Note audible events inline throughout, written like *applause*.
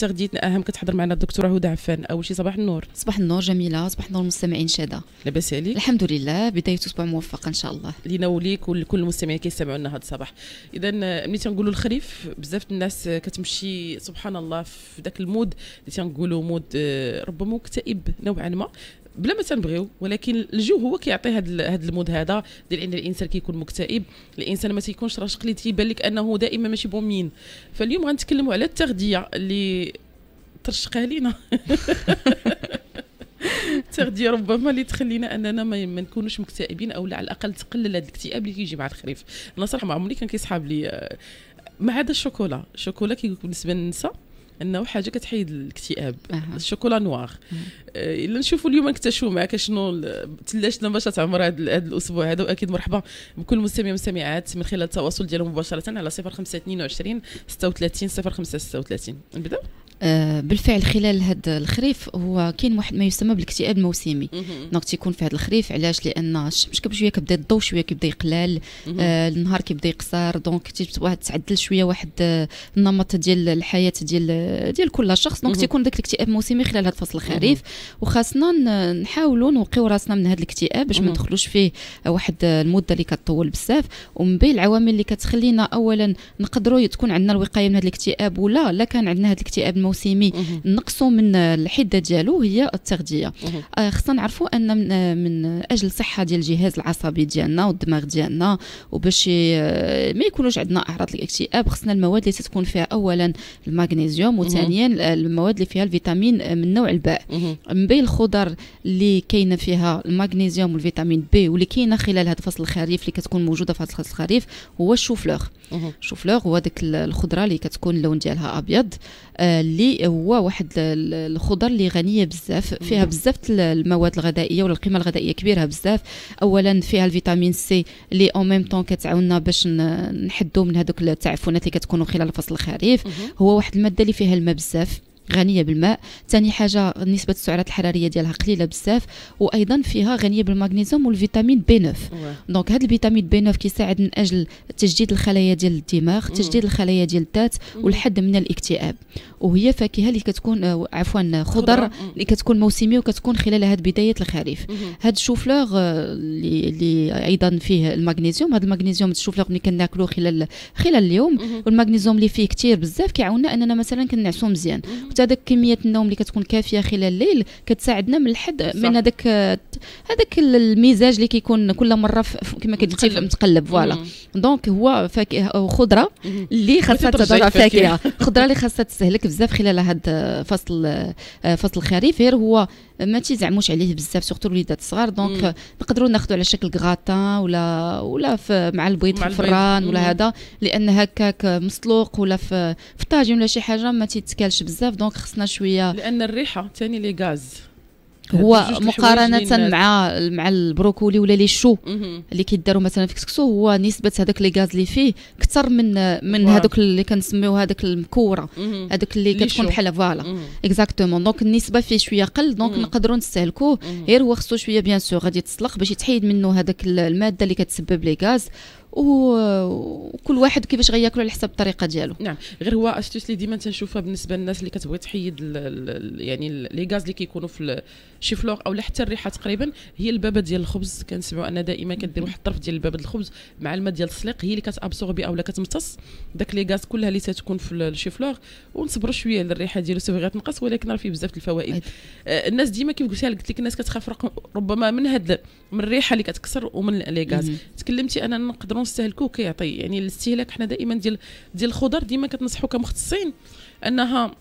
تغذيتنا اهم كتحضر معنا الدكتورة هدى عفان. أول شي صباح النور. صباح النور جميلة صباح النور المستمعين شادة. لاباس عليك. الحمد لله بداية أسبوع موفقه إن شاء الله. لينا وليك ولكل المستمعين كيسمعونا هذا الصباح. اذا ملي تنقولوا الخريف بزاف الناس كتمشي سبحان الله في ذاك ال mood اللي تنقولوا mood آه، ربما مكتئب نوعا ما. بلا ما تنبغيو ولكن الجو هو كيعطي هذا هذا ال mood هذا ديال إن الإنسان كيكون مكتئب الإنسان ما تيكونش راشق ليه تيبان لك أنه دائما ماشي bien فاليوم غنتكلموا على التغذية اللي ترشقها لينا. *laughs* التغذيه ربما اللي تخلينا أننا ما نكونوش مكتئبين أو على الأقل تقلل هذا الاكتئاب اللي كيجي مع الخريف. أنا صراحة ما عمري كان كيسحاب لي آه، ما عدا الشوكولا. الشوكولا كيكون بالنسبة للنساء انه حاجة كتحيد الاكتئاب. أه. الشوكولا نوار. آه، إلا نشوفوا اليوم نكتشفوا معك شنو تلاشنا باش تعمر هذا الأسبوع هذا واكيد مرحبا بكل مستمع ومستمعات من خلال التواصل ديالهم مباشرة على 0522 36 0536 نبداو آه، بالفعل خلال هذا الخريف هو كاين واحد ما يسمى بالاكتئاب الموسمي. donc تيكون في هذا الخريف علاش؟ لأن الشمس شوية كيبدا الضوء شوية كيبدا يقلال. آه النهار كيبدا يقصر donc واحد تعدل شوية واحد آه، النمط ديال الحياة ديال ديال كل شخص. donc تيكون داك الاكتئاب الموسمي خلال هذا الفصل الخريف. وخاصنا نحاولوا نوقيو راسنا من هذا الاكتئاب باش ما ندخلوش فيه واحد المدة اللي كطول بزاف. ومن بين العوامل اللي كتخلينا اولا نقدروا تكون عندنا الوقاية من هذا الاكتئاب ولا لا كان عندنا هذا الاكتئاب الموسمي نقصوا من الحده ديالو هي التغذيه. آه خصنا نعرفوا أن من, من أجل الصحه ديال الجهاز العصبي ديالنا والدماغ ديالنا وباش ما يكونوش عندنا أعراض الاكتئاب خصنا المواد اللي تكون فيها اولا المغنيسيوم وثانيا المواد اللي فيها الفيتامين من نوع الباء. من بين الخضر اللي كاينة فيها المغنيسيوم والفيتامين بي واللي كاينة خلال هذا الفصل الخريف اللي كتكون موجودة في هذا الخريف هو ال chou-fleur ال chou-fleur هو ديك الخضرة اللي كتكون اللون ديالها أبيض آه، اللي هو واحد الخضر اللي غنية بزاف فيها بزاف المواد الغذائية ولا القيمه الغذائية كبيرة بزاف. اولا فيها الفيتامين سي اللي au même temps كتعاوننا باش نحدوا من هذوك التعفنات اللي كتكونوا خلال فصل الخريف. هو واحد المادة اللي فيها الماء بزاف. غنية بالماء. ثاني حاجة نسبة السعرات الحرارية ديالها قليلة بزاف وأيضا فيها غنية بالمغنيسيوم والفيتامين بي 9 donc هذا الفيتامين بي 9 كيساعد من أجل تجديد الخلايا ديال الدماغ تجديد الخلايا ديال الذات والحد من الاكتئاب. وهي فاكهة اللي كتكون آه، عفوا خضر اللي كتكون موسمية وكتكون خلال هذه بداية الخريف. هذا الشوفلوغ آه، اللي اللي أيضا فيه المغنيسيوم هذا المغنيسيوم الشوفلوغ اللي كناكلوه خلال خلال اليوم. والمغنيسيوم اللي فيه كثير بزاف كيعاوننا أننا مثلا كنعسو مزيان. هذاك كمية النوم اللي كتكون كافية خلال الليل كتساعدنا من الحد من هذاك هذاك المزاج اللي كيكون كل مرة كما كتقلب متقلب. voilà. donc هو فاكهه خضرة اللي خاصها فاكهة. خضرة اللي خاصها تستهلك بزاف خلال هذا فصل فصل الخريف غير هو ما تيزعموش عليه بزاف surtout الوليدات الصغار. donc نقدروا ناخذوا على شكل غراتان ولا ولا في مع البيض في الفران ولا هذا لأن هكاك مسلوق ولا في في طاجين ولا شي حاجة ما تيتكالش بزاف. donc خصنا شوية لأن الريحة ثاني les gaz. هو مقارنة مع مع البروكولي ولا les choux اللي كيداروا مثلا في الكسكسو هو نسبة هذاك les gaz اللي فيه أكثر من من هذوك اللي كنسميو هذاك المكورة هذوك اللي كتكون بحال voilà. exactement donc النسبة فيه شوية قل. donc نقدروا نستهلكوه غير هو خصو شوية bien sûr غادي تسلق باش يتحيد منه هذاك المادة اللي كتسبب les gaz. وكل واحد كيفاش غياكلوا على حسب الطريقة ديالو. نعم غير هو astuce اللي ديما تنشوفها بالنسبة للناس اللي كتبغي تحيد يعني les gaz اللي كيكونوا في شي فلور أو حتى الريحة تقريبا هي البابة ديال الخبز. كنسمعوا أن دائما كدير واحد الطرف ديال البابة الخبز مع الماء ديال التسليق هي اللي كت absorber أو كتمتص. داك les gaz كلها اللي تتكون في الشي فلور ونصبروا شوية على الريحة ديالو سي غير تنقص ولكن راه فيه بزاف الفوائد. آه الناس ديما كيف قلت لك الناس كتخاف ربما من هاد من الريحة اللي كتكسر ومن les gaz. تكلمتي أنا نقدروا نستهلكوا كيعطي يعني الاستهلاك حنا دائما ديال ديال الخضر ديما كتنصحوا كمختصين أنها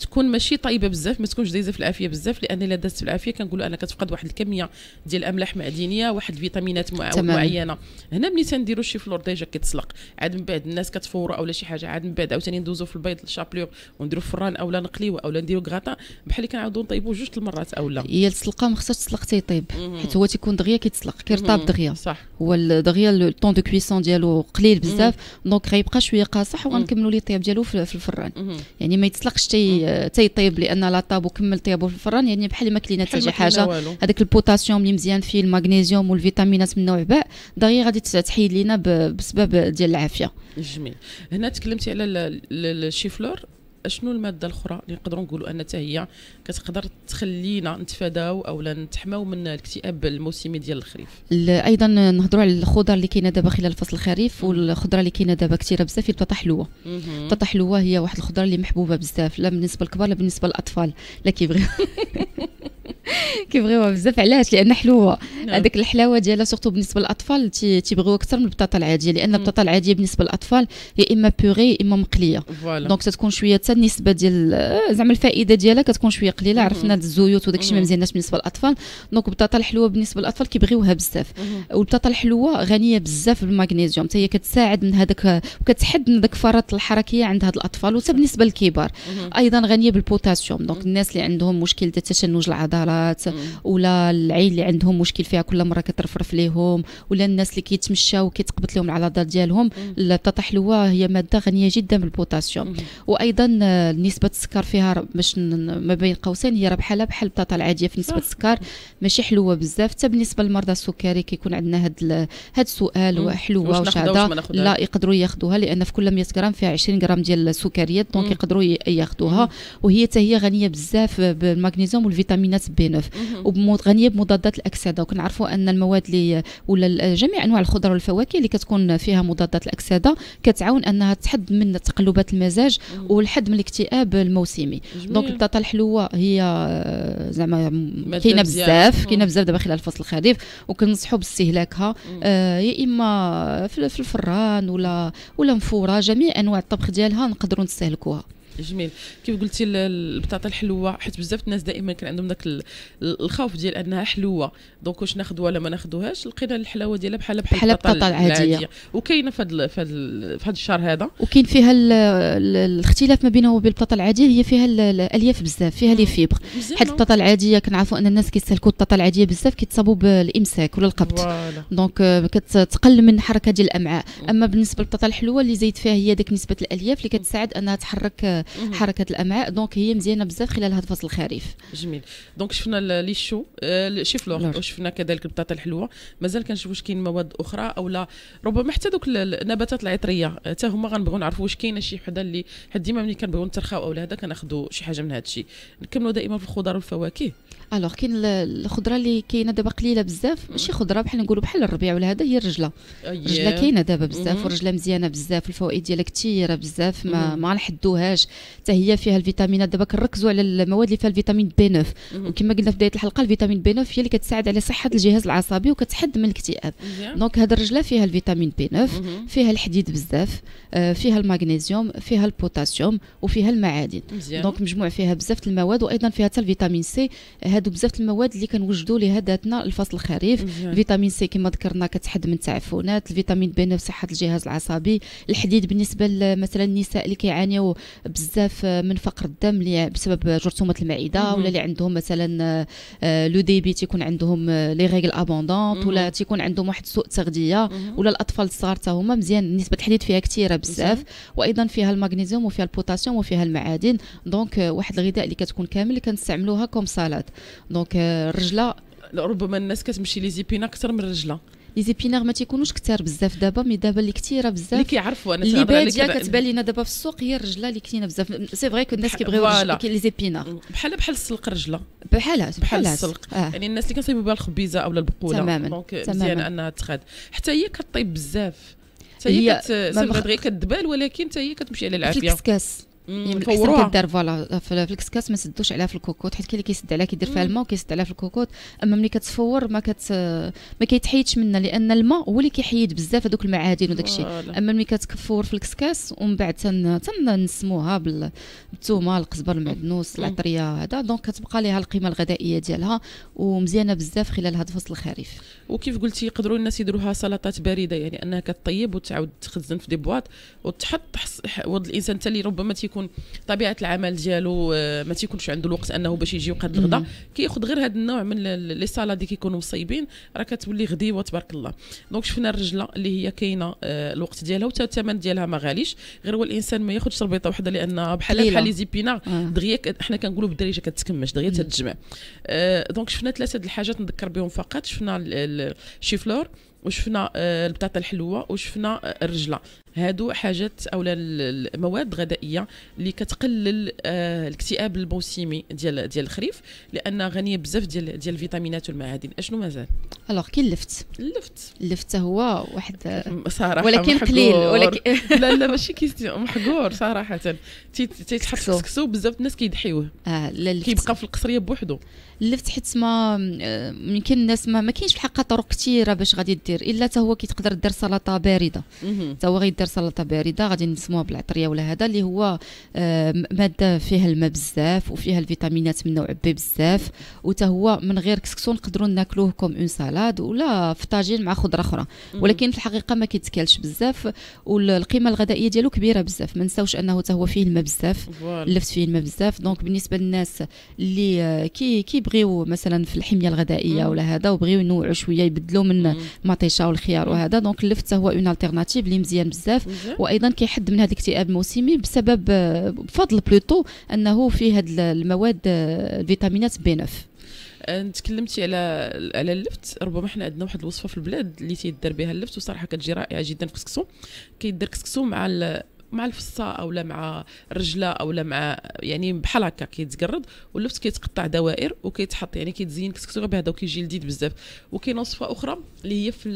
تكون ماشي طيبة بزاف ما تكونش دايزه في العافية بزاف لأن إلا دازت في العافية كنقولوا انها كتفقد واحد الكمية ديال الاملاح معدنية واحد الفيتامينات معينة. هنا ملي تنديروا chou-fleur déjà كيتسلق عاد من بعد الناس كتفوروا اولا شي حاجة عاد من بعد عاوتاني ندوزو في البيض ال chapelure ونديروا في الفران اولا نقليو اولا نديروا كغاطا بحال اللي كنعاودوا نطيبوا جوج المرات اولا هي السلقه ما خصهاش تسلق تيطيب حيت هو تيكون دغيا كيتسلق كيرطاب دغيا. صح. هو دغيا le temps de cuisson ديالو قليل بزاف donc غيبقى شوية قاصح وغنكملوا ليه الطياب ديالو في الفران. يعني ما يتسلقش تي تيطيب لأن لا طاب وكمل طيابو في الفران يعني بحال ما كلينا حتى شي حاجة. هذاك البوتاسيوم اللي مزيان فيه المغنيسيوم والفيتامينات من نوع باء دغيا غادي تحيد لينا بسبب ديال العافية. جميل. هنا تكلمتي على الشيفلور. أشنو المادة الأخرى اللي نقدروا نقولوا أن هي كتقدر تخلينا نتفاداو أو نتحماو من الاكتئاب الموسمي ديال الخريف؟ أيضا نهضروا على الخضر اللي كاينة دابا خلال فصل الخريف والخضرة اللي كاينة دابا كثيرة بزاف هي البطاطا حلوة البطاطا حلوة هي واحد الخضرة اللي محبوبة بزاف لا بالنسبة للكبار لا بالنسبة للأطفال لا كيبغيو. *laughs* كيبغيوها بزاف علاش؟ لأن حلوة. نعم. هذاك الحلاوة ديالها surtout بالنسبة للأطفال تيبغيوها أكثر من البطاطا العادية لأن البطاطا العادية بالنسبة للأطفال يا إما purée يا إما مقلية. donc تتكون شوية حتى النسبة ديال زعما الفائدة ديالها كتكون شوية قليلة. عرفنا الزيوت وداك الشيء ما مزياناش بالنسبة للاطفال donc البطاطا الحلوة بالنسبة للأطفال كيبغيوها بزاف. والبطاطا الحلوة غنية بزاف بالمغنيسيوم حتى هي كتساعد من هذاك وكتحد من داك الفرط الحركية عند هاد الأطفال وحتى بالنسبة للكبار. أيضا غنية بالبوتاسيوم. donc الناس اللي عندهم مشكل تشنج العضلات ولا العين اللي عندهم مشكل فيها كل مرة كترفرف ليهم ولا الناس اللي كيتمشاو وكيتقبط لهم العضلات ديالهم البطاطا حلوة هي مادة غنية جدا بالبوتاسيوم. وأيضا آه، نسبة السكر فيها باش ما بين قوسين هي راه بحالها بحال البطاطا العادية في نسبة السكر ماشي حلوة بزاف. حتى بالنسبة للمرضى السكري كيكون عندنا هاد هاد السؤال حلوة وشادة. لا يقدروا ياخذوها لأن في كل 100 غرام فيها 20 غرام ديال السكريات donc يقدروا ياخذوها وهي حتى هي غنية بزاف بالمغنيسيوم والفيتامينات بي 9 غنية بمضادات الأكسدة. وكنعرفوا أن المواد اللي ولا جميع أنواع الخضر والفواكه اللي كتكون فيها مضادات الأكسدة كتعاون أنها تحد من تقلبات المزاج والحد من الاكتئاب الموسمي. donc البطاطا الحلوة هي آه، زعما كاينة بزاف. كاينة بزاف دابا خلال فصل الخريف وكنصحوا باستهلاكها. آه يا إما في الفران ولا ولا مفورة جميع أنواع الطبخ ديالها نقدروا نستهلكوها. جميل. كيف قلتي البطاطا الحلوة؟ حيت بزاف الناس دائما كان عندهم ذاك الخوف ديال أنها حلوة. donc واش ناخذوها ولا ما ناخذوهاش لقينا الحلاوة ديالها بحال بحال البطاطا العادية. وكاينة في هذا في هذا الشهر هذا. وكاين فيها الاختلاف ما بينها وبين البطاطا العادية. هي فيها الألياف بزاف فيها les fibres حيت البطاطا العادية كنعرفوا أن الناس كيستهلكوا البطاطا العادية بزاف كيتصابوا بالإمساك ولا القبض. donc آه، كتقلل من الحركه ديال الأمعاء. أما بالنسبة للبطاطا الحلوة اللي زايد فيها هي ديك نسبة الألياف اللي كتساعد أنها تحرك آه، حركة الأمعاء. donc هي مزيانة بزاف خلال هذا الفصل الخريف. جميل. donc شفنا les choux آه شي فلور وشفنا كذلك البطاطا الحلوة. مازال كنشوف واش كاين مواد أخرى أو لا. ربما حتى دوك النباتات العطرية. حتى هما غنبغيو نعرفوا واش كاينة شي وحدة اللي حدا ديما ملي كنبغيو نترخاو أو هذا كناخذوا شي حاجة من هذا الشيء نكملوا دائما في الخضر والفواكه. alors كاين الخضرة اللي كاينة دابا قليلة بزاف. ماشي خضرة بحال نقولوا بحال الربيع ولا هذا هي الرجلة. الرجلة كاينة دابا بزاف والرجلة مزيانة بزاف الفوائد ديالها كثيره بزاف ما ما نحدوهاش حتى هي فيها الفيتامينات. دابا كنركزوا على المواد اللي فيها الفيتامين B 9 وكما قلنا في بداية الحلقة الفيتامين B 9 هي اللي كتساعد على صحة الجهاز العصبي وكتحد من الاكتئاب. donc هذه الرجلة فيها الفيتامين B 9 فيها الحديد بزاف آه، فيها المغنيسيوم فيها البوتاسيوم وفيها المعادن. donc مجموع فيها بزاف المواد وأيضا فيها حتى الفيتامين C. هادو بزاف المواد اللي كنوجدوا لها ذاتنا الفصل الخريف. الفيتامين C كما ذكرنا كتحد من التعفنات الفيتامين B 9 صحة الجهاز العصبي. الحديد بالنسبة مثلا النساء اللي كيعانيوا بزاف من فقر الدم اللي بسبب جرثومه المعدة ولا اللي عندهم مثلا آه، le débit تيكون عندهم les règles abondantes ولا تيكون عندهم واحد سوء تغذية ولا الأطفال الصغار حتى هما مزيان نسبة الحديد فيها كثيره بزاف وأيضا فيها المغنيسيوم وفيها البوتاسيوم وفيها المعادن. donc واحد الغذاء اللي كتكون كامل اللي كنستعملوها comme salade. donc الرجلة ربما الناس كتمشي les épinards أكثر من الرجلة. les épinards ما تيكونوش كثار بزاف دابا mais دابا اللي كثيره بزاف اللي كيعرفوا أنا اللي باديه كتبان لنا دابا في السوق هي الرجله اللي كاينة بزاف c'est vrai que الناس كيبغيو لي زيبينار بحال بحال السلق الرجله بحال بحال السلق آه. يعني الناس اللي كنصايبوا بها الخبيزة أو البقولة. تماما donc مزيان أنها تخاد. حتى هي كطيب بزاف. حتى هي كت كتدبال ولكن حتى هي كتمشي على العافية. الكسكاس. يعني كدار voilà. في الكسكاس ما سدوش عليها في الكوكوت حيت كاين اللي كيسد عليها كيدير فيها الماء وكيسد عليها في الكوكوت. أما ملي كتفور ما كت ما كيتحيدش منها لأن الماء هو اللي كيحيد بزاف هذوك المعادن وداك الشيء. أما ملي كتفور في الكسكاس ومن بعد تن تنسموها بالثومه القزبر المعدنوس العطرية هذا. donc كتبقى لها القيمة الغذائية ديالها ومزيانة بزاف خلال هذا الفصل الخريف. وكيف قلتي يقدروا الناس يديروها سلطات باردة يعني أنها كطيب وتعاود تخزن في دي بواط وتحط وضع الإنسان حتى اللي ربما تيكون طبيعة العمل ديالو آه، ما تيكونش عنده الوقت أنه باش يجي وقت الغداء كياخذ غير هذا النوع من لي اللي كيكونوا مصيبين راه كتولي غديوه تبارك الله. دونك شفنا الرجلة اللي هي كاينة آه، الوقت ديالها وحتى الثمن ديالها ما غاليش. غير هو الإنسان ما ياخذش ربيطه وحدة لأن بحال بحال لي زيبينا آه. دغيا حنا كنقولوا بالدارجه كتكمش دغيا تتجمع. donc شفنا ثلاثة د الحاجات نذكر بهم فقط. شفنا الشيفلور وشفنا البطاطا الحلوة وشفنا الرجلة. هادو حاجات أو المواد غذائية اللي كتقلل آه، الاكتئاب الموسمي ديال ديال الخريف لأن غنية بزاف ديال ديال الفيتامينات والمعادن. أشنو مازال؟ alors كاين اللفت اللفت. اللفت هو واحد صراحة ولكن قليل ولكن *laughs* لا لا ماشي محقور صراحة. تيتحط في السكسو بزاف الناس كيضحيو به آه لا كيبقى في القصرية بوحدو. اللفت حيت ما يمكن الناس ما, ما كاينش في الحقيقة طرق كثيره باش غادي دير إلا حتى هو كيتقدر دير سلطة باردة. حتى هو غيدير سلطة باردة غادي نسموها بالعطرية ولا هذا اللي هو آه، مادة فيها الماء بزاف وفيها الفيتامينات من نوع B بزاف وتا هو من غير كسكسو نقدروا ناكلوه comme une salade ولا في طاجين مع خضرة أخرى. ولكن في الحقيقة ما كيتكلش بزاف والقيمة الغذائية ديالو كبيرة بزاف. ما نساوش أنه تا هو فيه الماء بزاف اللفت فيه الماء بزاف. donc بالنسبة للناس اللي آه، كي كيبغيو مثلا في الحمية الغذائية ولا هذا وبغيو ينوعوا شوية يبدلوا من المطيشه والخيار وهذا donc اللفت هو une alternative اللي مزيان بزاف. وأيضا كيحد من هذا الاكتئاب الموسمي بسبب بفضل plutôt أنه فيه هاد المواد الفيتامينات B 9 تكلمتي على على اللفت. ربما حنا عندنا واحد الوصفة في البلاد اللي تيدار بها اللفت وصراحة كتجي رائعه جدا في كسكسو. كيدار كسكسو مع مع الفصة أو لا مع الرجله أو لا مع يعني بحال هكا كيتقرد واللفت كيتقطع دوائر وكيتحط يعني كيتزين كسكسو بهذا وكيجي لذيذ بزاف. وكاين وصفة أخرى اللي هي في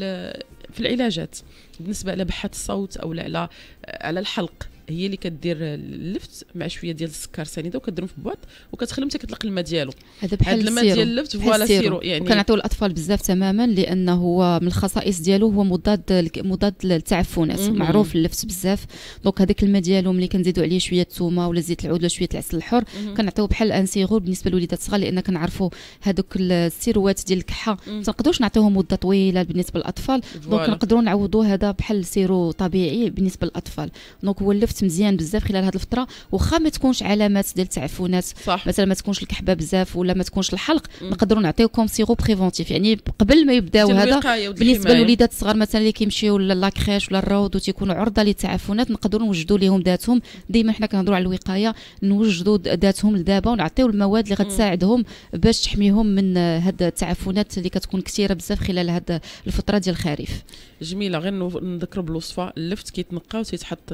في العلاجات بالنسبة على بحات الصوت أو على على الحلق. هي اللي كدير اللفت مع شوية ديال السكر سنيده وكديرهم في بواط وكتخليهم حتى كتطلق الماء ديالو. هذا بحال الماء ديال اللفت voilà sirop يعني كنعطيو الأطفال بزاف تماما لأنه هو من الخصائص ديالو هو مضاد مضاد للتعفنات معروف اللفت بزاف. donc هذاك الماء ديالو ملي كنزيدوا عليه شوية الثومه ولا زيت العود ولا شوية العسل الحر كنعطيوه بحال un sirop بالنسبة للوليدات الصغار لأن كنعرفوا هذوك السيروات ديال الكحة. ما نقدروش نعطيوهم مدة طويلة بالنسبة للأطفال. donc نقدروا نعوضوا هذا بحال sirop طبيعي بالنسبة للأطفال. donc هو اللفت مزيان بزاف خلال هذه الفترة واخا ما تكونش علامات ديال التعفنات مثلا ما تكونش الكحة بزاف ولا ما تكونش الحلق نقدروا نعطيوه comme sirop préventif. يعني قبل ما يبداو هذا بالنسبة للوليدات الصغار مثلا اللي كيمشيو la crèche ولا الروض وتيكونوا عرضة للتعفنات نقدروا نوجدوا لهم ذاتهم. ديما حنا كنهضروا على الوقاية نوجدوا ذاتهم لدابا ونعطيو المواد اللي غتساعدهم باش تحميهم من هاد التعفنات اللي كتكون كثيرة بزاف خلال هاد الفترة ديال الخريف. جميلة. غير نذكر بالوصفة. اللفت كيتنقى وتيتحط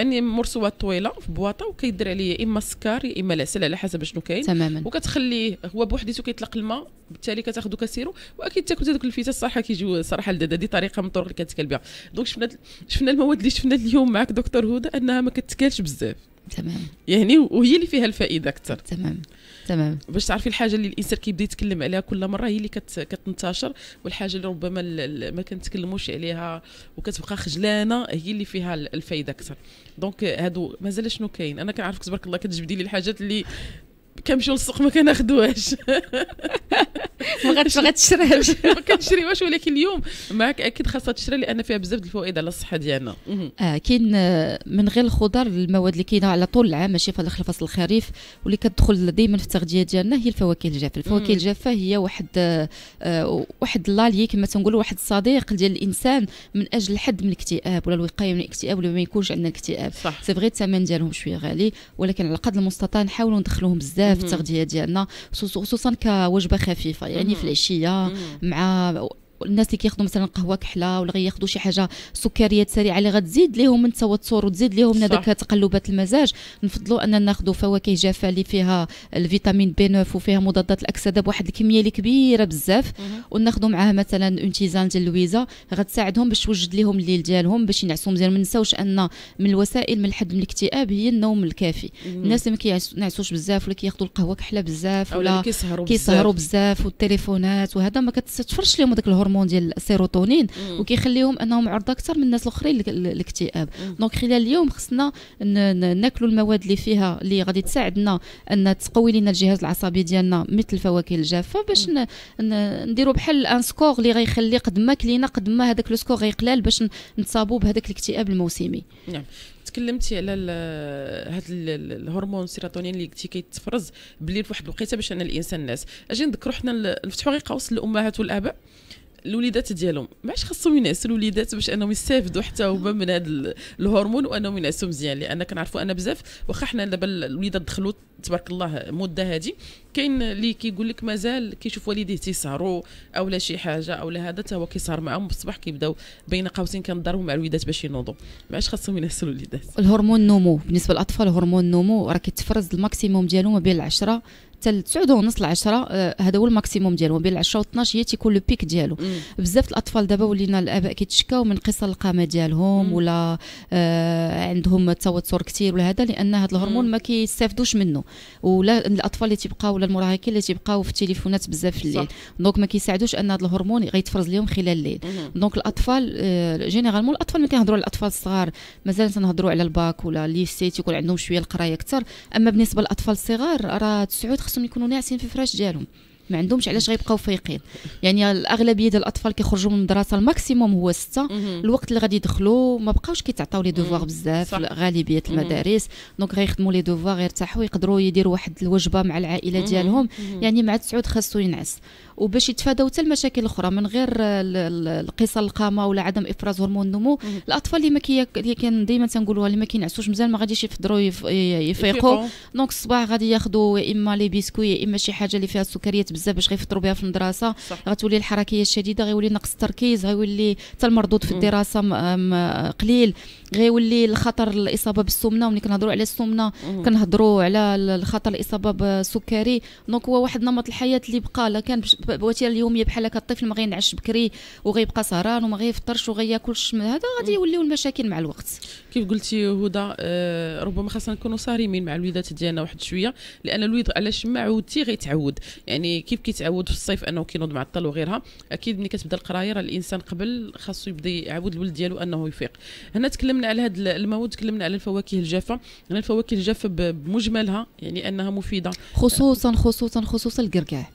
يعني مورسوات طويلة في بواطة وكيدير عليه يا إما السكر يا إما العسل على حسب شنو كاين. تماما. وكتخليه هو بوحديته كيطلق الماء بالتالي كتاخذو ك sirop وأكيد تاكل هذوك اللفيتات الصراحة كيجيو صراحة لذاذ هذه طريقة من الطرق اللي كتكال بها. donc شفنا شفنا المواد اللي شفنا اليوم معك دكتور هدى أنها ما كتكالش بزاف. تمام. يعني وهي اللي فيها الفائدة أكثر تمام. تمام. باش تعرفي الحاجة اللي الإنسان كيبدأ يتكلم عليها كل مرة هي اللي كت... كتنتشر والحاجة اللي ربما ما كنتكلموش عليها وكتبقى خجلانة هي اللي فيها الفائده أكثر. donc هادو مازال شنو كاين؟ أنا كنعرفك تبارك الله كتجبدي لي الحاجات اللي كنمشيو للسوق ما كناخذوهاش *laughs* ما غاتشريهاش *laughs* ما كنشريوهاش ولكن اليوم معك أكيد خاصها تشري لأن فيها بزاف الفوائد على الصحة ديالنا. آه كاين آه، من غير الخضر المواد اللي كاينة على طول العام ماشي في داخل فصل الخريف واللي كتدخل دائما في التغذية ديالنا هي الفواكه الجافة. الفواكه الجافة هي واحد آه واحد لالي كما تنقولوا واحد الصديق ديال الإنسان من أجل الحد من الاكتئاب ولا الوقاية من الاكتئاب ولا ما يكونش عندنا اكتئاب سي فغي الثمن ديالهم شوية غالي ولكن على قدر المستطاع نحاولوا ندخلوهم بزاف. في التغذية ديالنا خصوصا كوجبة خفيفة يعني في العشية مع الناس اللي كياخذوا مثلا قهوة كحلة ولا غياخذوا شي حاجة سكريات سريعة اللي غتزيد لهم من التوتر وتزيد لهم من هذاك تقلبات المزاج نفضلوا أن ناخذوا فواكه جافة اللي فيها الفيتامين بي 9 وفيها مضادات الأكسدة بواحد الكمية اللي كبيرة بزاف وناخذوا معاها مثلا une tisane ديال اللويزة غتساعدهم باش توجد لهم الليل ديالهم باش ينعسوا مزيان ما نساوش أن من الوسائل من الحد من الاكتئاب هي النوم الكافي. الناس اللي ما كينعسوش بزاف ولا كياخذوا القهوة كحلة بزاف ولا كيسهروا بزاف. والتليفونات وهذا ما كتفرزش لهم هذاك الهرمون. الهرمون ديال السيروتونين وكيخليهم انهم عرضه أكثر من الناس الاخرين للاكتئاب. donc خلال اليوم خصنا ناكلوا المواد اللي فيها اللي غادي تساعدنا ان تقوي لنا الجهاز العصبي ديالنا مثل الفواكه الجافة باش نديروا بحال un score اللي غيخلي قد ما كلينا قد ما هذاك le score غيقلال باش نتصابوا بهذاك الاكتئاب الموسمي. نعم. تكلمتي على هذا الهرمون السيروتونين اللي قلتي كيتفرز بالليل في واحد الوقيته باش ان الإنسان الناس. أجي نذكروا حنا نفتحوا غير قوس للامهات والآباء. الوليدات ديالهم. ماش خاصهم ينعسوا الوليدات باش أنهم يستافدوا حتى هما من هذا الهرمون وأنهم ينعسوا مزيان. لأن كنعرفوا أن بزاف واخا حنا دابا الوليدات دخلوا تبارك الله مدة هذه كاين اللي كيقول لك مازال كيشوف والديه تيسهروا أو لا شي حاجة أو لا هذا حتى هو كيسهر معاهم بالصباح كيبداو بين قوسين كنضربوا مع الوليدات باش ينوضوا. معاش خاصهم ينعسوا الوليدات. الهرمون النمو بالنسبة للأطفال هرمون النمو راه كيتفرز ال maximum ديالو ما بين العشرة حتى 9 ونص ل 10 آه، هذا هو ال maximum ديالو. بين 10 و 12 هي تيكون le pic ديالو. بزاف الأطفال دابا ولينا الآباء كيتشكاو من قصر القامة ديالهم. ولا آه عندهم توتر كثير ولا هذا لأن هذا الهرمون ما كيستافدوش منه. ولا الأطفال اللي تيبقاو ولا المراهقين اللي تيبقاو في التليفونات بزاف في الليل. donc ما كيساعدوش أن هذا الهرمون غيتفرز لهم خلال الليل. Donc الأطفال آه généralement الأطفال ملي كنهضروا على الأطفال الصغار. مازال تنهضروا على الباك ولا lycée تيكون عندهم شوية القراية أكثر. أما بالنسبة للأطفال الصغار راه تسعود خصهم يكونوا ناعسين في الفراش ديالهم. ما عندهمش علاش غيبقاو فايقين. يعني الأغلبية ديال الأطفال كيخرجوا من المدرسة ال maximum هو ستة. الوقت اللي غادي يدخلوا ما بقاوش كيتعطاو les devoirs بزاف غالبية المدارس. donc غيخدموا les devoirs يرتاحوا يقدروا يديروا واحد الوجبة مع العائلة ديالهم. يعني مع تسعود خاصو ينعس. وباش يتفاداو حتى المشاكل الأخرى من غير قصر القامة ولا عدم إفراز هرمون النمو. الأطفال اللي ما كي كان دائما تنقولوها اللي ما كينعسوش مزيان ما غاديش يقدروا يفيقوا. donc الصباح غادي ياخذوا يا إما les biscuits يا إما شي حاجة اللي فيها السكريات بزاف باش غيفطروا بها في المدرسة. غتولي الحركية الشديدة غيولي نقص التركيز غيولي حتى المردود في الدراسة قليل. غيولي الخطر الإصابة بالسمنة وملي كنهضروا على السمنة كنهضروا على الخطر الإصابة بالسكري. donc هو واحد نمط الحياة اللي بقى لا كان بوتيرة يومية بحال هكا الطفل ما غينعسش بكري وغيبقى سهران وما غيفطرش وما غياكلش هذا غادي يوليو المشاكل مع الوقت. كيف قلتي هدى؟ آه ربما خاصنا نكونوا صارمين مع الوليدات ديالنا واحد شوية لأن الوليد علاش ما عودتي غيتعود يعني كيف كيتعود في الصيف أنه كينوض معطل وغيرها؟ أكيد ملي كتبدأ القراية راه الإنسان قبل خاصو يبدأ يعود الولد ديالو أنه يفيق. هنا تكلمنا على هذا المواد تكلمنا على الفواكه الجافة. هنا الفواكه الجافة بمجملها يعني أنها مفيدة. خصوصا خصوصا خصوصا الكركاع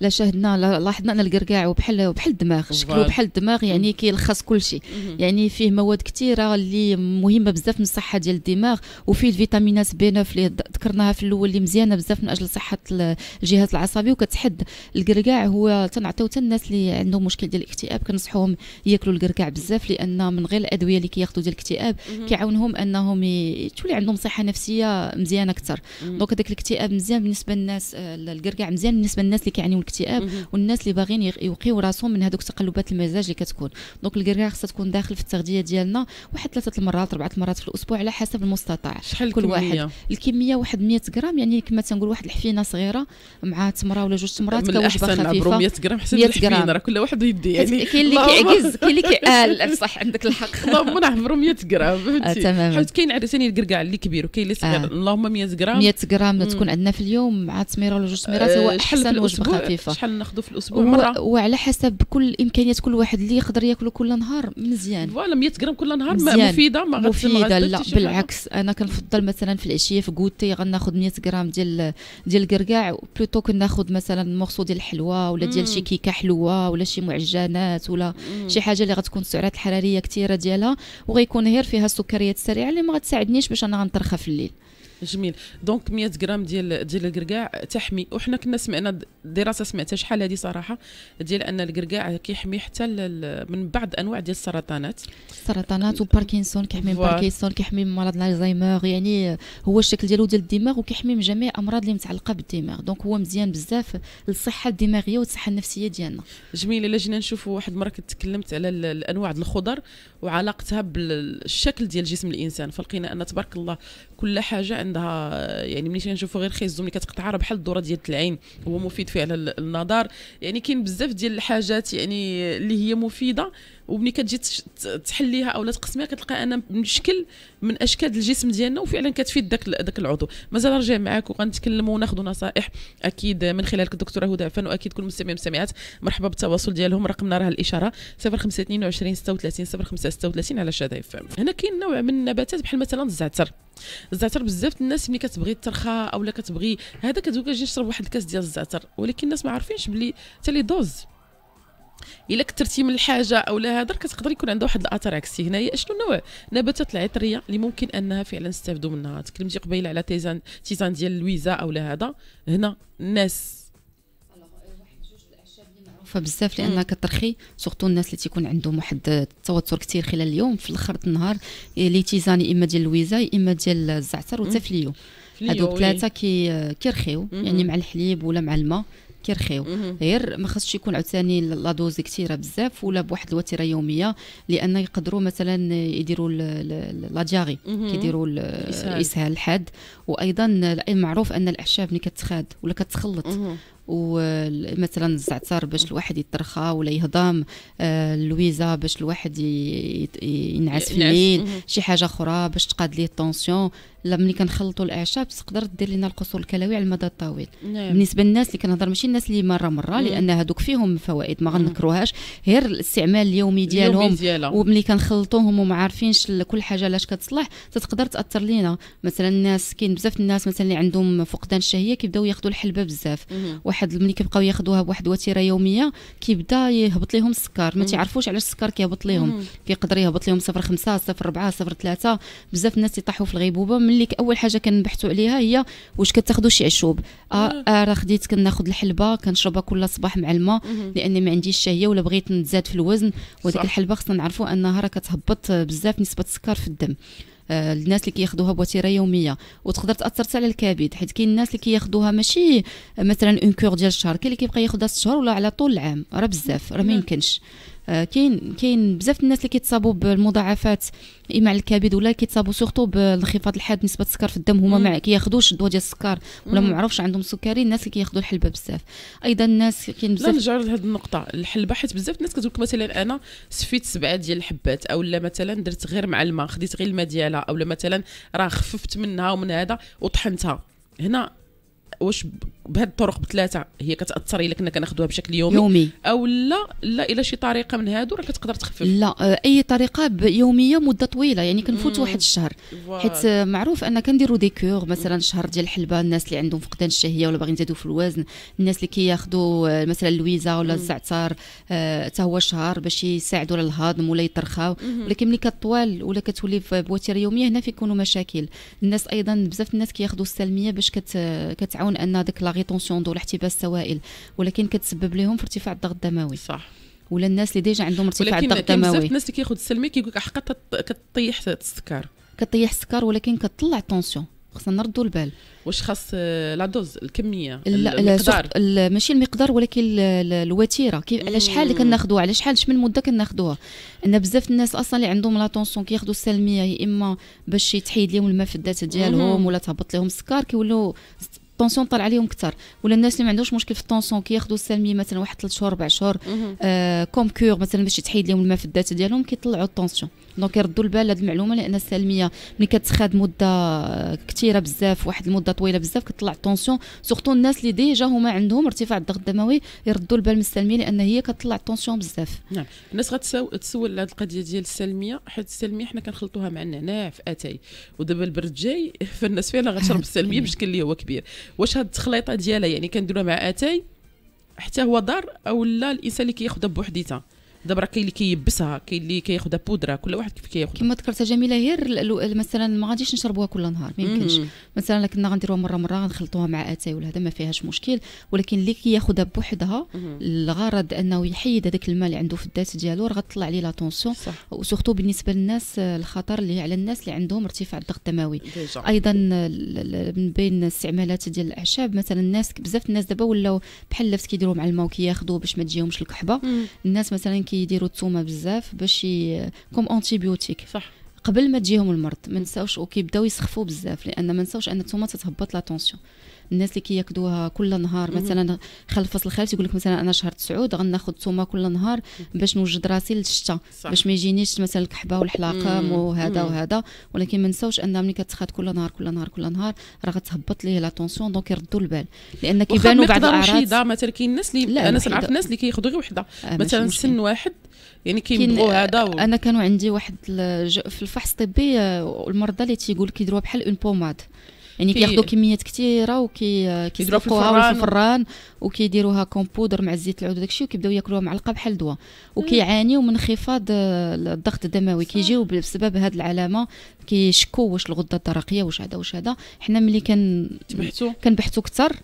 لا شاهدنا لاحظنا أن الكركاع وبحال بحال الدماغ شكله بحال الدماغ يعني كيلخص كل شيء يعني فيه مواد كثيره اللي مهمة بزاف من الصحه ديال الدماغ وفيه الفيتامينات بي 9 اللي ذكرناها في الأول اللي مزيانة بزاف من أجل صحة الجهاز العصبي وكتحد الكركاع هو تنعطيو حتى الناس اللي عندهم مشكل ديال الاكتئاب كنصحوهم ياكلوا الكركاع بزاف لأن من غير الأدوية اللي كياخذوا ديال الاكتئاب كيعاونهم أنهم تولي عندهم صحة نفسية مزيانة أكثر. donc هذاك الاكتئاب مزيان بالنسبة للناس آه، الكركاع مزيان بالنسبة للناس اللي كيعانيوا من الاكتئاب. والناس اللي باغيين يوقيو راسهم من هذوك تقلبات المزاج اللي كتكون. donc الكركاع خصها تكون داخل في التغذية ديالنا واحد ثلاثة المرات اربعه المرات في الأسبوع على حسب المستطاع شحال كل واحد. الكمية واحد 100 غرام يعني كما تنقول واحد الحفينة صغيرة مع تمرة ولا جوج تمرات كوجبة خفيفة. 100 غرام حسب 100 غرام. راه كل واحد يدي يعني كاين اللي كيعكز كاين اللي كيقلب صح عندك الحق. *laughs* اللهم نعبروا 100 غرام فهمتي؟ تمام حيت كاين عرفتني الكركاع اللي كبير وكاين اللي صغير. آه. اللهم 100 غرام. 100 غرام تكون عندنا في اليوم مع تميره ولا جوج تميرات هو آه، أحسن وجبة خفيفة. شحال ناخذ في الأسبوع مرة. وعلى حسب كل إمكانيات كل واحد اللي يقدر ياكله كل نهار مزيان. voilà 100 غرام كل نهار مزيان. مفيدة ما مفيدة لا بالعكس أنا كنفضل مثلا في العشية في goûter غناخذ 100 غرام ديال ديال الكركاع plutôt كناخذ مثلا morceau ديال الحلوى ولا ديال شي كيكة حلوة ولا شي معجنات ولا مم. شي حاجة اللي غتكون السعرات الحرارية كثيره ديالها وغيكون غير فيها السكريات السريعة اللي ما غتساعدنيش باش أنا غنطرحها في الليل. جميل. donc 100 غرام ديال ديال الكركاع تحمي. وحنا كنا سمعنا دراسة سمعتها شحال هذه صراحة ديال أن الكركاع كيحمي حتى من بعض أنواع ديال السرطانات. السرطانات وباركنسون كيحمي من باركنسون كيحمي من مرض الزهايمر يعني هو الشكل ديالو ديال الدماغ وكيحمي من جميع الامراض اللي متعلقة بالدماغ. دونك هو مزيان بزاف للصحة الدماغية والصحة النفسية ديالنا. جميل. إلا جينا نشوفوا واحد المره كنت تكلمت على الأنواع ديال الخضر وعلاقتها بالشكل ديال جسم الإنسان. فلقينا أن تبارك الله كل حاجة عندها يعني ملي نشوفوا غير خيزو ملي كتقطع راه بحال الذره ديال العين هو مفيد فيه على النظر. يعني كاين بزاف ديال الحاجات يعني اللي هي مفيدة. وملي كتجي تحليها أو تقسميها كتلقى أنا شكل من أشكال الجسم ديالنا وفعلا كتفيد داك داك العضو. مازال رجع معاك وغنتكلموا وناخذوا نصائح أكيد من خلالك الدكتورة هدى عفان وأكيد كل مستمع مستمعات مرحبا بالتواصل ديالهم. رقمنا راه الإشارة 0522 36 0536 على شادة إف هنا كاين نوع من النباتات بحال مثلا الزعتر. الزعتر بزاف الناس ملي كتبغي ترخى أو لا كتبغي هذا كتقول كتجي تشرب واحد الكاس ديال الزعتر. ولكن الناس ما عارفينش بلي حتى les doses. إلا كثرتي من الحاجة أو لا هذا كتقدر يكون عندها واحد الاثر عكسي هنايا. شنو نوع نباتات العطرية اللي ممكن أنها فعلا نستافدوا منها. تكلمتي قبيلة على tisane tisane ديال لويزة أو لا هذا. هنا الناس. معروفة بزاف لأنها كترخي surtout الناس اللي تيكون عندهم واحد التوتر كثير خلال اليوم في الآخر النهار les tisanes إما ديال اللويزة إما ديال الزعتر وحتى في اليوم هادوك ثلاثة كي كيرخيو يعني مع الحليب ولا مع الماء. كيرخيو. غير ما خاصش يكون عاوتاني la dose كثيره بزاف ولا بواحد الوتيرة يومية لأن يقدروا مثلا يديروا la diarrhée كيديروا الإسهال. الحاد. وأيضا معروف أن الأعشاب ملي كتخاد ولا كتخلط ومثلا الزعتر باش الواحد يترخى ولا يهضم آه، اللويزة باش الواحد ينعس في الليل شي حاجة أخرى باش تقاد ليه ال tension. لا ملي كنخلطوا الأعشاب تقدر دير لنا القصور الكلوي على المدى الطويل. نعم. بالنسبة للناس اللي كنهضر ماشي الناس اللي مرة مرة لأن هذوك فيهم فوائد ما غنكروهاش غير الاستعمال اليومي ديالهم. وملي كنخلطوهم وما عارفينش كل حاجة لاش كتصلح تقدر تأثر لينا. مثلا الناس كاين بزاف الناس مثلا اللي عندهم فقدان الشهية كيبداو ياخذوا الحلبة بزاف. واحد ملي كيبقاو ياخذوها بواحد الوتيره يوميه كيبدا يهبط لهم السكر. ما تعرفوش علاش السكر كيهبط لهم كيقدر يهبط لهم 0.5 0.4 0.3 بزاف الناس يطيحوا في الغيبوبة. ملي أول حاجة كنبحثوا عليها هي واش كتاخذوا شي عشوب. آه, آه راه خديت كناخذ الحلبة كنشربها كل صباح مع الماء لأن ما عنديش الشهيه ولا بغيت نتزاد في الوزن. وديك الحلبة خصنا نعرفوا أنها راه كتهبط بزاف نسبة السكر في الدم. الناس اللي كياخذوها بوتيرة يومية وتقدر تأثر على الكبد حيت كاين الناس اللي كياخذوها ماشي مثلا une cure ديال الشهر كاين اللي كيبقى ياخذها 6 شهور ولا على طول العام راه بزاف راه ما. يمكنش آه، كاين كاين بزاف الناس اللي كيتصابوا بالمضاعفات إما على الكبد ولا كيتصابوا surtout بالانخفاض الحاد نسبة السكر في الدم هما ما كياخذوش الدواء ديال السكر ولا ما معروفش عندهم السكري الناس اللي كياخذوا الحلبه بزاف. أيضا الناس كاين بزاف نرجع لهذه النقطة. الحلبة حيت بزاف الناس كتقول مثلا أنا سفيت سبعة ديال الحبات أو لا مثلا درت غير مع الماء خديت غير الماء ديالها أو مثلا راه خففت منها ومن هذا وطحنتها. هنا واش بهذه الطرق بثلاثة هي كتأثر إلا كنا كناخذوها بشكل يومي يومي. أو لا لا إلى شي طريقة من هادو راه كتقدر تخفف. لا آه، أي طريقة يومية مدة طويلة يعني كنفوت واحد الشهر. حيت آه، معروف أن كنديروا des cures مثلا شهر ديال الحلبة الناس اللي عندهم فقدان الشهية ولا باغيين يزيدوا في الوزن الناس اللي كياخذوا آه، مثلا اللويزه ولا الزعتر حتى هو شهر باش يساعدوا على الهضم ولا يترخاو. ولكن ملي كطوال ولا كتولي في بواتيره يومية هنا فيكونوا مشاكل. الناس أيضا بزاف الناس كياخذوا السلمية باش كت... كتعاون أن داك rétention d'eau الاحتباس السوائل ولكن كتسبب لهم في ارتفاع الضغط الدموي. صح. ولا الناس اللي déjà عندهم ارتفاع الضغط الدموي. الناس اللي كياخذ السلمية كيقول لك حقا كطيح السكر. كطيح السكر ولكن كتطلع ال tension خصنا نردوا البال. واش خاص la dose الكمية لا المقدار؟ ماشي المقدار ولكن الوتيرة. كيف على شحال كناخذوها على شحال؟ من مدة كناخذوها إن بزاف الناس أصلا اللي عندهم la tension كياخذوا السلمية يا إما باش يتحيد لهم الدات ديالهم ولا تهبط لهم السكر كيولوا ال tension طلع عليهم كثر ولا الناس اللي ما عندهمش مشكل في ال tension كياخذوا السلمية مثلا واحد 3 شهور 4 شهور آه comme cure مثلا باش يتحيد لهم الماء في الدات ديالهم كيطلعوا ال tension donc يردوا البال هذه المعلومة لأن السلمية ملي كتخاد مدة كثيره بزاف واحد المدة طويلة بزاف كتطلع ال tension surtout الناس اللي déjà هما عندهم ارتفاع الضغط الدموي يردوا البال من السلمية لأن هي كتطلع ال tension بزاف. نعم. الناس غتسول على هذه القضية ديال السلمية حيت السلمية حنا كنخلطوها مع النعناع في أتاي. ودابا البرد جاي *laughs* فالناس فعلا غتشرب *laughs* السلمية بشكل اللي هو كبير. واش هاد التخليطة ديالها؟ يعني كنديروها مع آتاي حتى هو ضار أو لا الإنسان اللي كياخذها بوحديتها. دابا راه كاين اللي كيبسها كاين اللي كياخذها بودرة كل واحد كيف كياخذ كما ذكرت جميلة غير مثلا ما غاديش نشربوها كل نهار ما يمكنش. مثلا كنا غنديروها مرة مرة غنخلطوها مع أتاي ولا هذا ما فيهاش مشكل. ولكن اللي كياخذها بوحدها الغرض أنه يحيد هذاك الماء اللي عنده في الذات ديالو راه غتطلع عليه la tension و surtout بالنسبة للناس الخطر اللي على الناس اللي عندهم ارتفاع الضغط الدموي. أيضا من بين الاستعمالات ديال الأعشاب مثلا الناس بزاف الناس دابا ولاو بحال لفت كيديروا مع الماء وكياخذوا باش ما تجيهمش الكحة. الناس مثلا كي كيديروا الثومه بزاف باش comme antibiotique. صح. قبل ما تجيهم المرض ما نساوش وكيبداو يسخفوا بزاف لأن ما نساوش أن الثومه تتهبط la tension الناس اللي كياخذوها كل نهار مثلا خلف فصل الخريف يقول لك مثلا أنا شهر تسعود غناخذ ثومه كل نهار باش نوجد راسي للشتاء باش ما يجينيش مثلا الكحة والحلاقم وهذا وهذا. ولكن ما نساوش أن ملي كتخاد كل نهار كل نهار كل نهار راه غتهبط ليه la tension donc يردوا البال. لأن كيبانوا بعض الأعراض. مثلا كاين الناس اللي أنا سنعرف الناس اللي كياخذوا غير وحدة. آه مثلا سن واحد يعني كيبغوا هذا و... أنا كانوا عندي واحد في الفحص الطبي آه، المرضى اللي تيقول كيديروها بحال une pommade يعني كياخذوا كميات كثيره وكي كيسلقوها في الفران. وكيديروها comme poudre مع الزيت العود وداكشي وكيبداو ياكلوها معلقه بحال دواء. وكيعانيو من انخفاض الضغط الدموي. كيجيو بسبب هذه العلامة كيشكوا واش الغدة الدرقية واش هذا واش هذا. حنا ملي كان كنبحثوا أكثر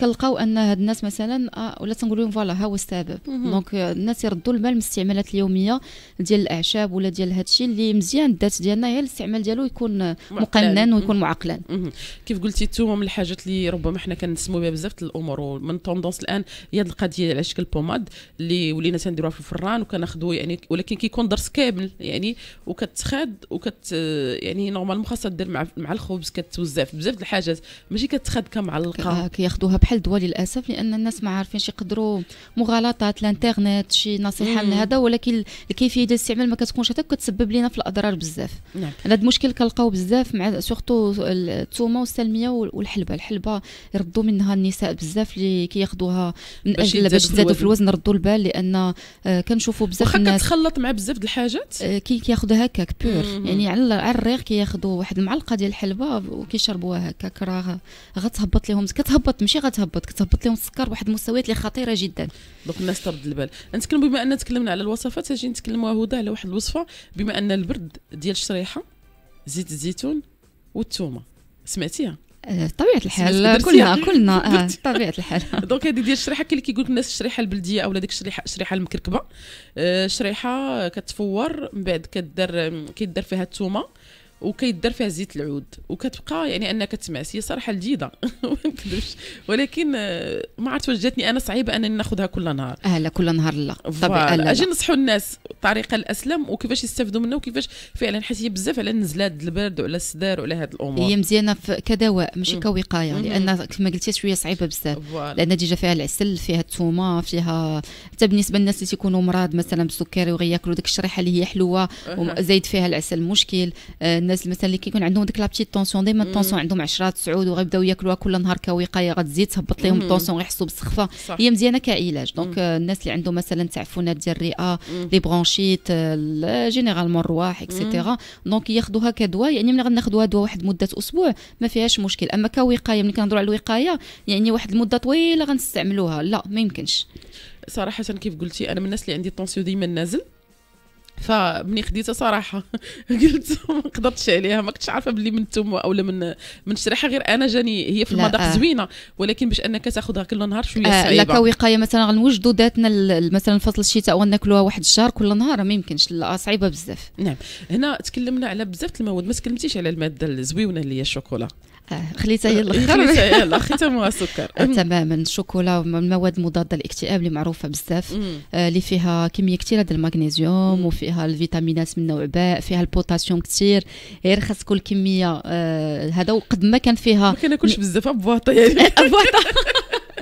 كنلقاو أن هاد الناس مثلا آه ولا تنقول لهم voilà ها هو السبب. donc الناس يردوا البال من الاستعمالات اليومية ديال الأعشاب ولا ديال هاد الشيء اللي مزيان الذات ديالنا هي الاستعمال ديالو يكون مقنن ويكون معقلن. كيف قلتي الثومه من الحاجات اللي ربما حنا كنسموا بها بزاف الأمور ومن tendance الآن هي هاد القضية على شكل pommade اللي ولينا تنديروها في الفران وكناخذوا يعني ولكن كيكون درس كامل يعني وكتخاد وكت يعني normalement خاصها دير مع مع الخبز كتوزع في بزاف د الحاجات. ماشي كتخاد كمعلقة. كياخذوها بحال الدواء للأسف لأن الناس ما عارفينش يقدروا مغالطات الإنترنت شي نصيحة من هذا ولكن الكيفية ديال الاستعمال ما كتكونش هكاك كتسبب لنا في الأضرار بزاف. نعم. هذا المشكل كنلقاو بزاف مع surtout الثومه والسلمية والحلبة. الحلبة يردوا منها النساء بزاف اللي كياخذوها من أجل باش يزادوا في الوزن ردوا البال لأن آه، كنشوفوا بزاف الناس كتخلط مع بزاف د الحاجات؟ آه، كي كياخذوها هكاك pure يعني على الريق كياخذوا واحد المعلقة ديال الحلبة وكيشربوها هكاك. راه غتهبط لهم كتهبط ماشي غتهبط كتهبط لهم السكر بواحد المستويات اللي خطيرة جدا. donc الناس ترد البال. نتكلم بما أن تكلمنا على الوصفات أجي نتكلموا هدى على واحد الوصفة. بما أن البرد ديال الشريحة زيت الزيتون والثومه سمعتيها؟ آه، طبيعة الحال. كلنا كلنا. آه طبيعة الحال. *laughs* دونك هذه ديال الشريحة كاين اللي كيقول لك الناس الشريحة البلدية أو ديك الشريحة الشريحة المكركبة. آه شريحة كتفور من بعد كدار كيدار فيها الثومه وكيدار فيها زيت العود. وكتبقى يعني أنها كتمعس هي صراحة لذيذه *laughs* ما نكذبش ولكن آه، ما عرفت واش جاتني. أنا صعيبة أنني ناخذها كل نهار. آه لا كل نهار لا. طبعا أجي نصحوا الناس الطريقة الاسلم وكيفاش يستافدوا منها وكيفاش فعلا. حيت هي بزاف على النزلات البرد وعلى الصدر وعلى هاد الأمور. هي مزيانة كدواء ماشي كوقاية. لأن كما قلتي شوية صعيبة بزاف. لأن déjà فيها العسل فيها الثومه فيها حتى بالنسبة للناس اللي تيكونوا مرض مثلا بالسكري وغياكلوا ديك الشريحة اللي هي حلوة وزايد فيها العسل مشكل. آه الناس مثلا اللي كيكون عندهم ديك la petite tension ديما ال tension عندهم 10 9 وغيبداو ياكلوها كل نهار كوقايه غتزيد تهبط لهم ال tension غيحسوا بالسخفه هي مزيانة كعلاج. donc الناس اللي عندهم مثلا تعفنات ديال الرئة les bronchites généralement الرواح et cetera donc ياخذوها كدواء يعني ملي غناخذوها دواء واحد مدة أسبوع ما فيهاش مشكل. أما كوقايه ملي كنهضروا على الوقاية يعني واحد المدة طويلة غنستعملوها. لا ما يمكنش. صراحة كيف قلتي أنا من الناس اللي عندي tension ديما نازل. فمني خديتها صراحة. *laughs* قلت ما قدرتش عليها ما كنتش عارفة بلي من الثوم اولا من من الشريحه غير أنا جاني هي في المذاق آه. زوينة. ولكن باش أنك تاخذها كل نهار شوية آه صعيبة. لا كوقاية مثلا غنوجدوا ذاتنا مثلا فصل الشتاء وناكلوها واحد الشهر كل نهار ما يمكنش لا صعيبة بزاف. نعم. هنا تكلمنا على بزاف المواد ما تكلمتيش على المادة الزوينه اللي هي الشوكولا. خليتها هي الآخر خليتها هي الآخر ختموها سكر تماما. الشوكولا من المواد المضاده للاكتئاب اللي معروفة بزاف آه اللي فيها كمية كثيره ديال المغنيسيوم وفيها الفيتامينات من نوع باء فيها البوتاسيوم كثير غير خاص كل كمية آه هذا وقد ما كان فيها ما كناكلش بزاف أبواطة يعني. *laughs* أبواطة. *laughs*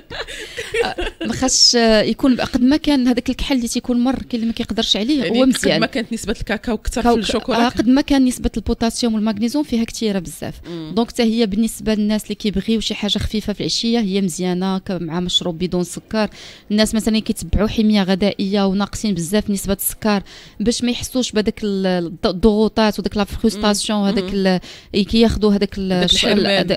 ما خاصش يكون قد ما كان هذاك الكحل اللي تيكون مر كاين اللي ما كيقدرش عليه يعني هو مزيان. قد ما كانت نسبة الكاكاو كثر في الشوكولا آه قد ما كان نسبة البوتاسيوم والمغنيزيوم فيها كثيرة بزاف. donc حتى هي بالنسبة للناس اللي كيبغيو شي حاجة خفيفة في العشية هي مزيانة مع مشروب بدون سكر. الناس مثلا كيتبعوا حمية غذائية وناقصين بزاف نسبة السكر باش ما يحسوش بهذاك الضغوطات وداك la frustration هذاك كياخذوا هذاك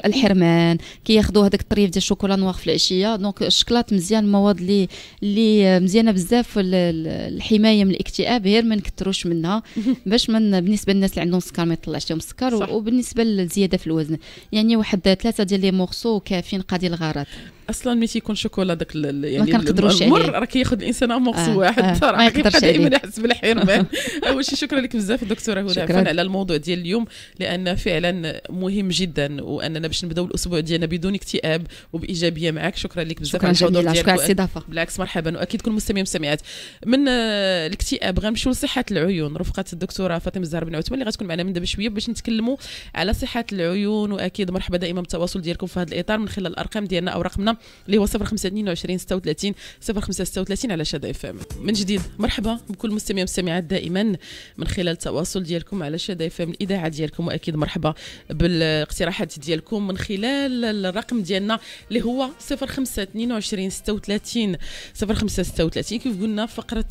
الحرمان. كياخذوا هذاك الطريف ديال ال chocolat noir في العشية. donc الشكلاط مزيان المواد اللي اللي مزيانة بزاف الحماية من الاكتئاب غير ما نكثروش منها. *laughs* باش من بالنسبة للناس اللي عندهم سكر ما يطلعش لهم السكر وبالنسبة للزيادة في الوزن. يعني واحد ثلاثة ديال les morceaux كافيين قاضي الغرض. أصلا ملي تيكون شوكولا داك يعني ما كنقدروش المر راه كياخذ الإنسان morceau آه واحد آه صراحة كيبقى دائما يحس بالحرمان *laughs* *laughs* أول شيء شكرا لك بزاف دكتورة هدى. عفوا على الموضوع ديال اليوم لأن فعلا مهم جدا وأننا باش نبداو الأسبوع ديالنا بدون اكتئاب وبإيجابية معك. شكرا لك بزاف على الحضور ديالك. شكرا على الاستضافة. بالعكس مرحبا. وأكيد كل مستمعين ومستمعات. من الاكتئاب غنمشيو لصحة العيون. رفقة الدكتورة فاطمة الزهر بن عثمان اللي غتكون معنا من دابا شوية باش نتكلموا على صحة العيون. وأكيد مرحبا دائما بالتواصل ديالكم في هذا الإطار من خلال الأرقام ديالنا أو رقمنا اللي هو 0522 36 0536 على شاد إف إم. من جديد مرحبا بكل مستمعين ومستمعات دائما من خلال التواصل ديالكم على شاد إف إم الإذاعة ديالكم وأكيد مرحبا بالاقتراحات ديالكم من خلال الرقم ديالنا اللي هو 0522 36 0536 كيف قلنا فقرة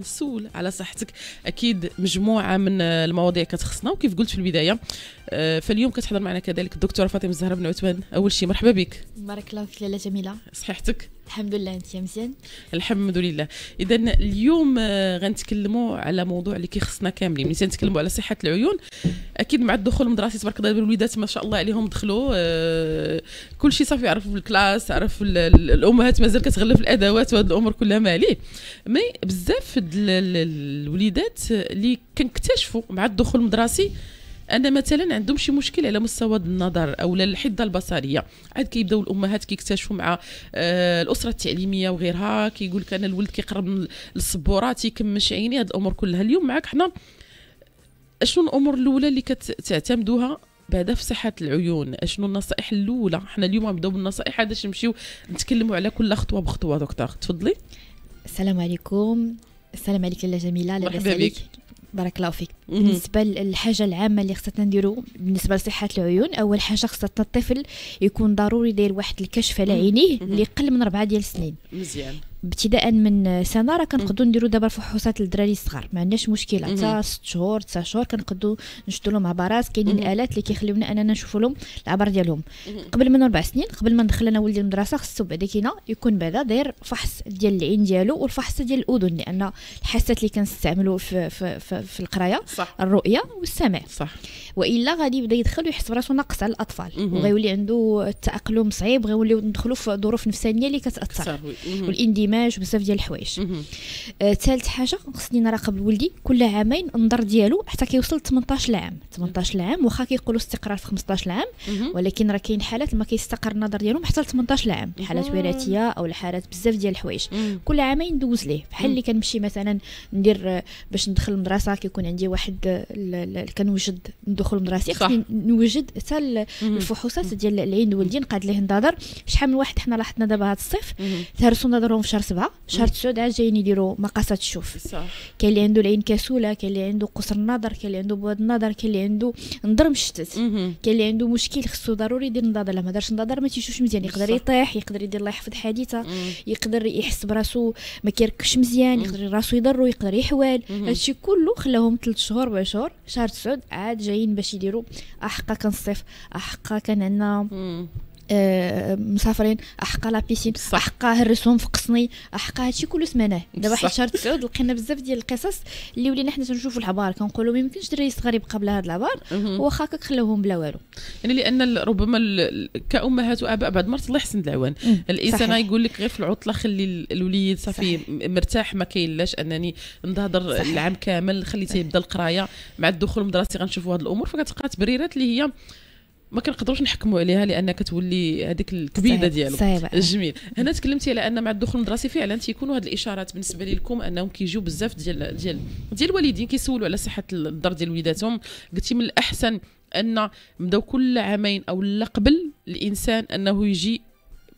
نسول على صحتك. أكيد مجموعة من المواضيع كتخصنا وكيف قلت في البداية فاليوم كتحضر معنا كذلك الدكتورة فاطمة الزهراء بن عثمان أول شيء مرحبا بك. بارك الله فيك لاله جميلة. صحيحتك. الحمد لله أنت مزيان؟ الحمد لله. اذا اليوم آه، غنتكلموا على موضوع اللي كيخصنا كاملين. ملي تنتكلموا على صحة العيون أكيد مع الدخول المدرسي تبارك الله الوليدات ما شاء الله عليهم دخلوا. آه، كل شيء صافي يعرفوا في ال classe عرف الأمهات مازال كتغلف الأدوات وهذه الأمور كلها ما عليه mais بزاف الوليدات اللي كنكتشفوا مع الدخول المدرسي أن مثلا عندهم شي مشكل على مستوى النظر أو الحدة البصرية. عاد كيبداو الأمهات كيكتشفوا مع آه الأسرة التعليمية وغيرها كيقول لك أنا الولد كيقرب للسبوره تيكمش عيني هاد الأمور كلها. اليوم معك حنا أشنو الأمور الأولى اللي كتعتمدوها بعدا في صحه العيون؟ أشنو النصائح الأولى؟ حنا اليوم غنبداو بالنصائح عاد نمشيو نتكلموا على كل خطوة بخطوة. دكتور تفضلي. السلام عليكم. السلام عليكم لاله جميلة مرحبا بك. بارك الله فيك. بالنسبة للحاجة العامة اللي خصنا نديرو بالنسبة لصحة العيون. أول حاجة خصنا الطفل يكون ضروري يدير واحد الكشف على عينيه اللي قل من ربعة ديال السنين. مزيان. ابتداء من سنة راه كنقدروا نديروا دابا فحوصات للدراري الصغار. ما عندناش مشكلة. حتى 6 شهور 9 شهور كنقدروا نشدوا لهم عبارات. كاينين الات اللي كيخليونا أننا نشوفوا لهم العبر ديالهم. قبل من أربع سنين قبل ما ندخل أنا ولدي المدرسة خصو بعدا كاينة يكون بعدا داير فحص ديال العين ديالو والفحص ديال الأذن. لأن الحاسات اللي كنستعملوا في في في, في القراية صح. الرؤية والسمع صح. وإلا غادي يبدأ يدخل ويحس براسو ناقص على الأطفال. وغيولي عنده التاقلم صعيب غيوليو ندخلوا في ظروف نفسانية اللي كتأثر. والإندماج بزاف ديال الحوايج. ثالث آه حاجة خصني نراقب ولدي كل عامين النظر ديالو حتى كيوصل 18 عام 18 عام واخا كيقولوا استقرار في 15 عام ولكن راه كاين حالات ما كيستقر النظر ديالهم حتى ل 18 عام حالات وراثية أو الحالات بزاف ديال الحوايج. كل عامين ندوز ليه. بحال اللي كنمشي مثلا ندير باش ندخل المدرسة كيكون عندي واحد كنوجد ندخل المدرسة خصني نوجد حتى الفحوصات ديال العين ولدي نقاد ليه النظر شحال من واحد حنا لاحظنا دابا هذا الصيف تهرسوا نظرهم في شهر سبعة. شهر تسعود عاد جايين يديروا مقاسات الشوف. كاين اللي عنده العين كسولة كاين اللي عنده قصر النظر كاين اللي عنده بواد النظر كاين اللي عنده نظر مشتت. كاين اللي عنده مشكل خصو ضروري يدير النظر لا ما دارش النظر ما تيشوفش مزيان. يقدر يطيح يقدر يدير الله يحفظ حادثة يقدر يحس براسو ما كيركش مزيان يقدر راسو يضرو يقدر يحوال. هادشي كله خلاهم 3 شهور 4 شهور شهر تسعود عاد جايين باش يديروا احقا كنصيف احقا كان عندنا مسافرين أحقا لا بيسين أحقا الرسوم في قصني أحقا هادشي كله سمعناه دابا واحد شهر تسعود لقينا بزاف ديال القصص اللي ولينا حنا تنشوفوا العبار كنقولوا ما يمكنش دري صغير يبقى بلا هاد العبار واخا هكاك خلاوهم بلا والو. يعني لأن ربما كأمهات وآباء بعض المرات الله يحسن العوان. الإنسان يقول لك غير في العطلة خلي الوليد صافي مرتاح ما كاين لاش انني نهضر العام كامل خليته يبدأ القراية. مع الدخول المدرسي غنشوفوا هاد الأمور. فكتبقى تبريرات اللي هي ما كنقدروش نحكموا عليها لأن كتولي هذيك الكبيدة ديالو. جميل. هنا تكلمتي على أن مع الدخول المدرسي فعلا تيكونوا هذه الإشارات بالنسبة لكم أنهم كيجيو بزاف ديال ديال ديال الوالدين كيسولوا على صحة الدار ديال وليداتهم. قلتي من الأحسن أن نبداو كل عامين أو لا قبل الإنسان أنه يجي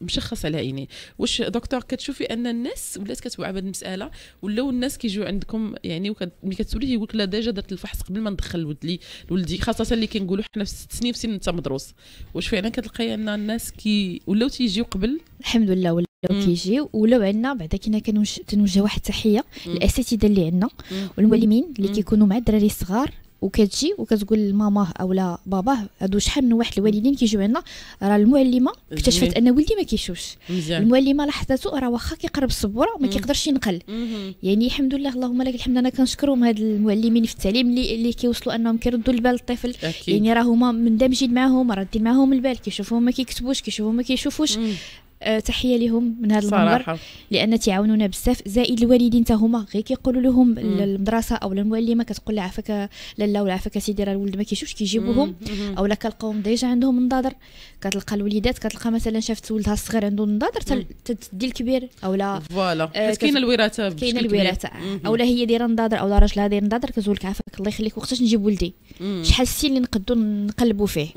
مشخص على عينيه واش دكتور كتشوفي أن الناس ولات كتوعى بهذه المسألة ولاو الناس كيجيو عندكم يعني ملي كتسولي يقول لك لا déjà درت الفحص قبل ما ندخل الولد لي لولدي خاصة اللي كنقولوا حنا في ست سنين في سن التمدرس واش فعلا كتلقاي أن الناس كي ولاو تيجيو قبل؟ الحمد لله ولاو كيجيو ولاو عندنا بعدا كنا كنوجه واحد التحية للاساتذه اللي عندنا والمعلمين اللي كيكونوا مع الدراري الصغار. وكتجي وكتقول لماماه أو لا باباه هادو شحال من واحد الوالدين كيجيو عندنا راه المعلمة اكتشفت أن ولدي ما كيشوفش. المعلمة لاحظته راه واخا كيقرب السبورة ما كيقدرش ينقل. يعني الحمد لله اللهم لك الحمد أنا كنشكرهم هاد المعلمين في التعليم اللي اللي كيوصلوا أنهم كيردوا البال للطفل. يعني راه هما مندمجين معاهم رادين معاهم البال كيشوفوهم ما كيكتبوش كيشوفوهم ما كيشوفوش. تحية لهم من هذا المنبر لأن تيعاونونا بزاف. زائد الوالدين حتى هما غير كيقولوا لهم المدرسة أو المعلمه كتقول لها عافاك لالا ولا عافاك سيدي راه الولد ما كيشوفش كيجيبوهم. أو لا كنلقاوهم déjà عندهم النظاظر كتلقى الوليدات كتلقى مثلا شافت ولدها الصغير عنده النظاظر تدي الكبير أو لا. voilà. آه كاينة الوراثة كاينة الوراثة. أو لا هي دايرة النظاظر أو لا راجلها داير النظاظر كتقول لك عافاك الله يخليك وقتاش نجيب ولدي. شحال السن اللي نقدروا نقلبوا فيه؟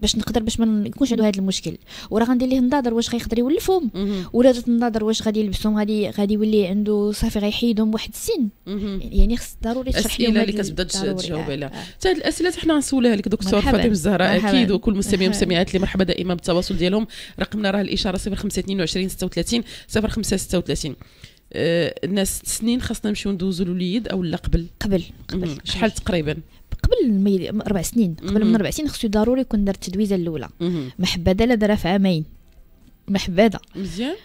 باش نقدر باش ما يكونش عنده هذا المشكل. وراه غندير ليه النظاظر واش غيقدر يولفهم. ولا جات النظاظر واش غادي يلبسهم غادي غادي يولي عنده صافي غيحيدهم واحد السن. يعني خص ضروري تشرح لهم اللي كتبدا تجاوب عليها. حتى الأسئلة حنا غنسولها لك دكتور فاطمة الزهراء. أكيد وكل المستمعين والمستمعات اللي مرحبا دائما بالتواصل ديالهم. رقمنا راه الإشارة 0522 36 0536 آه الناس ست سنين خاصنا نمشيو ندوزو الوليد أو لا قبل؟ قبل. قبل شحال تقريبا؟ قبل أربع سنين قبل من أربع سنين خصو ضروري يكون دار التدويزه الأولى. ما حبذا لا دارها في عامين. محبذة. مزيان.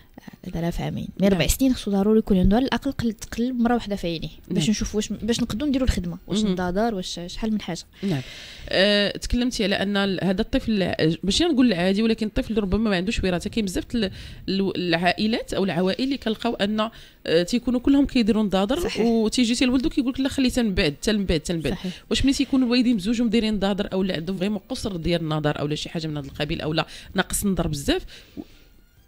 هذا في عامين مي ربع نعم. سنين خصو ضروري يكون عنده على الأقل قل- تقلب مرة واحدة في عينيه باش نعم. نشوف واش باش نقدروا نديروا الخدمة. واش. نضادر واش شحال من حاجة. نعم. أه، تكلمتي على أن هذا الطفل ماشي نقول العادي ولكن الطفل ربما ما عندوش وراثة. كاين بزاف ال- ال- العائلات أو العوائل اللي كنلقاو أن أه، تيكونوا كلهم كيديروا صحيح. وتيجي تي الولد كيقول لك لا خلي تنبعد بعد حتى من بعد حتى من بعد واش ملي تيكونوا الوالدين بزوجهم دايرين نضاضر أو لا؟ عندهم فريمون قصر ديال النظر أو لا شي حاجة من هذا القبيل أو لا. ناقص النظر بزاف.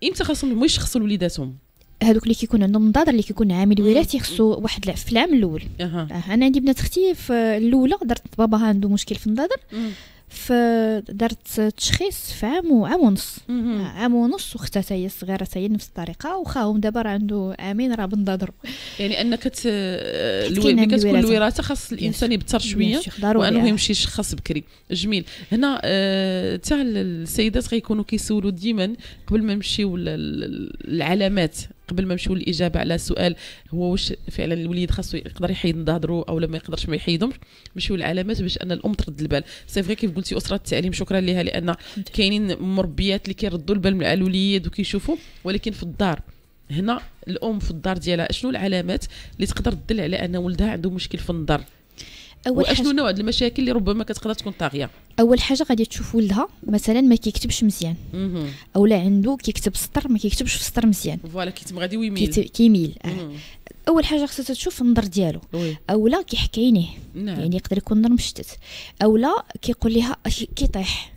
إمتى خاصهم يشخصوا وليداتهم هذوك اللي كيكون عندهم نظاظر اللي كيكون عامل وراثي خصو واحد في العام الأول آه، أنا عندي بنات أختي في الأولى درت باباها عنده مشكل في النظر. مم. فدرت تشخيص في عام وعام ونص. عام ونص واختها هي صغيرة حتى هي نفس الطريقة وخاهم دابا راه عنده عامين راه بنضادروا يعني أنك ت... الو- ملي عندي كتكون. الوراثة خاص الإنسان يبكر شوية وانه آه. يمشي يشخص بكري جميل هنا آه، حتى السيدات غيكونوا كيسولوا ديما قبل ما نمشيو لل- العلامات قبل ما نمشيو الاجابه على السؤال هو واش فعلا الوليد خاصو يقدر يحيد نظاظرو أو ما يقدرش ما يحيدهمش نمشيو العلامات باش أن الأم ترد البال. c'est vrai كيف قلتي أسرة التعليم شكرا لها لأن. كاينين مربيات اللي كيردوا البال على الوليد وكيشوفوا ولكن في الدار. هنا الأم في الدار ديالها شنو العلامات اللي تقدر تدل على أن ولدها عنده مشكل في النظر؟ أول وأشنو نوع المشاكل اللي ربما كتقدر تكون طاغية؟ أول حاجة غادي تشوف ولدها مثلا ما كيكتبش مزيان. مهم. أولا عنده كيكتب سطر ما كيكتبش في سطر مزيان. voilà كيتم غادي ويميل كيميل آه. أول حاجة خصها تشوف النظر ديالو. أولا كيحك عينيه. نعم. يعني يقدر يكون نظر مشتت. أولا كيقول لها كيطيح.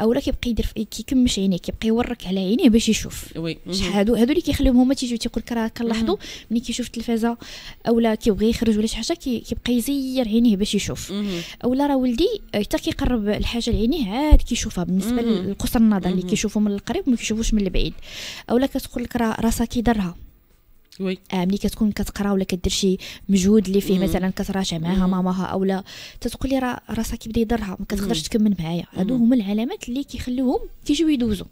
أولا كيبقى يدير كيكمش عينيه كيبقى يورك على عينيه باش يشوف. oui. هادو هادو اللي كيخليهم هما تيجيو تيقول لك راه كنلاحظوا ملي كيشوف التلفازة أولا كيبغي يخرج ولا شي حاجة كي- كيبقى يزير عينيه باش يشوف. أولا راه ولدي حتى كيقرب الحاجة لعينيه عاد كيشوفها بالنسبة. لقصر النظر اللي مهم. كيشوفوا من القريب وما كيشوفوش من البعيد. أولا كتقول لك راه راسها كيضرها oui آه ملي كتكون كتقرا ولا كدير شي مجهود اللي فيه. مثلا كتراجع معاها. ماماها اولا تتقول لي راه راسها كيبدا يضرها ما كتقدرش. تكمل معايا هادو. هما العلامات اللي كيخليوهم كيجيو يدوزوا.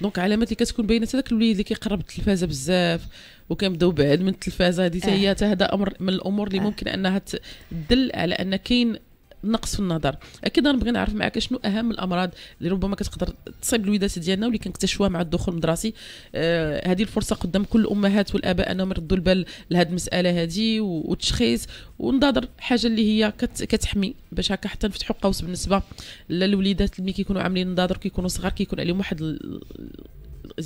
donc علامات اللي كتكون باينة داك الوليد اللي كيقرب التلفازة بزاف وكنبداو بعد من التلفازة هذه حتى هي حتى هذا أمر من الأمور اللي آه. ممكن أنها تدل على أن كاين نقص في النظر. أكيد أنا بغي نعرف معك شنو أهم الأمراض اللي ربما كتقدر تصيب الوليدات ديالنا واللي كنكتشفوها مع الدخول المدرسي. آه هذه الفرصة قدام كل الأمهات والآباء أنهم يردوا البال لهذه المسألة هذه والتشخيص. ونظاظر حاجة اللي هي كت كتحمي باش هكا حتى نفتحوا قوس بالنسبة للوليدات اللي كيكونوا عاملين نظاظر كيكونوا صغار كيكون عليهم واحد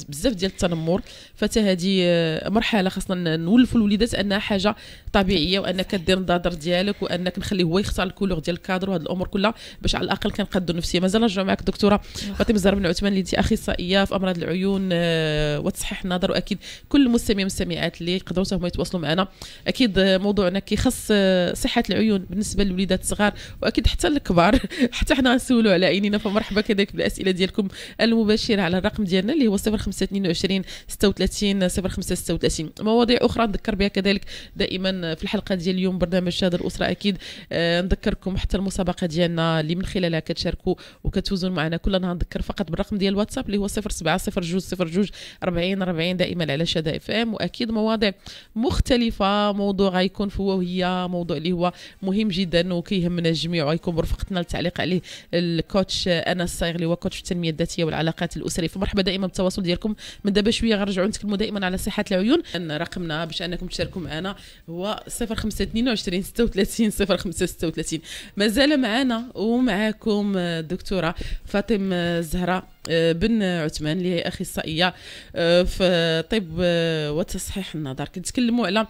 بزاف ديال التنمر حتى هذه آه، مرحلة خاصنا نولفوا الوليدات أنها حاجة طبيعية وانك كدير النظاظر ديالك وأنك نخليه هو يختار ال couleur ديال الكادر وهذه الأمور كلها باش على الأقل كنقادوا النفسيه مازال نرجع معك دكتورة فاطمة الزهراء بن عثمان اللي انت أخصائية في أمراض العيون آه، وتصحيح النظر وأكيد كل المستمعين والمستمعات اللي يقدروا هما يتواصلوا معنا. أكيد آه، موضوعنا كيخص صحة العيون بالنسبة للوليدات الصغار وأكيد حتى الكبار. *laughs* حتى حنا نسولوا على عينينا فمرحبا كذلك بالأسئلة ديالكم المباشرة على الرقم ديالنا اللي هو 0522 36 0536 مواضيع أخرى نذكر بها كذلك دائما في الحلقة ديال اليوم برنامج شهاده الأسرة أكيد. آه، نذكركم حتى المسابقة ديالنا اللي من خلالها كتشاركوا وكتفوزوا معنا. كل نهار نذكر فقط بالرقم ديال الواتساب اللي هو 0702 40 40 دائما على شهاده إف إم. وأكيد مواضيع مختلفة. موضوع غيكون وهي موضوع اللي هو مهم جدا وكيهمنا الجميع وغيكون برفقتنا التعليق عليه الكوتش انس الصايغ اللي هو كوتش التنمية الذاتية والعلاقات الأسرية. فمرحبا دائما بالتواصل ديالكم من دابا شوية غنرجعوا نتكلموا دائما على صحة العيون. أن رقمنا باش أنكم تشاركوا معنا هو 0522 36 0536 مازال معنا ومعاكم الدكتوره فاطمة الزهراء آه، بن عثمان اللي هي أخصائية آه، في طب آه، وتصحيح النظر. كنتكلموا على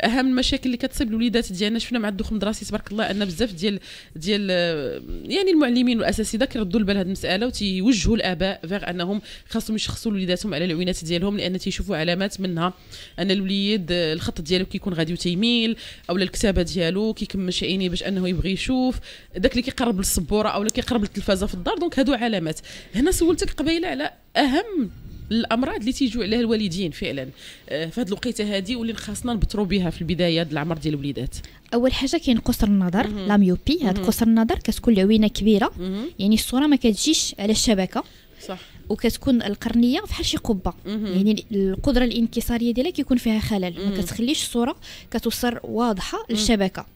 اهم المشاكل اللي كتصيب الوليدات ديالنا شفنا مع الدخول المدرسي تبارك الله أن بزاف ديال ديال آه، يعني المعلمين والأساتذة كيردوا البال هذه المسألة وتيوجهوا الآباء فيغ أنهم خاصهم يشخصوا وليداتهم على العوينات ديالهم لأن تيشوفوا علامات منها أن الوليد آه، الخط ديالو كيكون غادي وتيميل أو الكتابة ديالو كيكمش عينيه باش أنه يبغي يشوف داك اللي كيقرب للسبورة أو اللي كيقرب للتلفازة في الدار. donc هادو علامات. هنا سولتك قبيلة على أهم الأمراض اللي تيجوا عليها الوالدين فعلا آه، في هذه الوقيتة هذه واللي خاصنا نبكروا بها في البداية د العمر ديال الوليدات أول حاجة كاين قصر النظر. la myopie هاد مهم. قصر النظر كتكون العوينه كبيرة مهم. يعني الصورة ما كتجيش على الشبكة صح وكتكون القرنية بحال شي قبة. يعني القدرة الانكسارية ديالها كيكون فيها خلل مم. ما كتخليش الصورة كتوصل واضحة للشبكة.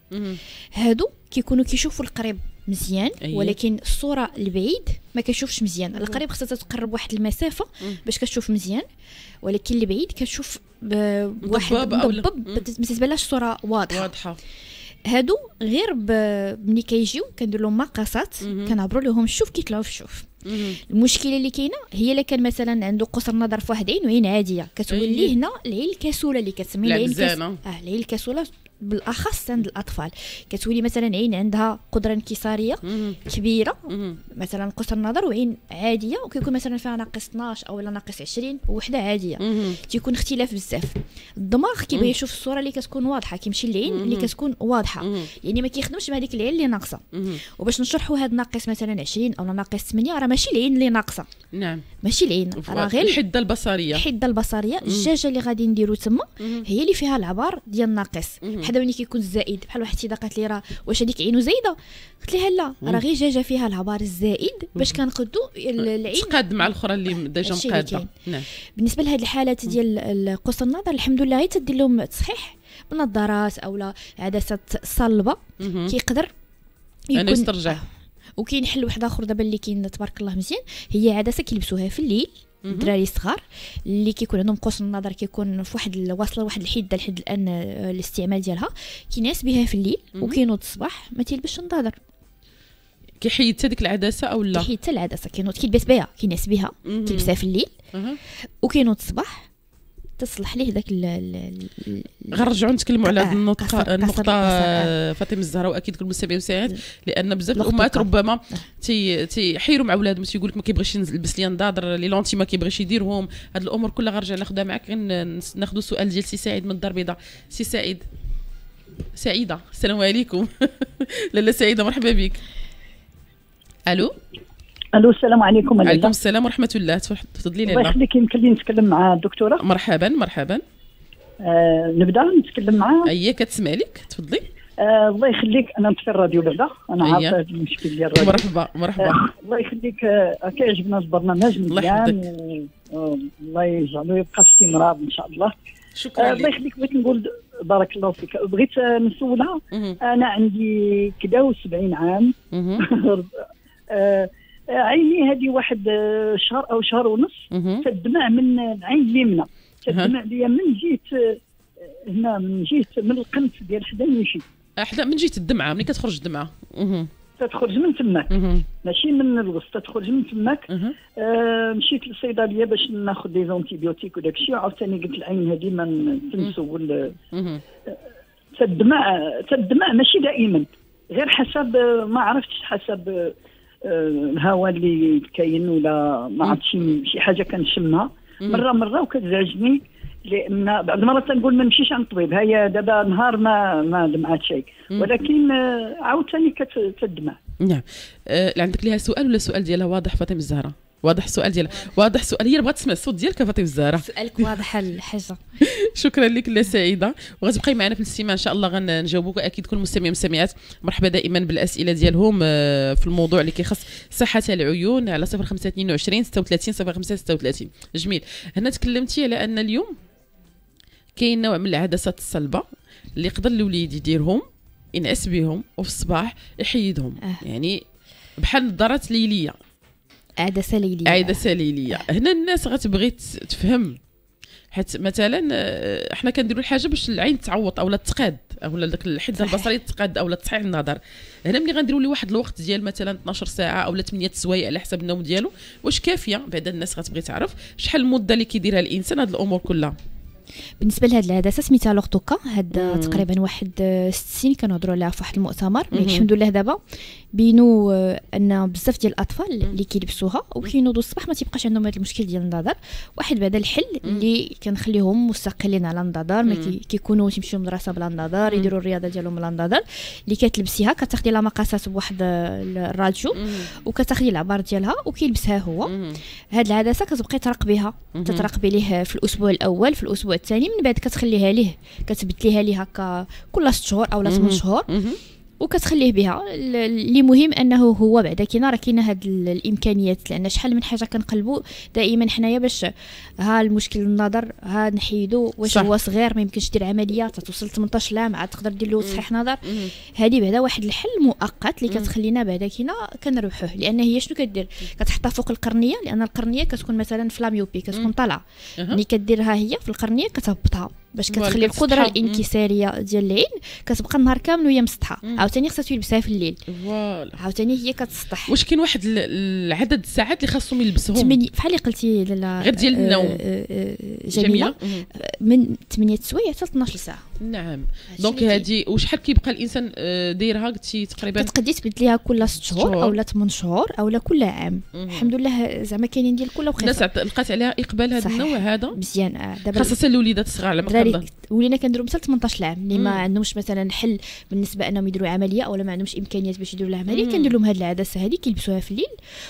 هادو كيكونوا كيشوفوا القريب مزيان أيه. ولكن الصورة البعيد ما كتشوفش مزيان القريب خصها تقرب واحد المسافة. باش كتشوف مزيان ولكن البعيد كتشوف بواحد مم. ما تتبانلاش الصورة واضحة واضحة هادو غير ملي كيجيو كندير لهم مقاسات. كنعبروا لهم الشوف كيطلعوا في الشوف. المشكلة اللي كاينة هي إلا كان مثلا عنده قصر نظر في واحد عين وعين عاديه كتولي أيه. هنا العين الكسوله اللي كتسمي العين كس... العبزانة. آه العين الكسوله بالأخص عند الأطفال كتولي مثلا عين عندها قدرة انكسارية. كبيرة. مثلا قصر نظر وعين عادية وكيكون مثلا فيها ناقص 12 أو ناقص 20 وحدة عادية. تيكون اختلاف بزاف الدماغ كيبغي. يشوف الصورة اللي كتكون واضحة كيمشي للعين اللي. كتكون واضحة. يعني ما كيخدمش بهذيك العين اللي ناقصة. وباش نشرحوا هاد ناقص مثلا 20 أو ناقص 8 راه ماشي العين اللي ناقصة. نعم. ماشي العين. راه غير الحدة البصرية. الحدة البصرية. الجاجه اللي غادي نديرو تما. هي اللي فيها العبار ديال الناقص. حدا ملي كيكون الزائد بحال واحد السيده قالت لي راه واش هذيك عينو زايدة. قلت لها لا راه غير جاجه فيها العبار الزائد باش كنقدو ال- العين. تقاد مع الأخرى اللي ديجا مقادة. نعم. بالنسبة لهاد الحالات ديال ال- قصر النظر الحمد لله غير تدير لهم تصحيح بنظارات اولا عدسات صلبة. كيقدر أنا يسترجع وكاين حل واحد آخر دابا اللي كاين تبارك الله مزيان هي عدسه كيلبسوها في الليل. الدراري الصغار اللي كيكون عندهم قصر النظر كيكون في واحد واصله لواحد الحدة لحد الآن آه، الاستعمال ديالها كيناس بها في الليل. وكينوض الصباح ما تيلبسش النظر كيحيد حتى ديك العدسة أو لا كيحيد حتى العدسة كينوض كيلبس بها كيناس بها. كيلبسها في الليل. وكينوض الصباح تصلح ليه داك ال- ال- ال- غنرجعوا نتكلموا على هذه آه، النقطه النقطة آه. فاطمة الزهراء وأكيد كل المستمعين والمستمعات لأن بزاف. الأمهات ربما تي تيحيروا مع ولادهم تيقول لك ما كيبغيش يلبس لي نظاظر les lunettes ما كيبغيش يديرهم. هاد الأمور كلها غنرجع ناخذها معك ناخذوا السؤال ديال سي سعيد من الدار البيضاء. سي سعيد. سعيدة. السلام عليكم. *laughs* لاله سعيدة مرحبا بك. ألو؟ ألو السلام عليكم عليكم لاله السلام ورحمة الله. تفضلي الله لاله يخليك يمكن لي نتكلم مع الدكتورة. مرحبا مرحبا. آه نبدأ نتكلم معها اييه كتسمع لك؟ تفضلي. آه الله يخليك. أنا نطفي الراديو بعدا. أنا. عارفة هذا المشكل ديال الراديو. مرحبا مرحبا. آه الله يخليك. آه كيعجبنا البرنامج الله مزيان الله يجعله يبقى استمرار إن شاء الله. شكرا آه الله يخليك. بغيت نقول بارك الله فيك. بغيت آه، نسولها. أنا عندي كدا و70 عام. *laughs* آه، عيني هذه واحد آه، شهر أو شهر ونص. تدمع من العين اليمنى. تدمع ليا من جهة آه، هنا من جهة من القنت ديال حدا المشي إحنا من جهة الدمعة ملي كتخرج الدمعة. تتخرج من تماك. ماشي من الوسط تتخرج من تماك. آه مشيت للصيدلية باش ناخذ لي زونتيبيوتيك وداك الشيء عاوتاني قلت العين هذه ما تنسول. تدمع تدمع ماشي دائما. غير حسب آه، ما عرفتش حسب الهواء اللي كاين ولا ما عرفتش شي حاجة كنشمها. مرة مرة وكتزعجني لأن بعض المرات تنقول ما نمشيش عند الطبيب هيا دابا نهار ما ما دمعت شيء. ولكن آه، عاوتاني كتدمع. نعم. آه، عندك ليها سؤال ولا السؤال ديالها واضح فاطمة الزهراء واضح السؤال ديالها واضح السؤال. هي بغات تسمع الصوت ديالك يا فاطمة الزهراء. سؤالك واضح الحاجة. *laughs* شكرا لك لا سعيدة. وغتبقاي معنا في الاستماع إن شاء الله. غنجاوبوك. أكيد كل المستمعين والمستمعات مرحبا دائما بالأسئلة ديالهم آه، في الموضوع اللي كيخص صحة العيون على 0522 36 0536 جميل. هنا تكلمتي على أن اليوم كاين نوع من العدسات الصلبة اللي يقدر الوليد يديرهم ينعس بهم وفي الصباح يحيدهم. آه. يعني بحال نظارات ليليه عدسه ليلية. عدسه ليلية. هنا الناس غتبغي تفهم. حيت مثلا آه، إحنا كنديروا الحاجة باش العين تعوض اولا تقاد اولا داك الحده. البصريه تقاد اولا تصحيح النظر. هنا ملي غنديروا ليه واحد الوقت ديال مثلا 12 ساعة اولا 8 سوايع على حسب النوم ديالو واش كافية؟ بعدا الناس غتبغي تعرف شحال المده اللي كيديرها الإنسان هاد الأمور كلها. بالنسبة لهاد العدسه سميتها لوغتوكا هاد. تقريبا واحد ست سنين كنهضروا عليها في واحد المؤتمر. مي الحمد لله دابا. بينوا آه، أن بزاف ديال الأطفال اللي كيلبسوها وكينوضوا الصباح ما تيبقاش عندهم هذا المشكل ديال النظر واحد بعد الحل اللي كنخليهم مستقلين على النظر ما كيكونوا تيمشيو للمدرسه بلا نظر مم. يديروا الرياضة ديالهم بلا نظر اللي كتلبسيها كتاخدي لها مقاسات بواحد الراديو وكتاخدي العبار ديالها وكيلبسها هو. هاد العدسة كتبقاي تراقبيها. تتراقبي ليه في الأسبوع الأول في الأسبوع الثاني من بعد كتخليها ليه كتبدليها ليه هكا كل 6 شهور أو 8 مهم. شهور. وكتخليه بها ال- اللي مهم أنه هو بعدا كاينة راه كاينة هاد ال- الإمكانيات لأن شحال من حاجة كنقلبوا دائما حنايا باش ها المشكل النظر ها نحيدو واش صح. هو صغير ما يمكنش دير عملية توصل 18 عام عاد تقدر دير له تصحيح نظر. هذه بعدا واحد الحل مؤقت اللي. كتخلينا بعدا كينا كنربحوه لأن هي شنو كدير كتحطها فوق القرنية لأن القرنية كتكون مثلا في la myopie كتكون. طالعة. ملي كديرها هي في القرنية كتهبطها باش كتخلي القدرة. الانكسارية ديال العين كتبقى النهار كامل وهي مسطحة. عاوتاني خصها تلبسها في الليل. voilà. عاوتاني هي كتسطح. واش كاين واحد ال- العدد الساعات اللي خاصهم يلبسهم؟ تمني بحال اللي قلتي غير ديال آه، النوم. آه، آه، جميلة. مهم. من 8 سوايع حتى 12 ساعة. نعم donc هذه وشحال كيبقى الإنسان آه، دايرها قلتي تقريبا كتقدي تبدليها كل 6 شهور. اولا 8 شهور اولا كل عام. الحمد لله زعما كاينين ديال كل الناس وخير عط- لقات عليها إقبال هذا. النوع هذا مزيان آه، دابا خاصة الوليدات الصغار على كنظن ولينا كنديروا مثلا 18 عام اللي ما. عندهمش مثلا حل بالنسبة أنهم يديروا عملية اولا ما عندهمش إمكانيات باش يديروا العملية. كندير لهم هذه العدسه هذه كيلبسوها في الليل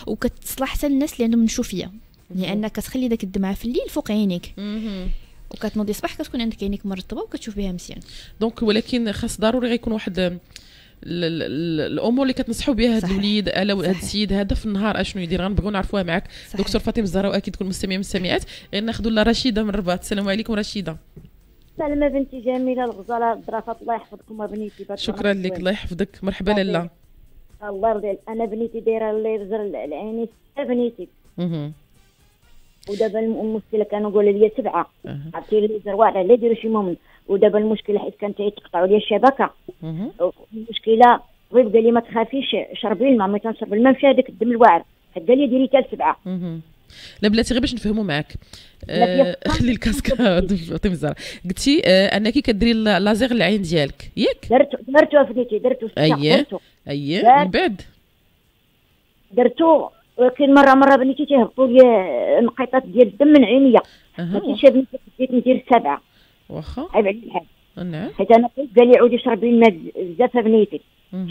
وكتصلح حتى للناس اللي عندهم نشوفية لأن كتخلي داك الدمعة في الليل فوق عينيك. وكتنوضي الصباح كتكون عندك عينيك مرطبة وكتشوف بها مزيان دونك ولكن خاص ضروري غيكون واحد ال- ال- ال- الأمور اللي كتنصحوا بها هاد. الوليد ألا هاد. السيد هذا في النهار أشنو يدير غنبغيو نعرفوها معك صحيح. دكتور فاطمة الزهراء واكيد كل مستمعين مستمعات غير ناخذوا لا رشيدة من الرباط السلام عليكم رشيدة سلمى بنتي جميلة الغزالة الظرافات الله يحفظكم بنيتي بارك شكرا لك. الله يحفظك مرحبا. لاله الله يرضي عليك. أنا بنيتي دايرة الليزر العيني ستة بنيتي. ودابا الم- المشكلة كانوا يقولوا لي سبعة. عرفتي الليزر واعره لا يديروا شي مؤمن ودابا المشكلة حيت كانت يتقطعوا لي الشبكة. مهم. المشكلة غير قال لي ما تخافيش شربي الماء ما تنشرب الماء مشى هذاك الدم الواعر. حتى قال لي ديري حتى لسبعة. مهم. لا بلاتي غير باش نفهموا معاك. آه خلي ال casque. *laughs* فاطمه الزهراء قلتي آه أنك كديري لازير العين ديالك. ياك؟ درت درتو درتو أييه. درتو. أييه. لا. من بعد؟ درتو. ولكن مرة مرة بنيتي تيهبطوا لي انقطاط ديال الدم من عينيا. ما أها كاينش بنيتي بديت ندير سبعة. واخا؟ عيب عليك الحال. نعم. حيت أنا قلت قال لي عودي شربي الماء بزاف يا بنيتي.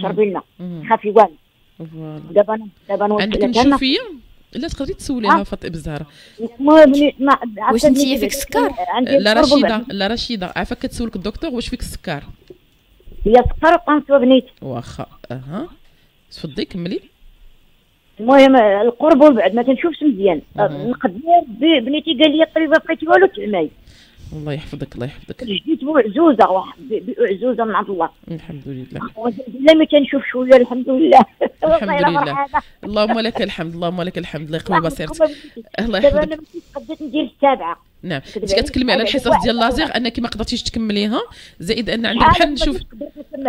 شربي الماء. خافي والو. فوالا دابا أنا دابا نوصل عندك أنا نشوفية؟ لا تقدري تسوليها فاطمة بني ما عرفت واش بنيتي فيك بعد- سكر؟ عندي لا رشيدة. لا رشيدة. عافاك كتسولك الدكتور واش فيك السكر. هي سكر وقنصوه بنيتي واخا. أها. تفضلي كملي. المهم القرب والبعد ما تنشوفش مزيان. نقدر ب- بنيتي قال لي ما بقيتي والو تعماي الله يحفظك الله يحفظك. جديت بعزوزه واحد بعزوزه من عند الله. الحمد لله. لا ما تنشوف شوية الحمد لله. الحمد *laughs* لله. اللهم لك الحمد اللهم لك الحمد الله يقوي بصيرتك. الله يحفظك. أنا قدرت ندير السابعة. نعم. انت. كتكلمي على الحصص ديال لازير انك ما قدرتيش تكمليها. زائد أن عندك بحال نشوف.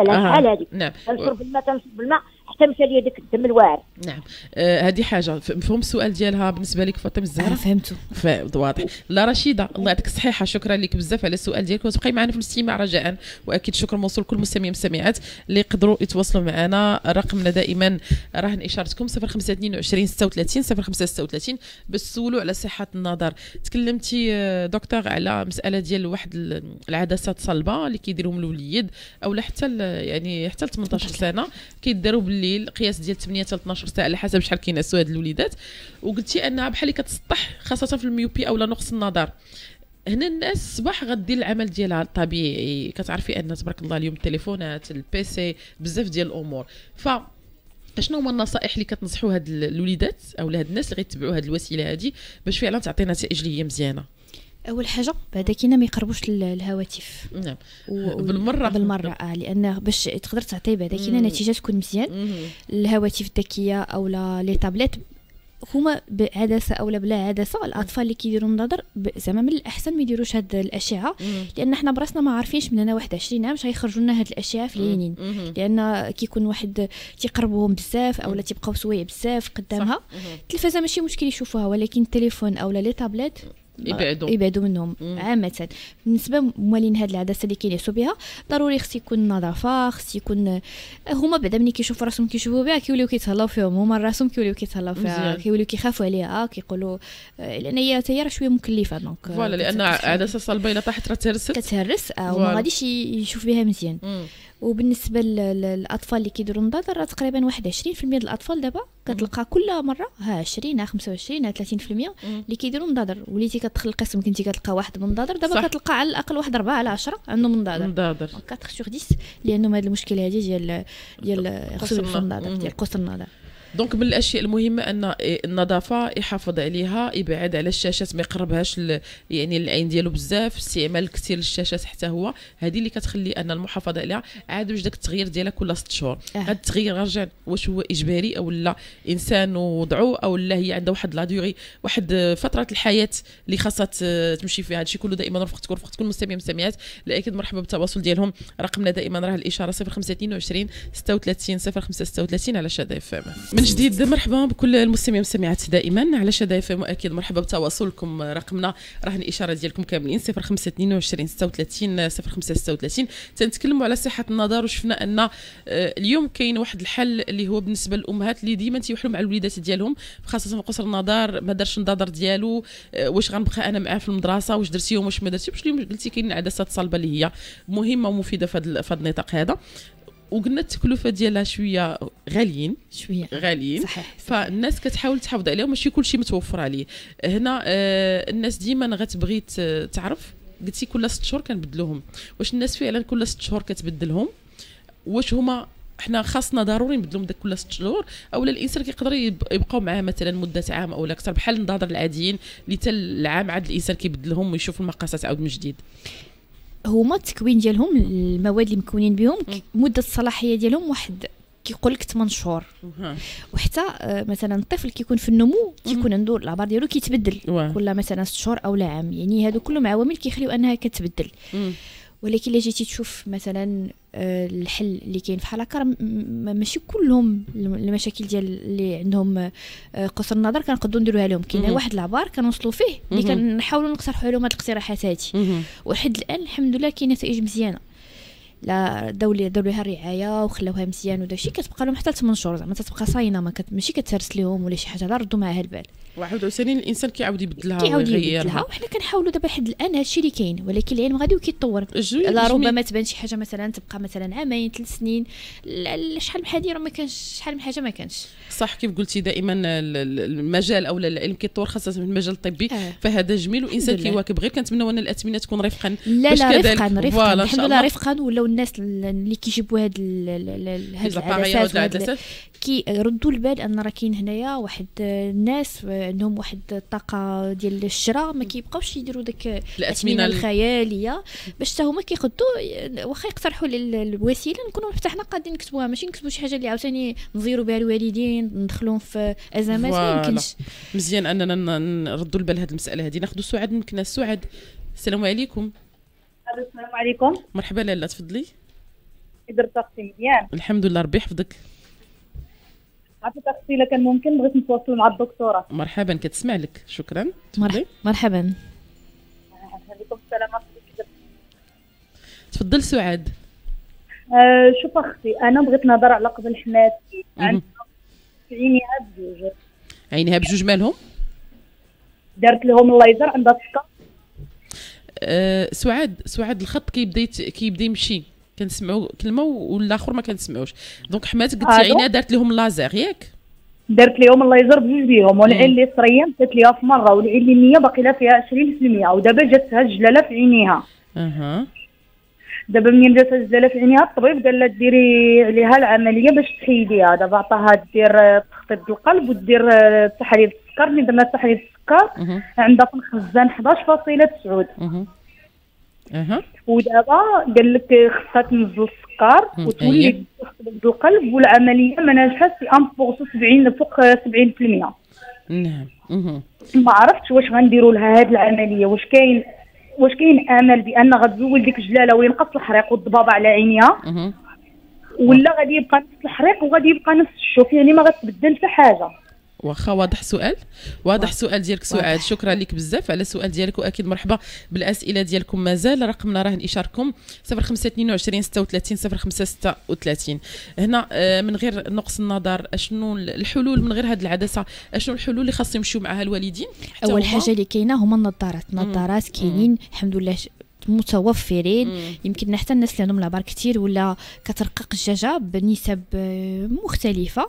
شحال هذه نعم. تنشرب الماء تنشرب الماء. حتى مشى لي داك الدم الواعر نعم. آه هذه حاجة. ف- مفهوم السؤال ديالها بالنسبة لك فاطمة الزهراء؟ فهمته. ف- واضح. لا رشيدة الله يعطيك الصحيحة. شكرا لك بزاف على السؤال ديالك. وتبقاي معنا في الاستماع رجاء. وأكيد شكر موصول كل المستمعين والمستمعات اللي يقدروا يتواصلوا معنا. رقمنا دائما راهن إشارتكم 0522 36 0536 باش تسولوا على صحة النظر. تكلمتي آه، دكتور على مسألة ديال واحد ال- العدسات صلبة اللي كيديرهم الوليد أو حتى يعني حتى ل 18 سنة كيداروا بالليل قياس ديال 8 حتى 12 ساعة على حسب شحال كينعسوا هاد الوليدات. وقلتي أنها بحال كتسطح خاصة في الميوبي أو نقص النظر. هنا الناس الصباح غدير العمل ديالها الطبيعي. كتعرفي أن تبارك الله اليوم التليفونات البيسي بزاف ديال الأمور. ف شنو هما النصائح اللي كتنصحوا هاد ال- الوليدات أو هاد الناس اللي غيتبعوا هاد الوسيلة هذه باش فعلا تعطي نتائج اللي هي مزيانة؟ أول حاجة بعدا كاينة ما يقربوش الهواتف نعم و- و- بالمرة. بالمرة آه لأن باش تقدر تعطي بعدا كاينة. نتيجه تكون مزيان. الهواتف الذكية أو لا لي تابلت هما بعدسة أو لا بلا عدسه الاطفال اللي كيديروا النظر زعما من الأحسن ما يديروش هاد الأشعة. لأن حنا براسنا ما عارفينش من هنا واحد 20 عام غيخرجوا لنا هاد الأشعة في العينين. لأن كيكون واحد تيقربوهم بزاف اولا تيبقاو سوايع بزاف قدامها. التلفازة ماشي مشكل يشوفوها ولكن التليفون أو لي تابلت يبعدوا. يبعدوا منهم. عامة بالنسبة موالين هاد العدسه اللي كينعسوا بها ضروري خص يكون نظافة خص يكون هما بعدا ملي كيشوفوا راسهم كيشوفوا بها كيوليو كيتهلاو فيهم هما راسهم كيوليو كيتهلاو فيها. كيوليو كيخافوا عليها كيقولوا آه، لأن هي حتى هي راه شوية مكلفة donc voilà لأن عدسه صلبه الا طاحت راه تهرست كتهرس آه،. وما غاديش يشوف بها مزيان. وبالنسبة للأطفال اللي كيديروا النظاظر راه تقريبا واحد 20% ديال الأطفال دابا كتلقى كل مرة ها 20 ها 25 ها 30% اللي كيديروا النظاظر وليتي كتدخل القسم كنتي كتلقى واحد بالنظاظر دابا كتلقى على الأقل واحد 4 على 10 عندهم النظاظر النظاظر 4 sur 10 اللي عندهم هذه المشكلة هذه ديال ديال خصوصا النظاظر ديال قصر النظر donc من الأشياء المهمة أن النظافة يحافظ عليها يبعد على الشاشات ما يقربهاش يعني العين ديالو بزاف استعمال كثير للشاشات حتى هو. هذه اللي كتخلي أن المحافظة عليها عاد واش داك التغيير ديالها كل ست شهور. آه. هذا التغيير رجع واش هو إجباري أو لا. إنسان وضعه أو لا هي عندها واحد la durée واحد فترة الحياة اللي خاصها تمشي فيها. هادشي كله دائما رفقتكم رفقت كل المستمعين والمستمعات أكيد مرحبا بالتواصل ديالهم. رقمنا دائما راه الإشارة 0522 36 0536 على شدى إف من جديد مرحبا بكل المستمعين والمستمعات دائما. على شدى إف واكيد مرحبا بتواصلكم رقمنا. راه الاشاره ديالكم كاملين 0522 36 0536 تنتكلموا على صحة النظر. وشفنا أن آه، اليوم كاين واحد الحل اللي هو بالنسبة للأمهات اللي ديما تيوحلوا مع الوليدات ديالهم خاصة قصر النظر ما دارش النظر ديالو آه، واش غنبقى أنا معاه في المدرسة واش درتيهم واش ما درتيهمش اليوم قلتي كاين عدسات صلبة اللي هي مهمة ومفيدة في هذا النطاق هذا. وقلنا التكلفة ديالها شوية غاليين. شوية. غاليين. صحيح, فالناس كتحاول تحافظ عليهم ماشي كلشي متوفر عليه. هنا آه الناس ديما غتبغي تعرف؟ قلتي كل ست شهور كنبدلوهم. واش الناس فعلا كل ست شهور كتبدلهم؟ واش هما حنا خاصنا ضروري نبدلهم داك كل ست شهور؟ أولا الإنسان كيقدر يبقاو معاه مثلا مدة عام أو أكثر. بحال النظاظر العاديين اللي حتى العام عاد الإنسان كيبدلهم ويشوف المقاسات عاود من جديد. هما التكوين ديالهم المواد اللي مكونين بهم مدة الصلاحية ديالهم واحد كيقول لك 8 شهور. وحتى آه، مثلا الطفل كيكون في النمو كيكون عنده العبار ديالو كيتبدل. كل مثلا 6 شهور أو لا عام. يعني هادو كلهم عوامل كيخليو أنها كتبدل. ولكن إلا جيتي تشوف مثلا آه، الحل اللي كاين بحال هكا ماشي كلهم المشاكل ديال اللي عندهم آه، قصر النظر كنقدروا نديروها لهم كاين واحد العبار كنوصلوا فيه اللي كنحاولوا نقترحوا لهم هاد الاقتراحات هذه وحد الآن الحمد لله كاين نتائج مزيانة. لا داو لي داو ليها الرعاية وخلاوها مزيان وداكشي كتبقى لهم حتى 8 شهور زعما تتبقى صاينة ما كت... ماشي كتهرس لهم ولا شي حاجة لا ردوا معاها البال. واحد وثاني الإنسان كيعاود يبدلها كيعاود يبدلها وحنا كنحاولوا دابا حد الآن هادشي اللي كاين ولكن العلم غادي وكيتطور. لا ربما تبان شي حاجة مثلا تبقى مثلا عامين ثلاث سنين. شحال من حاجة ما كانش شحال من حاجة ما كانش. صح كيف قلتي دائما المجال أو العلم كيتطور خاصة في المجال الطبي. آه. فهذا جميل والانسان كيواكب. غير كنتمنوا ان الأثمنة تكون رفقا. لا لا رفقا رفقا. الحمد لله رفقا. ولاو الناس اللي كيجيبوا هاد العدسات كيردوا البال أن راه كاين هنايا واحد الناس عندهم واحد الطاقة ديال الشراء ما كيبقاوش يديروا داك الأثمنة الخيالية باش حتى هما كيقدوا واخا يقترحوا الوسيله نكونوا حتى حنا قادين نكتبوها. ماشي نكتبوا شي حاجة اللي عاوتاني نزيروا بها الوالدين ندخلوهم في أزمات ما يمكنش. مزيان أننا نردوا البال هذه المسألة هذه ناخذوا سعاد من سعاد. السلام عليكم. السلام عليكم. مرحبا لاله تفضلي. درت أختي مزيان. الحمد لله ربي يحفظك. عرفت أختي الا كان ممكن بغيت نتواصل مع الدكتورة. مرحبا كتسمع لك. شكرا. مرحبا. مرحبا عليكم السلام تفضل سعاد. آه شوف أختي أنا بغيت نهضر على قبل حماتي عندها عينيها بجوج. عينيها بجوج مالهم؟ دارت لهم الليزر عندها السكر أه سعاد سعاد الخط كيبدأ كيبدأ يمشي. كنسمعوا كلمة والآخر ما كنسمعوش. donc حماتك قلتي عينيها دارت لهم لازر ياك؟ دارت لهم الليزر بجوج بيهم والعين اللي صريه دارت ليها في مرة والعين اللي النيه باقي لها فيها 20% ودابا جاتها الجلاله في عينيها. أها. دابا منين جاتها الجلاله في عينيها؟ الطبيب قال لها ديري عليها العملية باش تحيديها. دابا عطاها دير تخطيط القلب ودير تحاليل السكر ملي درنا تحاليل السكر عندها في الخزان 11.9 أها. ودابا قال لك خصها تنزل السكر وتولي القلب والعملية ما ناجحاش في ام فوق 70 فوق 70% نعم. ما عرفتش واش غنديروا لها هذه العملية. واش كاين واش كاين أمل بأن غتزول ديك الجلالة وينقص الحريق والضبابه على عينيها؟ ولا غادي يبقى نفس الحريق وغادي يبقى نفس الشوف يعني ما غتبدل حتى حاجة. واخا واضح السؤال واضح السؤال ديالك سعاد شكرا لك بزاف على السؤال ديالك وأكيد مرحبا بالأسئلة ديالكم. مازال رقمنا راه اشاركم 0522 36 0536 هنا آه، من غير نقص النظر أشنو الحلول؟ من غير هذه العدسة أشنو الحلول اللي خاص يمشيو معها الوالدين؟ أول حاجة اللي كاينة هما النظارات. النظارات كاينين الحمد لله متوفرين. يمكن حتى الناس اللي عندهم العبار كثير ولا كترقق الدجاجه بنسب آه، مختلفة.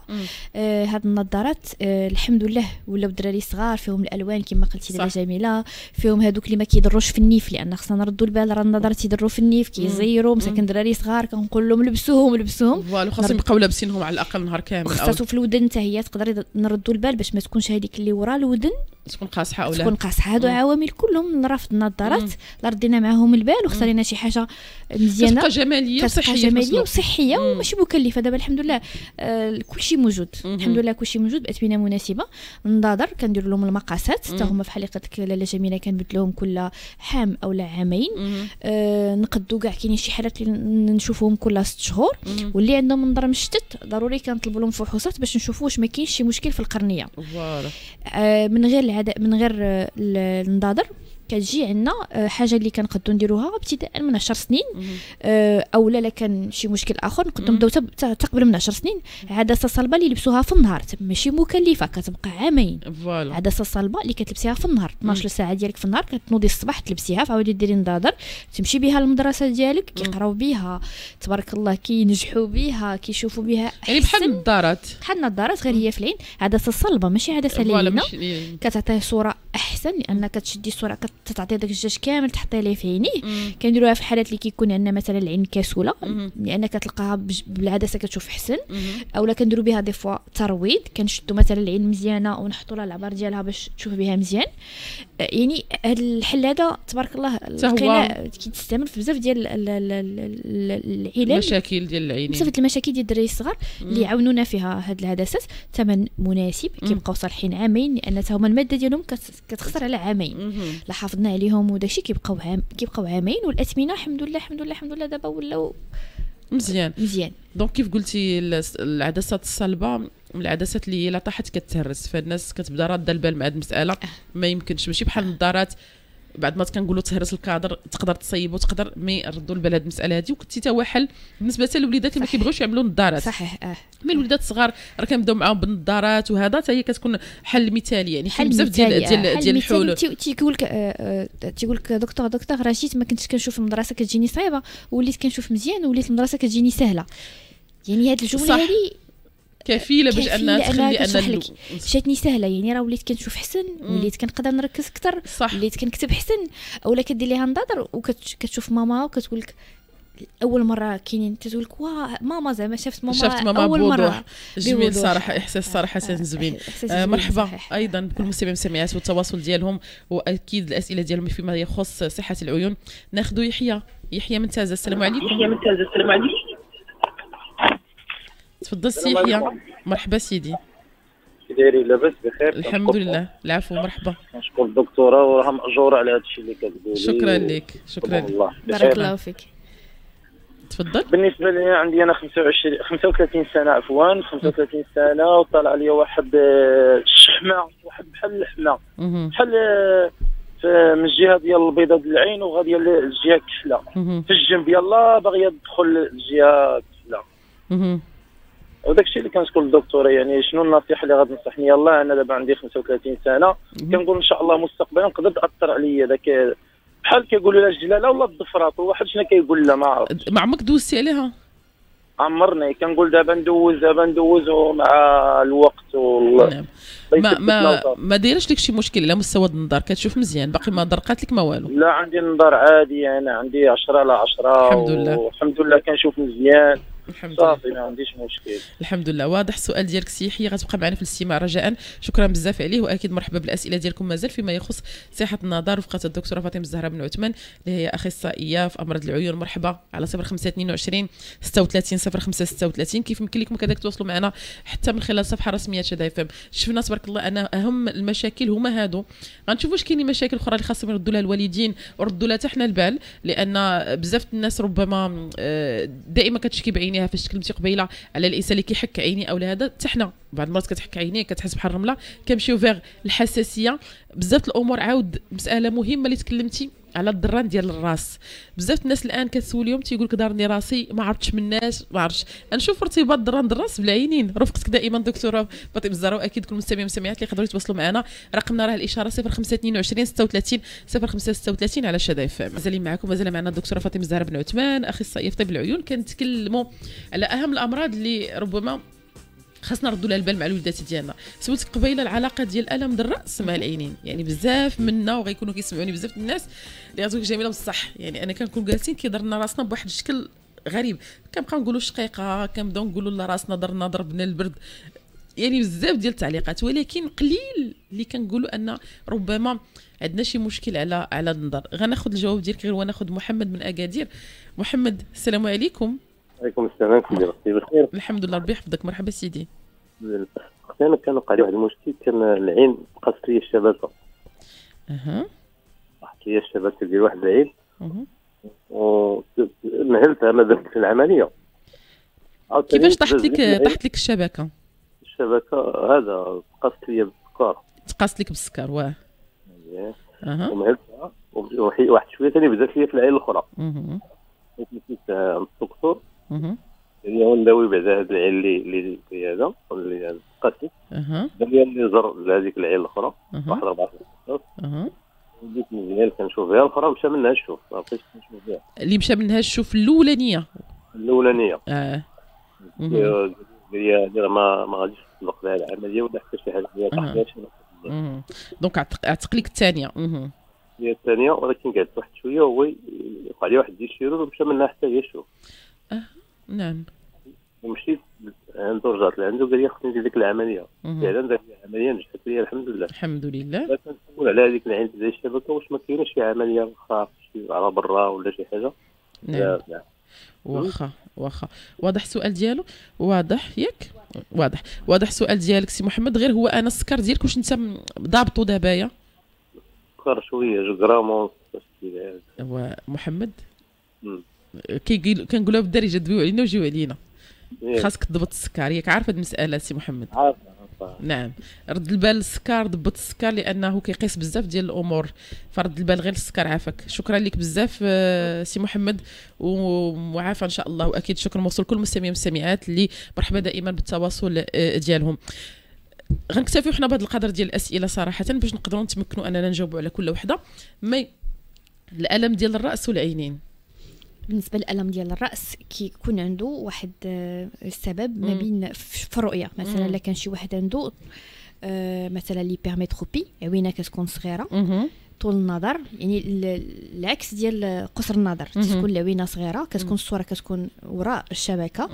آه هاد النظارات آه الحمد لله ولاو الدراري صغار فيهم الألوان كما قلتي دابا جميلة. فيهم هادوك اللي ما كيضروش في النيف لأن خصنا نردوا البال راه النظارات تيضروا في النيف كيزيروا مساكن دراري صغار كنقول لهم لبسوهم لبسوهم. voilà خاصهم يبقاو لابسينهم على الأقل نهار كامل خاصو في الودن حتى هي تقدر نردوا البال باش ما تكونش هذيك اللي ورا الودن. تكون قاصحة أو لا. تكون قاصحة. هادو عوامل كلهم رفض النظارات. لا ردينا معاهم البال واختارينا شي حاجة مزيانة. كتبقى جمالية وصحية جمالية وصحية وماشي مكلفة. دابا الحمد لله آه كلشي موجود. الحمد لله كلشي موجود. باثمنه مناسبة. النظر كندير لهم المقاسات. حتى هما في حلقة لاله جميلة كنبدلوهم كل عام أو لا عامين. آه نقدو كاع كاينين شي حالات اللي نشوفوهم كل ست شهور. واللي عندهم نظر مشتت ضروري كنطلبوا لهم فحوصات باش نشوفوا واش ما كاينش شي مشكل في القرنية. آه من غير العدد من غير النظاظر كتجي عندنا آه، حاجة اللي كنقدو نديروها ابتداء من 10 سنين. آه، أو لا كان شي مشكل آخر نقدو نبداو تقبل من 10 سنين. عدسه صلبه اللي يلبسوها في النهار ماشي مكلفة كتبقى عامين. عدسه صلبه اللي كتلبسيها في النهار 12 ساعة ديالك في النهار كتنوضي الصباح تلبسيها فعاودي ديري نظاظر تمشي بها للمدرسة ديالك كيقراو بها تبارك الله كينجحوا بها كيشوفوا بها يعني بحال النظارات. بحال النظارات غير هي في العين. عدسه صلبه ماشي عدسه لينه كتعطيه صورة أحسن لأن كتشدي الصورة تعطي داك الدجاج كامل تحطي ليه في عينيه كنديروها في الحالات اللي كيكون عندنا مثلا العين كسولة لأن كتلقاها بالعدسه كتشوف أحسن. أولا كنديروا بها دي فوا ترويض كنشدوا مثلا العين مزيانة ونحطوا لها العبار ديالها باش تشوف بها مزيان. يعني هذا الحل هذا تبارك الله لقينا كيتستعمل في بزاف ديال العلاج المشاكل ديال العينين. بزاف المشاكل ديال الدراري الصغار اللي يعاونونا فيها هاد العدسات ثمن مناسب كيبقاو صالحين عامين لأن هما المادة ديالهم كتخسر على عامين. لا حافظنا عليهم وداكشي كيبقاو عام كيبقاو عامين والأثمنة الحمد لله الحمد لله الحمد لله دابا ولاو مزيان. مزيان. donc كيف قلتي العدسات الصلبة العدسات اللي لا طاحت كتهرس فالناس كتبدا رادة البال مع هذه المسألة. أه. ما يمكنش ماشي بحال النظارات بعد ما كنقولوا تهرس الكادر تقدر تصيب وتقدر mais ردوا البال هذه المسألة هذه وكنتي تا حل بالنسبة للوليدات اللي ما كيبغيوش يعملوا نظارات. صحيح آه. mais الوليدات الصغار راه كنبداو معاهم بالنظارات وهذا حتى هي كتكون حل مثالي يعني حل بزاف ديال ديال ديال الحلول. تيقول لك آه، آه، تيقول لك دكتور دكتور راه جيت ما كنتش كنشوف المدرسة كتجيني صعيبة وليت كنشوف مزيان وليت المدرسة كتجيني سهلة. يعني هذه الجملة هذه كفيلة باش أنها تخلي أن مشاتني سهلة يعني راه وليت كنشوف حسن وليت كنقدر نركز أكثر وليت كنكتب حسن أولا كدير ليها نظر وكتشوف ماما وكتقول لك أول مرة كاينين تقول لك واه ماما زعما شافت ماما شافت ماما أول مرة. جميل صراحة إحساس صراحة آه زوين. آه مرحبا. صحيح. أيضا بكل المستمعين والمستمعات والتواصل ديالهم وأكيد الأسئلة ديالهم فيما يخص صحة العيون. ناخذ يحيى. يحيى من تازه السلام عليكم. يحيى من تازه السلام عليكم. تفضل سي يحيى مرحبا سيدي. دايرين لاباس بخير الحمد لله. العفو مرحبا. نشكر الدكتورة وراها ماجوره على هذا الشيء اللي كتقولي شكرا لك شكرا الله بارك الله فيك. تفضل. بالنسبة لي عندي أنا 25 35 سنة عفوا 35 سنة وطلع لي واحد الشحمة واحد بحال اللحمه بحال من الجهة ديال البيضة ديال العين وغاديه للجهه الكحله في الجنب يلا باغية تدخل الجهة الكحله وداك الشيء اللي كنشكر الدكتوره يعني شنو النصيحة اللي غتنصحني يلاه أنا دابا عندي 35 سنة. كنقول إن شاء الله مستقبلا نقدر تأثر عليا. داك بحال كيقولوا لها الجلالة ولا الضفرات واحد شنو كيقول لها ما عرفتش. ما عمرك دوزتي عليها؟ عمرني. كنقول دابا ندوز دابا ندوز مع الوقت وال... نعم. ما ما ما دايرش لك شي مشكل على مستوى النظر. كتشوف مزيان. باقي ما درقات لك ما والو. لا عندي النظر عادي. أنا عندي 10 على 10 الحمد لله. والحمد لله كنشوف مزيان. الحمد صافي ما عنديش مشكل. الحمد لله. واضح السؤال ديالك سي يحيى غتبقى معنا في الاستماع رجاء. شكرا بزاف عليه وأكيد مرحبا بالأسئلة ديالكم مازال فيما يخص صحة النظر. وفقة الدكتورة فاطمة الزهراء بن عثمان اللي هي أخصائية في أمراض العيون. مرحبا على 0522 36 0536 كيف يمكن لكم كذلك تواصلوا معنا حتى من خلال الصفحه الرسميه شدا إف شفنا تبارك الله أنا أهم المشاكل هما هادو. غنشوفوا واش كاينين مشاكل أخرى اللي خاصهم يردوا لها الوالدين وردوا لها حتى حنا البال لأن بزاف الناس ربما آه، دائما كتشكي بعينيها فاش تكلمتي قبيلة على الإنسان اللي كيحك عيني أو هذا حتى حنا بعض المرات كتحك عينيه كتحس بحال الرملة كنمشيو فيغ الحساسية. بزاف الأمور عاود مسألة مهمة اللي تكلمتي. على الدران ديال الراس. بزاف الناس الآن كتسوليهم تيقول لك دارني راسي ما عرفتش من الناس ما عرفتش. نشوف ارتباط دران الراس بالعينين رفقتك دائما دكتورة فاطمة الزهراء وأكيد كل المستمعين والمستمعات اللي يقدروا يتواصلوا معنا. رقمنا راه الإشارة 0522 36 0536 على شدى إف إم. مازال معكم مازال معنا الدكتورة فاطمة الزهراء بن عثمان أخصائية في طب العيون. كنتكلموا على أهم الأمراض اللي ربما خاصنا نردوا لها البال مع الوليدات ديالنا. سولتك قبيلة العلاقة ديال الالم الرأس مع العينين. يعني بزاف منا وغيكونوا كيسمعوني بزاف الناس اللي غتقول جميلة بصح. يعني أنا كنكون جالسين كيضر لنا راسنا بواحد الشكل غريب. كنبقى نقولوا شقيقة كنبداو نقولوا لا راسنا درنا ضربنا البرد. يعني بزاف ديال التعليقات ولكن قليل اللي كنقولوا أن ربما عندنا شي مشكل على على النظر. غناخذ الجواب ديالك غير وناخذ محمد من أكادير. محمد السلام عليكم. عليكم السلام كي داير بخير. الحمد لله ربي يحفظك. مرحبا سيدي. أنا كان وقع لي واحد المشكل كان العين بقات لي الشبكه أها. طاحت لي الشبكه ديال واحد العين. أها. ونهلت أنا درت في العملية. كيفاش طاحت لك طاحت لك الشبكة؟ الشبكة هذا بقات لي بالسكر تقاس لك بالسكر واه. أها. ومهلتها. وحي- واحد شوية ثاني بدات لي في العين الأخرى. أها. الدكتور أها يعني هو نداوي بعدا هذا العين اللي اللي هذا اللي أها. لي اللي زر لهذيك العين الأخرى. واحد اربعه أها. وليت مزيان كنشوف فيها الأخرى مشى منها الشوف ما بقيتش كنشوف فيها. اللي مشى منها الشوف الأولانية. الأولانية. آه. هذه ما ما غاديش تطلق لها العملية ولا حتى شي حاجة. مهم. donc اعتق لك الثانية. هي الثانية ولكن قعدت واحد شوية وهو يوقع لي واحد ديال الشهور ومشى منها حتى هي الشوف نعم. ومشيت عنده رجعت لعنده قال لي خصني ندير ديك العملية. فعلا لي العملية نجحت لي الحمد لله. الحمد لله. كنسول على هذيك العين ديال الشبكه واش ما كاينش شي عملية أخرى على برا ولا شي حاجة. نعم. واخا واخا. واضح السؤال ديالو؟ واضح ياك؟ واضح. واضح السؤال ديالك سي محمد غير هو أنا السكر ديالك واش انت ضابطو دابا يا؟ سكر شوية جوج غرام ونص محمد؟ مم. كيقول كنقولها بالدارجة دبيو علينا وجيو علينا. إيه. خاصك تضبط السكر. ياك عارف هاد المسألة سي محمد. عارف نعم. رد البال السكر ضبط السكر لأنه كيقيس بزاف ديال الأمور. فرد البال غير السكر عافاك. شكرا لك بزاف آه، سي محمد. ومعافى إن شاء الله. وأكيد شكر موصول كل المستمعين والمستمعات اللي مرحبا دائما بالتواصل آه، ديالهم. غنكتفيو حنا بهذا القدر ديال الأسئلة صراحة باش نقدروا نتمكنوا أننا نجاوبوا على كل وحدة. mais الألم ديال الرأس والعينين. بالنسبة للألم ديال الرأس كيكون عنده واحد آه، السبب ما. بين في الرؤيه مثلا. إلا كان شي واحد عنده آه، مثلا l'hypermétropie عوينة كتكون صغيرة. طول النظر يعني ال- العكس ديال قصر النظر. تكون العوينة صغيرة. كتكون الصورة كتكون وراء الشبكة.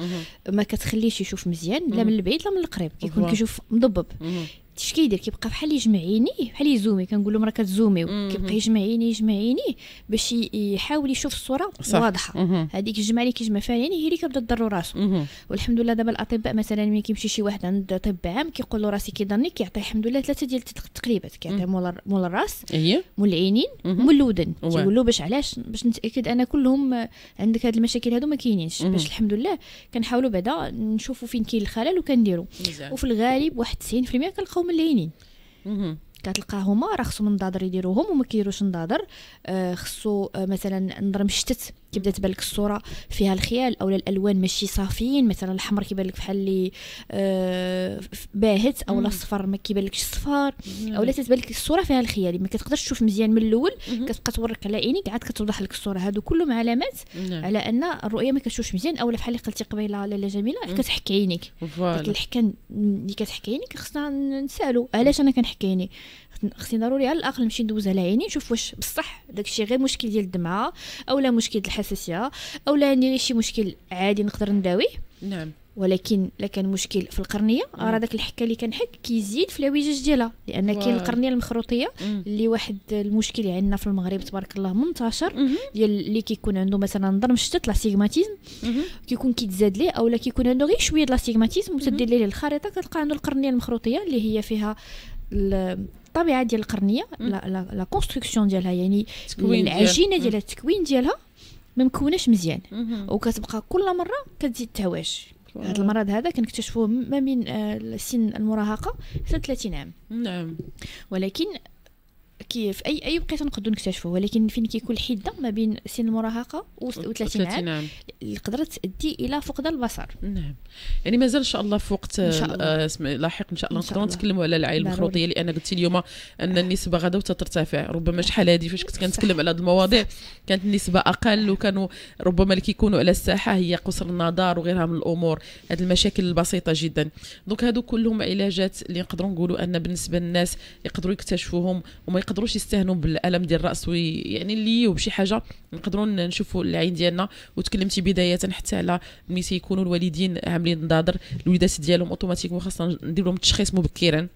ما كتخليش يشوف مزيان لا. من البعيد لا من القريب كيكون. كيشوف مضبب. اش كيدير كيبقى بحال يجمع عينيه بحال يزومي كنقول لهم راه كتزوميو مم. كيبقى يجمع عينيه يجمع عينيه باش يحاول يشوف الصورة صح. واضحة. هذيك الجمعة اللي كيجمع فيها عينيه هي اللي كتبدا تضر راسو. والحمد لله دابا الأطباء مثلا ملي كيمشي شي واحد عند طب عام كيقول له راسي كيضرني كيعطيه الحمد لله ثلاثة ديال التق- التقليبات كيعطيه مول الر- مول الراس مول العينين. مول الودن واه. تيقول له باش علاش باش نتأكد أنا كلهم عندك هاد المشاكل هادو ما كاينينش. باش الحمد لله كنحاولوا بعدا نشوفوا فين كاين الخلل وكنديروا. وفي الغالب واحد 90% كنلقاو العينين. مهم. كتلقاهما راه خصهم النظاظر يديروهم وما كيديروش النظاظر آه خصو آه مثلا النظر مشتت كيبدا تبان لك الصورة فيها الخيال اولا الالوان ماشي صافيين مثلا الاحمر كيبان لك بحال اللي آه باهت أو مم. الصفر ما كيبان لكش الصفار نعم. اولا تتبان لك الصورة فيها الخيال ما كتقدرش تشوف مزيان من الأول. كتبقى تورك على عينيك عاد كتوضح لك الصورة هادو كلهم علامات نعم. على ان الرؤيه ما كتشوفش مزيان أولا بحال اللي قلتي قبيلة لاله جميلة. كتحك عينيك الحكه اللي كتحكي عينيك خصنا نسألو علاش أنا كنحكي عيني خصني ضروري على الأقل نمشي ندوز على عيني نشوف واش بصح داكشي غير مشكل ديال الدمعة أو لا مشكل الحساسية أو لا عندي غير شي مشكل عادي نقدر نداويه نعم ولكن لا كان مشكل في القرنية راه داك الحكة اللي كنحك كيزيد في العويجاج ديالها لأن كاين. القرنية المخروطية مم. اللي واحد المشكل عندنا في المغرب تبارك الله منتشر. ديال اللي كيكون عنده مثلا نظر مشتت l'astigmatisme. كيكون كيتزاد ليه اولا كيكون عنده غير شوية l'astigmatisme وتدير ليه الخريطه كتلقى عنده القرنية المخروطية اللي هي فيها الطبيعه ديال القرنية. لا لا la construction ديالها يعني العجينة. ديالها التكوين ديالها ما مكوناش مزيان. وكتبقى كل مرة كتزيد فوالا. هذا المرض هذا كنكتشفوه ما بين آه، سن المراهقة حتى 30 عام نعم ولكن كي في اي أي وقيتة نقدروا نكتشفوه ولكن فين كيكون الحدة ما بين سن المراهقة و 30 عام عام. اللي قدرت تؤدي إلى فقدان البصر. نعم. يعني مازال إن شاء الله في وقت. آه، لاحق إن شاء الله نقدروا. نتكلموا على العين. المخروطيه لأن قلتي اليوم أن النسبة غدا ترتفع ربما شحال هذه فاش كنت كنتكلم على هذه المواضيع؟ كانت النسبة أقل وكانوا ربما اللي كيكونوا على الساحة هي قصر النظر وغيرها من الأمور. هذه المشاكل البسيطة جدا. donc هادو كلهم علاجات اللي نقدروا نقولوا أن بالنسبة للناس يقدروا يكتشفوهم وما يقدروش يستهنوا بالألم ديال الرأس oui يعني اللي بشي حاجة نقدروا نشوفوا العين ديالنا. وتكلمتي بداية حتى على ملي تيكونوا الوالدين عاملين نضاضر الوليدات ديالهم automatiquement خاصنا ندير لهم التشخيص مبكرا.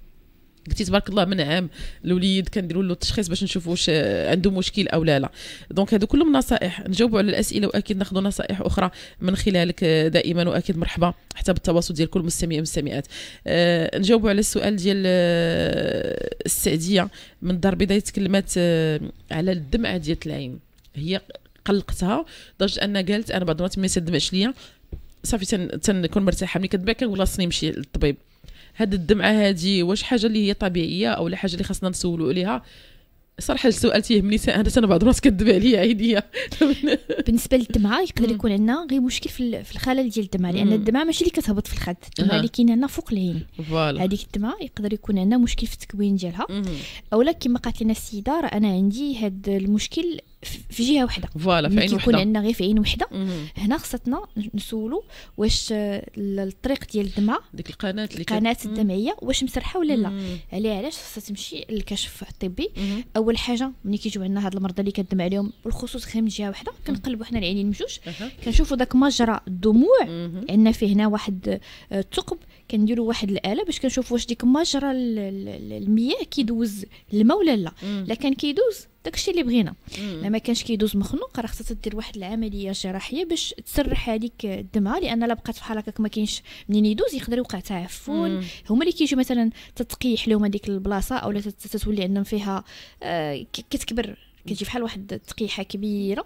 قلتي تبارك الله من عام الوليد كنديروا له التشخيص باش نشوفوا واش عنده مشكل أو لا لا. دونك هادو كلهم نصائح. نجاوبوا على الأسئلة وأكيد ناخذوا نصائح أخرى من خلالك دائما وأكيد مرحبا حتى بالتواصل ديال كل مستمع ومستمعات أه نجاوبوا على السؤال ديال آه، السعدية من الدار البيضاء تكلمات آه، على الدمعة ديال العين. هي قلقتها لدرجه أن قالت أنا بعض المرات ما تدمعش ليا صافي تن- تنكون مرتاحة. ملي كتبكي كنقول خاصني نمشي للطبيب. هاد الدمعة هادي واش حاجة اللي هي طبيعية أو لا حاجة اللي خاصنا نسولوا عليها صراحة السؤال تيهمني أنا أنا بعض المرات كدب عليا عينيا *laughs* بالنسبة للدمعة يقدر. يكون عندنا غير مشكل في ال- في الخلل ديال الدمعة لأن. الدمعة ماشي اللي كتهبط في الخد الدمعة. اللي كاينة هنا فوق العين هذيك الدمعة يقدر يكون عندنا مشكل في التكوين ديالها. أولا كما قالت لنا السيدة راه أنا عندي هذا المشكل في جهة واحدة فوالا في عين وحدة عندنا غير في عين وحدة. هنا خصتنا نسولو واش الطريق ديال الدمعة ديك القناة اللي القناة. الدمعية واش مسرحة ولا لا. عليه علاش خصها تمشي للكشف الطبي. أول حاجة ملي كيجيو عندنا هاد المرضى اللي كدم عليهم بالخصوص غير من جهة واحدة كنقلبوا حنا العينين بجوج. كنشوفوا داك مجرى الدموع. عندنا فيه هنا واحد آه، الثقب كنديروا واحد الآلة باش كنشوفوا واش ديك مجرى ال- ال- المياه كيدوز الماء ولا لا. لا كان كيدوز داكشي اللي بغينا مم. لا ما كانش كيدوز مخنوق راه خصها تدير واحد العملية جراحية باش تسرح هذيك الدمعة لأن لا بقات بحال هكاك ما كاينش منين يدوز يقدر يوقع تعفن مم. هما اللي كيجيو مثلا تتقيح لهم هذيك البلاصة أو لا تت- تتولي عندهم فيها آه، كتكبر كتجي بحال واحد التقيحه كبيرة.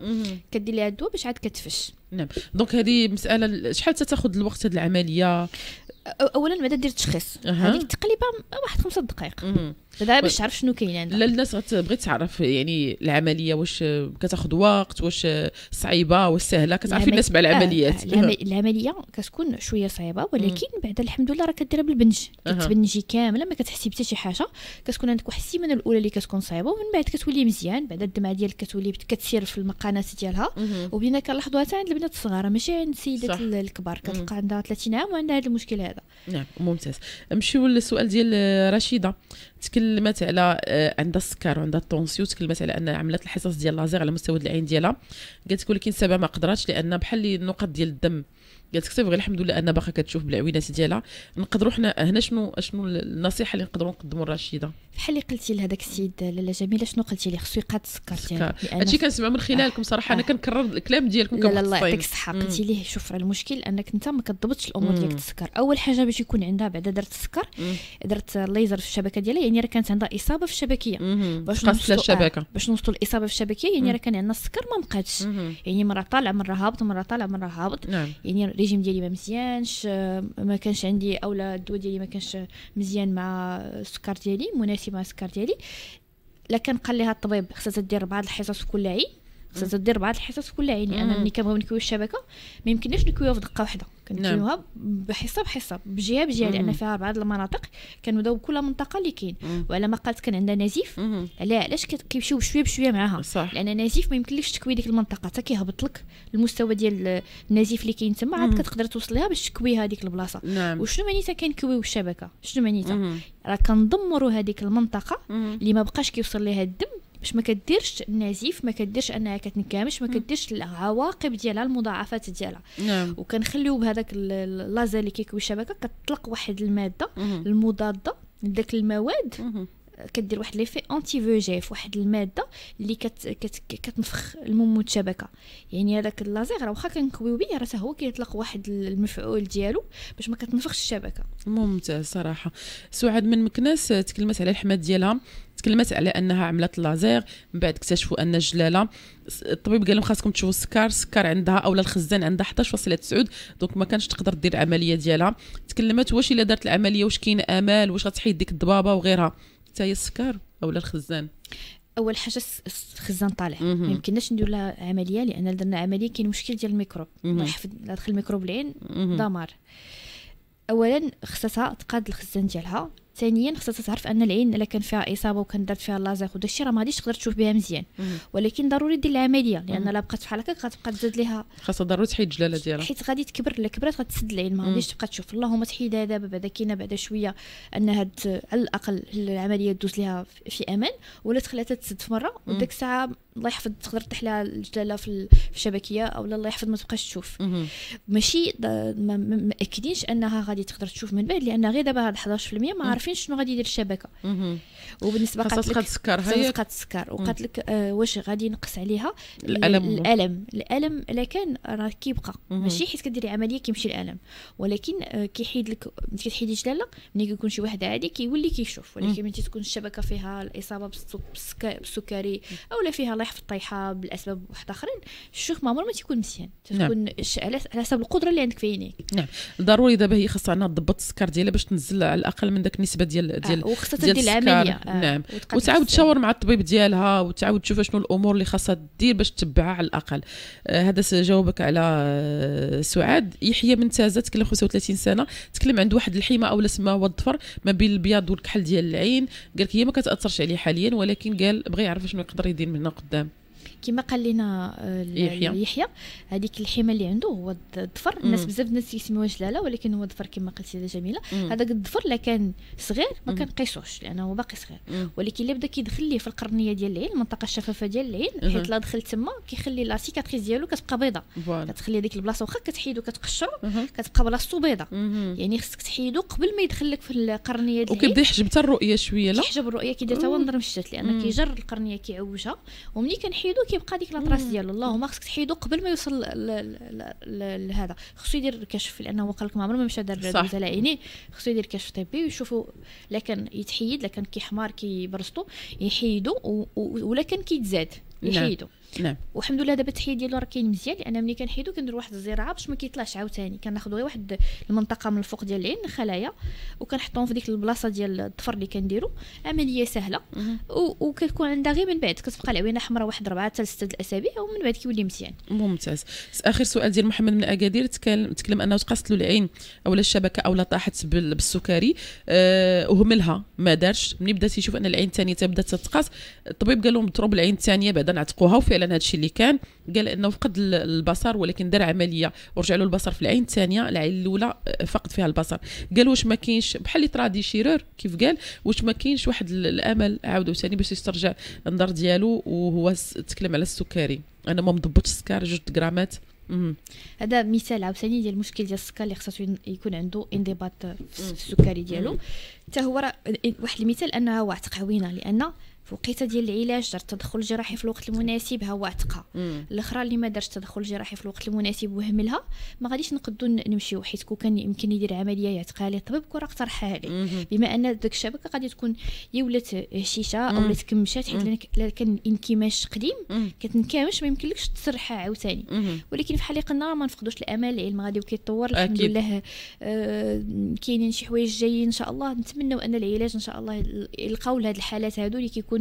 كدير لها الدواء باش عاد كتفش نعم donc هذه مسألة شحال تتاخذ الوقت هذه العملية اولا بعدا دير التشخيص. هذيك تقريبا واحد خمسة دقائق مهم. بعدا باش تعرف شنو كاين عندها لا الناس غتبغي تعرف يعني العملية واش كتاخذ وقت واش صعيبة واش سهلة كتعرفي الناس مع العمليات. آه العم- العملية كتكون شوية صعيبة ولكن بعدا الحمد لله راه كديرها بالبنج. كتبنجي كاملة ما كتحسي حتى شي حاجة. كتكون عندك واحد السيمانة الأولى اللي كتكون صعيبة ومن بعد كتولي مزيان. بعدا الدمعة ديالك كتولي كتسير في المقانات ديالها. مهم. وبدينا كنلاحظوها حتى عند البنات الصغار. ماشي عند. السيدات ال- الكبار. كتلقى عندها 30 عام وعندها هذا المشكل هذا. نعم ممتاز. نمشيو للسؤال ديال آه، رشيدة. تكلمت على آه، عندها السكر وعندها الطونسيو تكلمت على أن عملت الحصص ديال لازير على مستوى العين ديالها. قالت لك ولكن السبب ما قدراتش لأن بحال النقط ديال الدم. قالت صافي غير الحمد لله أن باقا كتشوف بالعوينات ديالها. نقدروا حنا هنا شنو شنو النصيحة اللي نقدروا نقدموا لرشيدة؟ بحال اللي قلتي لهذاك السيد لاله جميلة شنو قلتي لي خصو يقاد السكر هادشي كنسمع من خلالكم صراحة أنا آه. كنكرر الكلام ديالكم لا لا الله. يعطيك الصحة. قلتي ليه شوف راه المشكل أنك أنت ما كتضبطش الأمور. ديالك السكر أول حاجة باش يكون عندها بعدا درت السكر. درت الليزر في الشبكة ديالها يعني راه كانت عندها إصابة في الشبكية. باش لها نوصلوا- آه، الشبكة باش نوصلوا الاصابه في الشبكية يعني. راه كان عندنا السكر ما مقادش. يعني مرة طالع مرة هابط مرة طالع مرة هابط نعم يعني الريجيم ديالي ما مزيانش آه، ما كانش عندي اولا الدواء ديالي ما كانش مزيان مع السكر ديالي مناسب مع السكر ديالي. لكن قال لها الطبيب خصها دير بعض الحصص كل عين خصها دير بعض الحصص كل عين لأن. ملي كنبغيو نكويو الشبكة ما يمكنناش نكويوها في دقة واحدة. كنكويوها بحصه بحصه بجهة بجهة لأن. فيها بعض المناطق كنبدأو كل منطقة اللي كاين. وعلى ما قالت كان عندها نزيف. علاه علاش كيمشيو بشوية بشوية معاها صح لأن نزيف ما يمكنلكش تكوي ديك المنطقة حتى كيهبط لك المستوى ديال النزيف اللي كاين تما عاد. كتقدر توصل لها باش تكوي هذيك البلاصة نعم وشنو معنيتها كنكويو الشبكة شنو معنيتها. راه كندمروا هذيك المنطقة. اللي ما بقاش كيوصل ليها الدم باش ما كديرش النزيف ما كديرش أنها كتنكمش ما كديرش العواقب ديالها المضاعفات ديالها نعم وكنخليو بهذاك ال- ال- اللازر اللي كيكوي الشبكه كتطلق واحد المادة. المضادة لذاك المواد. كدير واحد l'effet anti-VEGF واحد المادة اللي كت كت كتنفخ المومو الشبكه يعني هذاك اللازير راه واخا كنكويو به راه هو كيطلق واحد المفعول ديالو باش ما كتنفخش الشبكة. ممتاز صراحة. سعاد من مكناس تكلمت على الحماد ديالها تكلمت على أنها عملت لازير من بعد اكتشفوا أن الجلاله الطبيب قال لهم خاصكم تشوفوا السكر السكر عندها اولا المخزان عندها 11.9 donc ما كانش تقدر دير العملية ديالها. تكلمت واش إلا دارت العملية واش كاين آمال واش غتحيد ديك الضبابة وغيرها. حتى هي السكر اولا المخزان؟ أول حاجة المخزان طالع. ما يمكنناش ندير لها عملية لأن درنا عملية كاين مشكل ديال الميكروب. دخل الميكروب العين دمار. اولا خصها تقاد المخزان ديالها. ثانيا خصها تعرف أن العين إلا كان فيها إصابة وكان درت فيها لازر وداك الشيء راه ما غاديش تقدر تشوف بها مزيان. ولكن ضروري دير العملية لأن لا بقات بحال هكاك غتبقى تزاد لها. خاصها ضروري تحيد الجلالة ديالها. حيت غادي تكبر إلا كبرت غتسد العين ما غاديش تبقى تشوف. اللهم تحيدها دابا بعدا كاينة بعدا شوية ان هاد على الأقل العملية دوز لها في أمان ولا تخليها تسد في مرة. وديك الساعة الله يحفظ تقدر تطيح لها الجلالة في الشبكية أو الله يحفظ ما تبقاش تشوف. ماشي ما مأكدينش أنها غادي تقدر تشوف من بعد لأن غير دابا هاد 11% ما عارفين شنو غادي يدير الشبكة. وبالنسبة قالت لك السكر هي قالت السكر وقالت لك آه واش غادي ينقص عليها؟ الألم. الألم. الألم إلا كان راه كيبقى. ماشي حيت كديري عملية كيمشي الألم. ولكن آه كيحيد لك ملي كتحيدي جلالة ملي كيكون شي واحد عادي كيولي كيشوف. ولكن ملي تكون الشبكة فيها الإصابة بالسكري أو لا فيها الله يحفظ طيحه بالاسباب واحد آخرين. الشوف ما عمره ما تيكون مزيان تكون نعم. على حسب القدرة اللي عندك في عينيك. نعم. ضروري دابا هي خاصها انها تضبط السكر ديالها باش تنزل على الأقل من داك النسبة ديال ديال آه وخصها دير العملية آه نعم. وتعاود تشاور مع الطبيب ديالها وتعاود تشوف شنو الأمور اللي خاصها دير باش تتبعها على الأقل. آه هذا جاوبك على آه سعاد. يحيى من تازه تكلم 35 سنة. تكلم عنده واحد الحيمة أو اسمها هو الظفر ما بين البياض والكحل ديال العين. قال لك هي ما كتأثرش عليه حاليا ولكن قال بغى يعرف شنو يقدر يدير من هنا قدام كما قال لنا آه، يحيى. يحيى. هذيك الحمى اللي عنده هو الظفر. الناس بزاف الناس يسميوه جلالة ولكن هو الظفر كما قالت سيده جميلة. هذاك الظفر لا كان صغير ما كنقيسوش لأنه هو باقي صغير. ولكن إلا بدا كيدخل ليه في القرنية ديال العين المنطقة الشفافة ديال العين حيت لا دخل تما كيخلي la cicatrice ديالو كتبقى بيضاء كتخلي هذيك البلاصة واخا كتحيدو كتقشرو كتبقى بلاصتو بيضاء يعني خصك تحيدو قبل ما يدخل لك في القرنية ديال وكيبدا يحجب حتى الرؤية شوية لا؟ كيحجب الرؤية كيدير حتى هو النظر مشات لأن كيجر القرنية كيعوجها. وملي كنحيدو كيبقى ديك la trace ديالو اللهم خصك تحيدو قبل ما يوصل لهذا. خصو يدير كشف لأنه قال لك ما عمره ما مشى دار زال عينيه. خصو يدير كشف طبي ويشوفوا لكن يتحيد لكن كيحمار كيبرصتو يحيدو ولا كان كيتزاد يحيدو. نعم. والحمد لله دابا التحيد ديالو راه كاين مزيان لأن ملي كنحيدو كندير واحد الزراعة باش ما كيطلعش عاوتاني. كناخذوا غير واحد المنطقة من الفوق ديال العين خلايا وكنحطوهم في ديك البلاصة ديال الضفر اللي كنديرو. عملية سهلة. وكتكون عندها غير من بعد كتبقى العوينة حمراء واحد ربعة حتى سته الاسابيع ومن بعد كيولي مزيان. ممتاز. آخر سؤال ديال محمد من أكادير تكلم تكلم أنه تقصت له العين اولا الشبكة اولا طاحت بالسكري. أه وهملها ما دارش. ملي بدا تيشوف أن العين الثانية تبدأ تتقاس الطبيب قال لهم ضربوا العين الثانية بعدا نعتقوها وفعلا فعلا هذا الشيء اللي كان. قال إنه فقد البصر ولكن دار عملية. ورجع له البصر في العين الثانية العين الأولى آه، فقد فيها البصر. قال واش ما كاينش بحال اللي طرا ديشيرور كيف قال؟ واش ما كاينش واحد الأمل عاودوا ثاني باش يسترجع النظر ديالو وهو تكلم على السكري. أنا ما مضبطش السكر جوج غرامات. هذا مثال عاوتاني ديال المشكل ديال السكر اللي خصو يكون عنده انضباط في السكري ديالو. حتى هو واحد المثال انه هو عتق عوينه لأن في وقيته ديال العلاج دار التدخل الجراحي في الوقت المناسب ها هو عتقها الأخرى اللي ما دارش التدخل الجراحي في الوقت المناسب وهملها ما غاديش نقدو نمشيو حيت كون كان يمكن يدير عملية يعتقها ليه الطبيب كون اقترحها عليه. بما أن داك الشبكة غادي تكون يا ولات هشيشه أو ولات كمشات حيت كان انكماش قديم كتنكمش ما يمكنلكش تسرحها عاوتاني. ولكن في حال قلنا ما نفقدوش الأمل العلم غادي وكيتطور الحمد لله آه كاينين شي حوايج جايين إن شاء الله. نتمنوا أن العلاج إن شاء الله يلقاو لهاد الحالات هادو اللي كيكون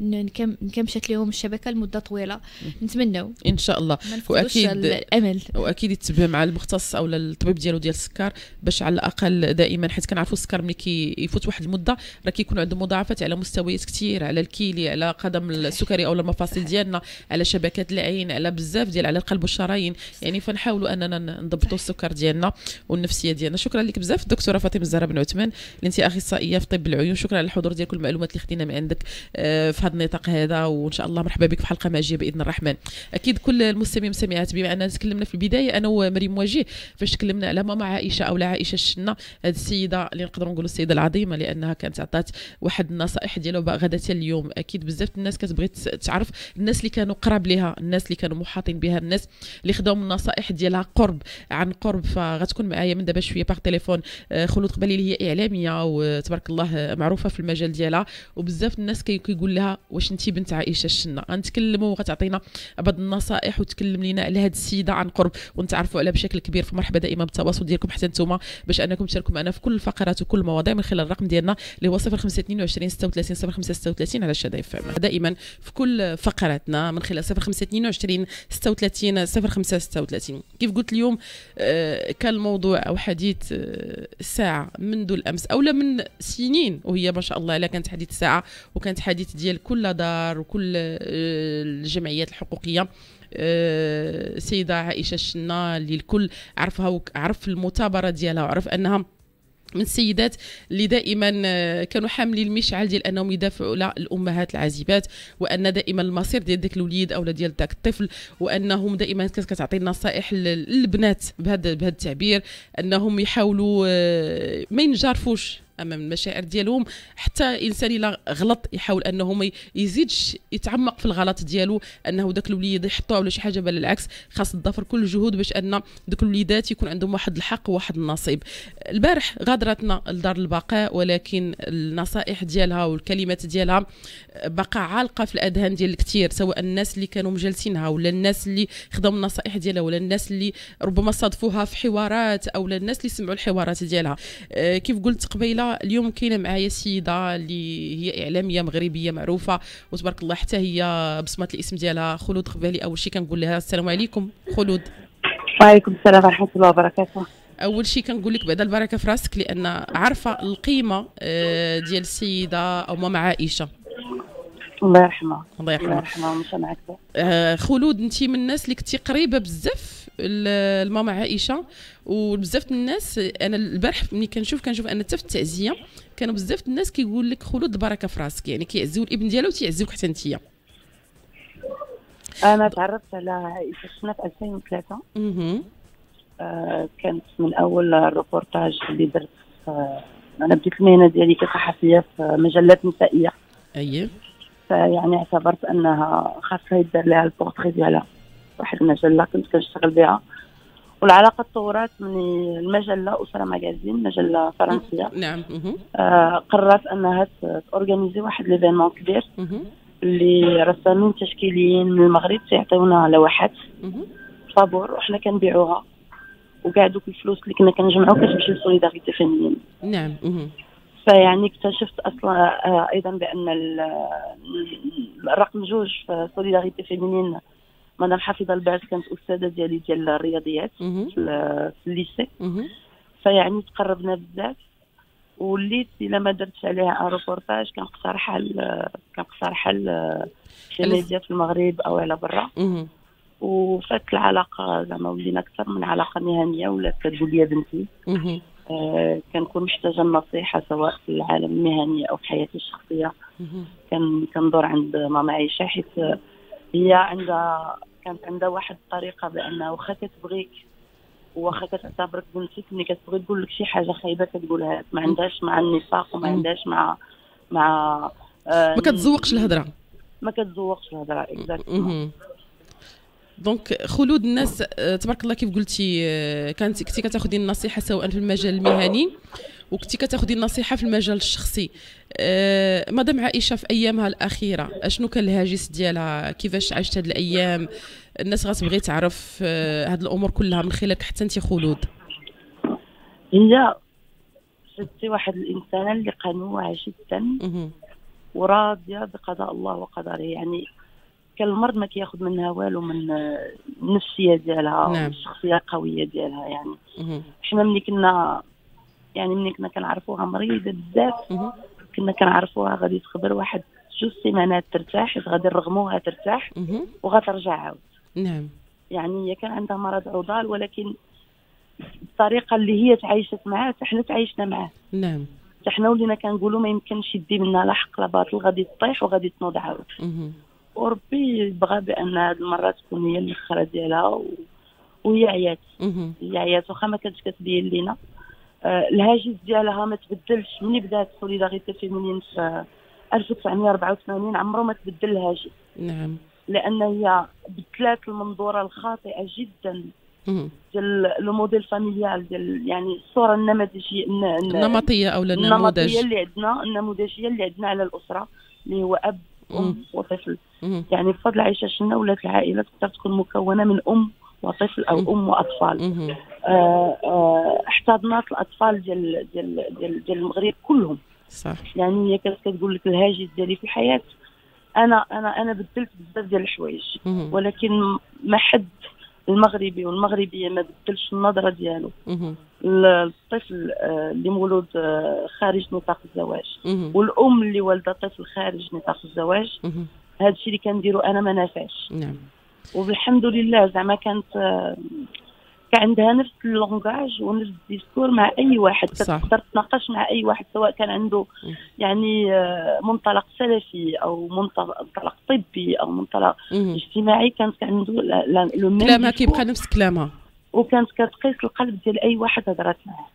نكون نكمشت لهم الشبكة لمدة طويلة. نتمنوا إن شاء الله. وأكيد الأمل. وأكيد يتبع مع المختص أو الطبيب ديالو ديال السكر باش على الأقل دائما حيت كنعرفوا السكر ملي كيفوت واحد المدة راه كيكون عنده مضاعفات على مستويات كثير على الكيلي على قدم السكري أو المفاصل ديالنا على شبكات العين على بزاف ديال على القلب والشرايين. يعني فنحاولوا أننا نضبطوا السكر ديالنا والنفسية ديالنا. شكرا لك بزاف دكتورة فاطمة الزهراء بن عثمان اللي انت أخصائية في طب العيون. شكرا على الحضور ديال كل المعلومات اللي خدينا من عندك. في هذا النطاق هذا وإن شاء الله مرحبا بك في حلقة ماجية بإذن الرحمن. أكيد كل المستمعين والمستمعات بما أننا تكلمنا في البداية أنا ومريم واجيه فاش تكلمنا على ماما عائشة أو عائشة الشنا هذه السيدة اللي نقدروا نقولوا السيدة العظيمة لأنها كانت عطات واحد النصائح ديالها غدا اليوم. أكيد بزاف الناس كتبغي تعرف الناس اللي كانوا قراب لها الناس اللي كانوا محاطين بها الناس اللي خداو من النصائح ديالها قرب عن قرب. فغتكون معايا من دابا شوية باغ آه، خلود قبلي اللي هي إعلامية وتبارك الله معروفة في المجال ديالها. وبزاف الناس كي وكيقول لها واش انت بنت عائشة الشنا غنتكلموا وغتعطينا بعض النصائح وتكلم لنا على هذه السيدة عن قرب ونتعرفوا عليها بشكل كبير فمرحبا دائما بالتواصل ديالكم حتى أنتم باش انكم تشاركوا معنا في كل الفقرات وكل المواضيع من خلال الرقم ديالنا اللي هو 0522 36 05 36 على الشاده اف دائما في كل فقراتنا من خلال 0522 36 05 36 كيف قلت اليوم آه، كان الموضوع أو حديث آه، الساعة منذ الأمس أو من سنين وهي ما شاء الله لا كانت حديث ساعة وكانت حديث ديال كل دار وكل آه، الجمعيات الحقوقية. سيدة عائشة الشنا اللي الكل عرفها وعرف المثابرة ديالها وعرف أنها من السيدات اللي دائما آه، كانوا حاملين المشعل ديال أنهم يدافعوا على الأمهات العازبات وأن دائما المصير ديال داك الوليد أو ديال داك الطفل وأنهم دائما كانت كتعطي نصائح للبنات بهذا التعبير أنهم يحاولوا آه، ما ينجرفوش. أمام المشاعر ديالهم. حتى إنسان إلا غلط يحاول أنه ما يزيدش يتعمق في الغلط ديالو أنه داك الوليد يحطوه ولا شي حاجة بل العكس خاص تضافر كل الجهود باش أن داك الوليدات يكون عندهم واحد الحق وواحد النصيب. البارح غادرتنا لدار البقاء ولكن النصائح ديالها والكلمات ديالها بقى عالقة في الأذهان ديال الكثير سواء الناس اللي كانوا مجالسينها ولا الناس اللي خدموا النصائح ديالها ولا الناس اللي ربما صادفوها في حوارات أو الناس اللي سمعوا الحوارات ديالها. آه، كيف قلت قبيلة اليوم كاينة معايا سيدة اللي هي إعلامية مغربية معروفة وتبارك الله حتى هي بصمات الاسم ديالها خلود قبالي. أول شيء كنقول لها السلام عليكم خلود. وعليكم السلام ورحمة الله وبركاته. أول شيء كنقول لك بعد البركة في راسك لأن عارفة القيمة آه، ديال السيدة أو ماما عائشة. الله يرحمها. الله يرحمها. الله يرحمها معك خلود انت من الناس اللي كنتي قريبة بزاف الماما عائشة وبزاف الناس أنا البارح ملي كنشوف كنشوف أن حتى في التعزيه كانوا بزاف الناس كيقول لك خلود البركه في راسك يعني كيعزيو الابن ديالها وتيعزيوك حتى انت أنا تعرفت على عائشة سنة 2003 آه كانت من أول الروبورتاج اللي درت آه أنا بديت المهنة ديالي كصحفية في مجلات نسائية. أييه. فيعني اعتبرت أنها خاصها يدار لها البورتري ديالها. واحد المجلة كنت كنشتغل بها. والعلاقة تطورات من المجلة أسرة magazine مجلة فرنسية. نعم آه قررت أنها ت organiser واحد l'événement كبير اللي رسامين تشكيليين من المغرب تيعطيونا لوحات. فابور وحنا كنبيعوها. وكاع دوك الفلوس اللي كنا كنجمعو كتمشي ل Solidarité Féminine نعم فيعني اكتشفت أصلا آه، أيضا بأن الرقم جوج في Solidarité Féminine مدام حفيظة الباز كانت أستاذة ديالي ديال الرياضيات في ال lycée. فيعني تقربنا بزاف. وليت إلا ما درتش عليها un reportage كنقترحها كنقترحها ميديا في المغرب أو على برا. وفات العلاقة زعما ولينا أكثر من علاقة مهنيه ولات كتقول لي بنتي. آه كنكون محتاجة النصيحة سواء في العالم المهني أو في حياتي الشخصية. كان كندور عند ماما عائشه حيت هي عندها كانت عندها واحد الطريقة بأنه واخا كتبغيك واخا كتعتبرك بنتك ملي كتبغي تقول لك شي حاجة خايبة كتقولها ما عندهاش مع النفاق وما عندهاش مع مع آه ما كتزوقش الهضره ما كتزوقش الهضره exactement donc خلود الناس آه، تبارك الله كيف قلتي آه، كانت كنتي كتاخذي النصيحة سواء في المجال المهني وكنتي كتاخذي النصيحة في المجال الشخصي. أه مدام عائشة في أيامها الأخيرة أشنو كان الهاجس ديالها؟ كيفاش عشت هاد الأيام؟ الناس غتبغي تعرف أه هاد الأمور كلها من خلالك حتى انت خلود. هي شفتي واحد الانسانه اللي قنوعه جدا وراضية بقضاء الله وقدره. يعني كان المرض ما كياخذ منها والو من النفسية ديالها نعم. الشخصية القوية ديالها. يعني حنا ملي كنا يعني ملي كنا كنعرفوها مريضة بزاف كنا كنعرفوها غادي تخبر واحد جوج سيمانات ترتاح غادي نرغموها ترتاح وغترجع عاود. نعم. يعني هي كان عندها مرض عضال ولكن الطريقة اللي هي تعايشت معاه حنا تعايشنا معاه. نعم. حنا ولينا كنقولوا ما يمكنش يدي منا لا حق لا باطل غادي تطيح وغادي تنوض عاود. وربي بغى بأن هاد المره تكون هي الاخره ديالها و... وهي عيات. هي عيات واخا ما كانتش كتبين لينا. الهاجس ديالها ما تبدلش. ملي بدات Solidarité Féminine في 1984 عمره ما تبدل الهاجس. نعم. لأن هي بدلات المنظورة الخاطئة جدا ديال le modèle familial ديال يعني الصورة النموذجيه النمطية أو النموذج النموذجيه اللي عندنا النموذجية اللي عندنا على الأسرة اللي هو أب أم وطفل. يعني بفضل عيشه شنا ولات العائلة تقدر تكون مكونة من أم وطفل أو أم وأطفال. آه آه احتضنات الأطفال ديال ديال ديال, ديال المغرب كلهم. صح. يعني هي كانت كتقول لك الهاجس ديالي في الحياة أنا أنا أنا بدلت بزاف ديال الحوايج ولكن ما حد المغربي والمغربية ما بدلش النظرة ديالو. الطفل آه، اللي مولود خارج نطاق الزواج والأم اللي والدة طفل خارج نطاق الزواج هذا الشيء اللي كنديرو أنا ما نافعش. نعم. والحمد لله زعما كانت كان عندها نفس ال langage ونفس ال discours مع أي واحد تقدر تناقش مع أي واحد سواء كان عنده يعني آه، منطلق سلفي أو منطلق طبي أو منطلق اجتماعي. كانت عنده لو كلامها كيبقى نفس كلامها. وكانت كتقيس القلب ديال أي واحد هضرات معاه.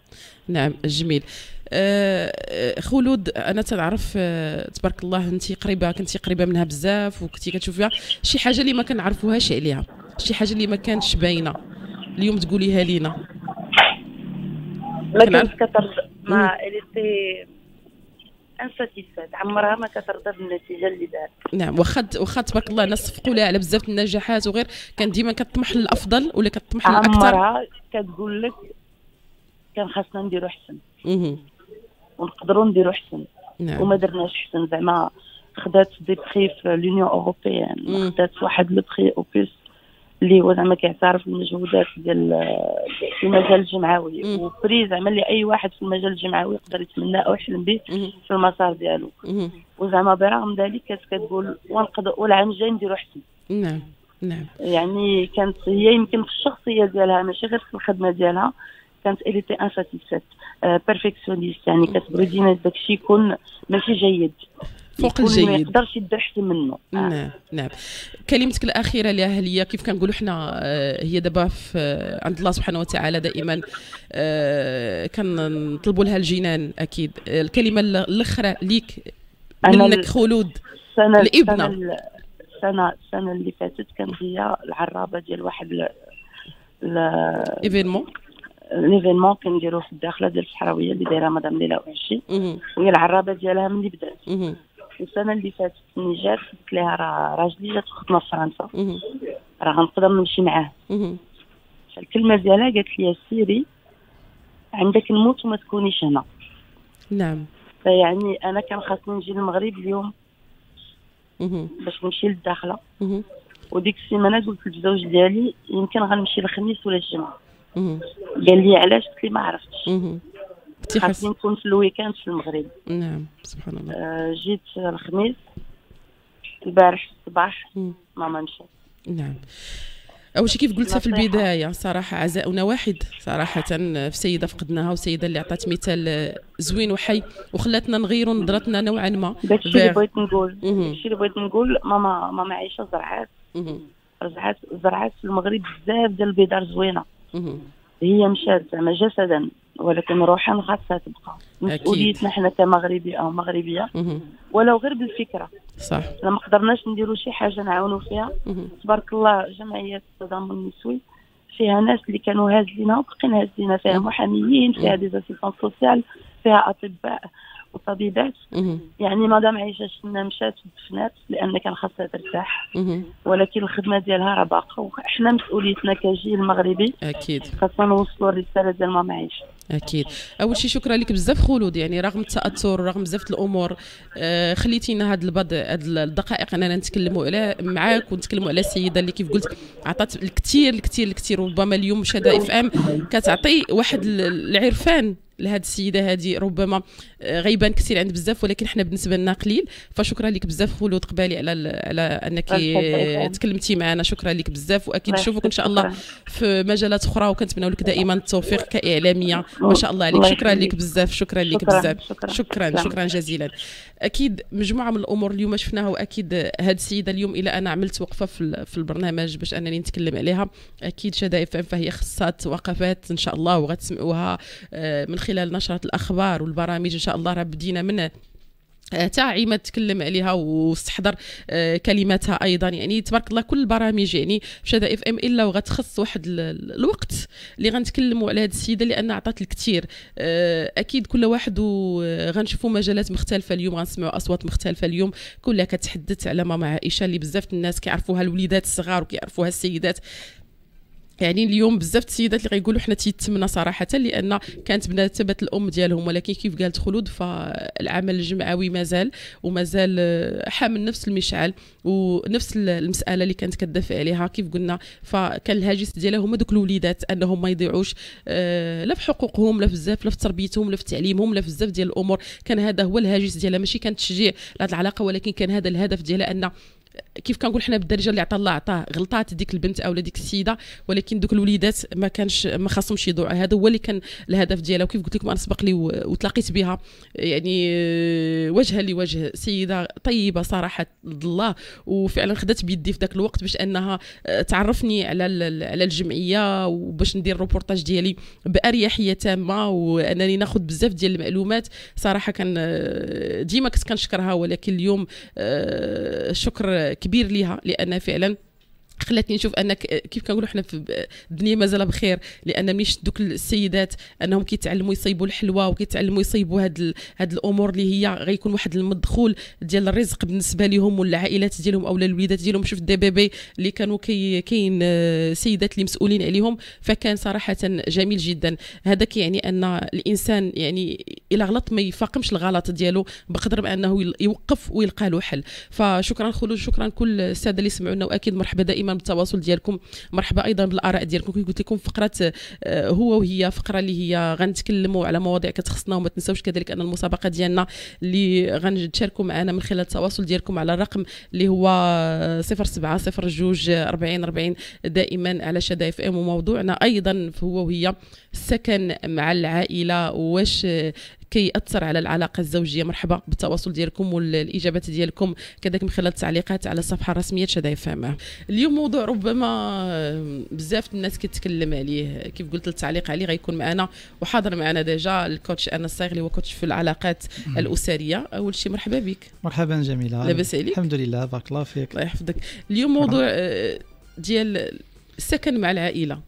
نعم جميل. آه خلود أنا تنعرف آه تبارك الله انت قريبة كنتي قريبة منها بزاف وكنتي كتشوفيها. شي حاجة اللي ما كنعرفوهاش عليها شي حاجة اللي ما كانتش باينة. اليوم تقوليها لينا ما كانت كترضى ما اليتي انساتيسفات عمرها ما كترضى بالنتيجة اللي دارت. نعم واخا واخا تبارك الله الناس صفقوا لها على بزاف النجاحات وغير. كان ديما كطمح للأفضل ولا كطمح للأكثر؟ عمرها كتقول لك كان خاصنا نديرو أحسن. ونقدروا نديرو أحسن. نعم. وما درناش أحسن. زعما خدات دي بخي في لونيون أوروبيان. خدات واحد لو بخي اوبوس اللي هو زعما كيعترف بالمجهودات ديال في المجال الجمعوي. وبري زعما اللي أي واحد في المجال الجمعوي يقدر يتمنى أو يحلم به في المسار ديالو. وزعما برغم ذلك كانت كتقول ونقدر والعام الجاي نديرو احسن نعم نعم. يعني كانت هي يمكن في الشخصية ديالها ماشي غير في الخدمة ديالها كانت elle était insatisfaite perfectionniste يعني كتبغي ديما داكشي يكون ماشي جيد. فوق الجيد ما يقدرش يدير احسن منه. آه. نعم نعم. كلمتك الأخيرة الاهليه كيف كنقولوا حنا آه هي دابا في آه عند الله سبحانه وتعالى دائما آه كنطلبوا لها الجنان أكيد. الكلمة الأخرى ليك منك خلود السنة الإبنة. السنة السنة اللي فاتت كان هي العرابة ديال واحد l'événement l'événement كنديروه في الداخله ديال الصحراوية اللي دايرة مدام ليلى وعشي وهي العرابة ديالها ملي بدات. السنة اللي فاتت ملي جات قلت لها راه راجلي جات خدمه في فرنسا. راه غنقدر نمشي معاه. الكلمة ديالها قالت لي سيري عندك نموت وما تكونيش هنا. نعم. فيعني أنا كان خاصني نجي للمغرب اليوم باش نمشي للداخلة. وديك السيمانة قلت للزوج ديالي يمكن غنمشي الخميس ولا الجمعة. قال لي علاش؟ قلت لي ما عرفتش. خاصني نكون في الويكاند في المغرب. نعم سبحان الله. آه جيت الخميس البارح الصباح ماما مشات. نعم. أول شيء كيف قلتها في البداية صراحة عزاؤنا واحد صراحة في سيدة فقدناها وسيدة اللي عطات مثال زوين وحي وخلاتنا نغيروا نظرتنا نوعا ما داكشي اللي بغيت نقول داكشي اللي بغيت نقول ماما ماما عايشة زرعات. زرعات زرعات في المغرب بزاف ديال البيضار زوينة. هي مشات زعما جسدا. ولكن روحا خاصها تبقى. مسؤوليتنا حنا كمغربي أو مغربية. ولو غير بالفكرة. صح. ما قدرناش نديروا شي حاجة نعاونوا فيها. تبارك الله جمعية التضامن النسوي فيها ناس اللي كانوا هازلينها وباقيين هازلينها. فيها محاميين فيها des assistantes sociales فيها أطباء. وطبيبات يعني مدام عايشة شنا مشات ودفنات لأن كان خاصها ترتاح. ولكن الخدمة ديالها راه باقا وحنا مسؤوليتنا كجيل مغربي. أكيد. خاصنا نوصلوا الرسالة ديال ماما عايشة. أكيد. أول شيء شكرا لك بزاف خلود. يعني رغم التأثر رغم بزاف الأمور آه خليتينا هاد البعض هاد الدقائق. اننا نتكلموا على معاك ونتكلموا على السيدة اللي كيف قلت عطات الكثير الكثير الكثير ربما اليوم شهداء اف ام كتعطي واحد العرفان. لهذه السيدة هذه ربما آه، غيبان كثير عند بزاف ولكن حنا بالنسبة لنا قليل. فشكرا لك بزاف خلود قبالي على على أنك تكلمتي معنا. شكرا لك بزاف وأكيد نشوفك إن شاء الله في مجالات أخرى وكنتمنى لك دائما التوفيق كإعلامية. ما شاء الله عليك. شكرا لك بزاف شكرا لك بزاف. شكرا. شكرا, شكرا جزيلا. أكيد مجموعة من الأمور اليوم شفناها وأكيد هذه السيدة اليوم إلى أنا عملت وقفة في, في البرنامج باش أنني نتكلم عليها. أكيد شدائف فهي خصات وقفات إن شاء الله وغتسمعوها آه، من خلال نشرة الأخبار والبرامج إن شاء الله راه بدينا من حتى عيمة تكلم عليها واستحضر آه، كلماتها أيضا. يعني تبارك الله كل البرامج يعني شدا إف إم إلا وغتخص واحد الوقت اللي غنتكلموا على هذه السيدة لأن عطات الكثير. آه، أكيد كل واحد غنشوفوا مجالات مختلفة اليوم غنسمعوا أصوات مختلفة اليوم. كلها كتحدث على ماما عائشة اللي بزاف الناس كيعرفوها الوليدات الصغار وكيعرفوها السيدات. يعني اليوم بزاف السيدات اللي غيقولوا حنا تيتمنا صراحة لأن كانت بنات تبت الأم ديالهم ولكن كيف قالت خلود فالعمل الجمعوي مازال ومازال آه، حامل نفس المشعل ونفس المسألة اللي كانت كدافع عليها. كيف قلنا فكان الهاجس ديالها هما دوك الوليدات أنهم ما يضيعوش آه، لا في حقوقهم لا في بزاف لا في تربيتهم لا في تعليمهم لا في بزاف ديال الأمور. كان هذا هو الهاجس ديالها. ماشي كان تشجيع لهذه العلاقة ولكن كان هذا الهدف ديالها أن كيف كنقول حنا بالدرجه اللي عطى الله عطاه غلطات ديك البنت أو ديك السيدة ولكن دوك الوليدات ما كانش ما خاصهمش يضيعوا هذا هو اللي كان الهدف ديالها. وكيف قلت لكم أنا سبق لي وتلاقيت بها يعني آه، وجها لوجه سيدة طيبة صراحة الله وفعلا خدات بيدي في ذاك الوقت باش أنها آه، تعرفني على على الجمعية وباش ندير الروبورتاج ديالي بأريحية تامة وأنني ناخذ بزاف ديال المعلومات. صراحة كان آه، ديما كنت كنشكرها ولكن اليوم شكر كبير ليها لأن فعلا خلاتني نشوف ان كيف كنقولوا حنا في الدنيا مازال بخير لأن مش دوك السيدات أنهم كيتعلموا يصيبوا الحلوى وكيتعلموا يصيبوا هاد هاد الأمور اللي هي غيكون واحد المدخول ديال الرزق بالنسبة لهم والعائلات ديالهم أو الوليدات ديالهم. شوف الدبابي اللي كانوا كي كاين آه، سيدات اللي مسؤولين عليهم فكان صراحة جميل جدا. هذا كيعني أن الإنسان يعني إلى غلط ما يفاقمش الغلط ديالو بقدر ما أنه يوقف ويلقى له حل. فشكرا خلود شكرا كل السادة اللي سمعونا وأكيد مرحبا دائما. دائما بالتواصل ديالكم. مرحبا أيضا بالآراء ديالكم. كي قلت لكم فقرة آه، هو وهي فقرة اللي هي غنتكلموا على مواضيع كتخصنا وما تنساوش كذلك أن المسابقة ديالنا اللي غنتشاركوا معنا من خلال التواصل ديالكم على الرقم اللي هو 07 02 40 40 دائما على شدا إف إم. وموضوعنا أيضا هو وهي السكن مع العائلة. واش كيأثر على العلاقة الزوجية. مرحبا بالتواصل ديالكم والإجابات ديالكم. كذلك من خلال التعليقات على الصفحة الرسمية شدا فهم اليوم موضوع ربما بزاف الناس كتكلم عليه. كيف قلت التعليق عليه غيكون معنا وحاضر معنا déjà ال coach أنا الصايغ اللي هو coach في العلاقات الأسرية. أول شيء مرحبا بك. مرحبا جميلة. لاباس عليك. الحمد لله بارك الله فيك. الله يحفظك. اليوم موضوع آه، ديال السكن مع العائلة.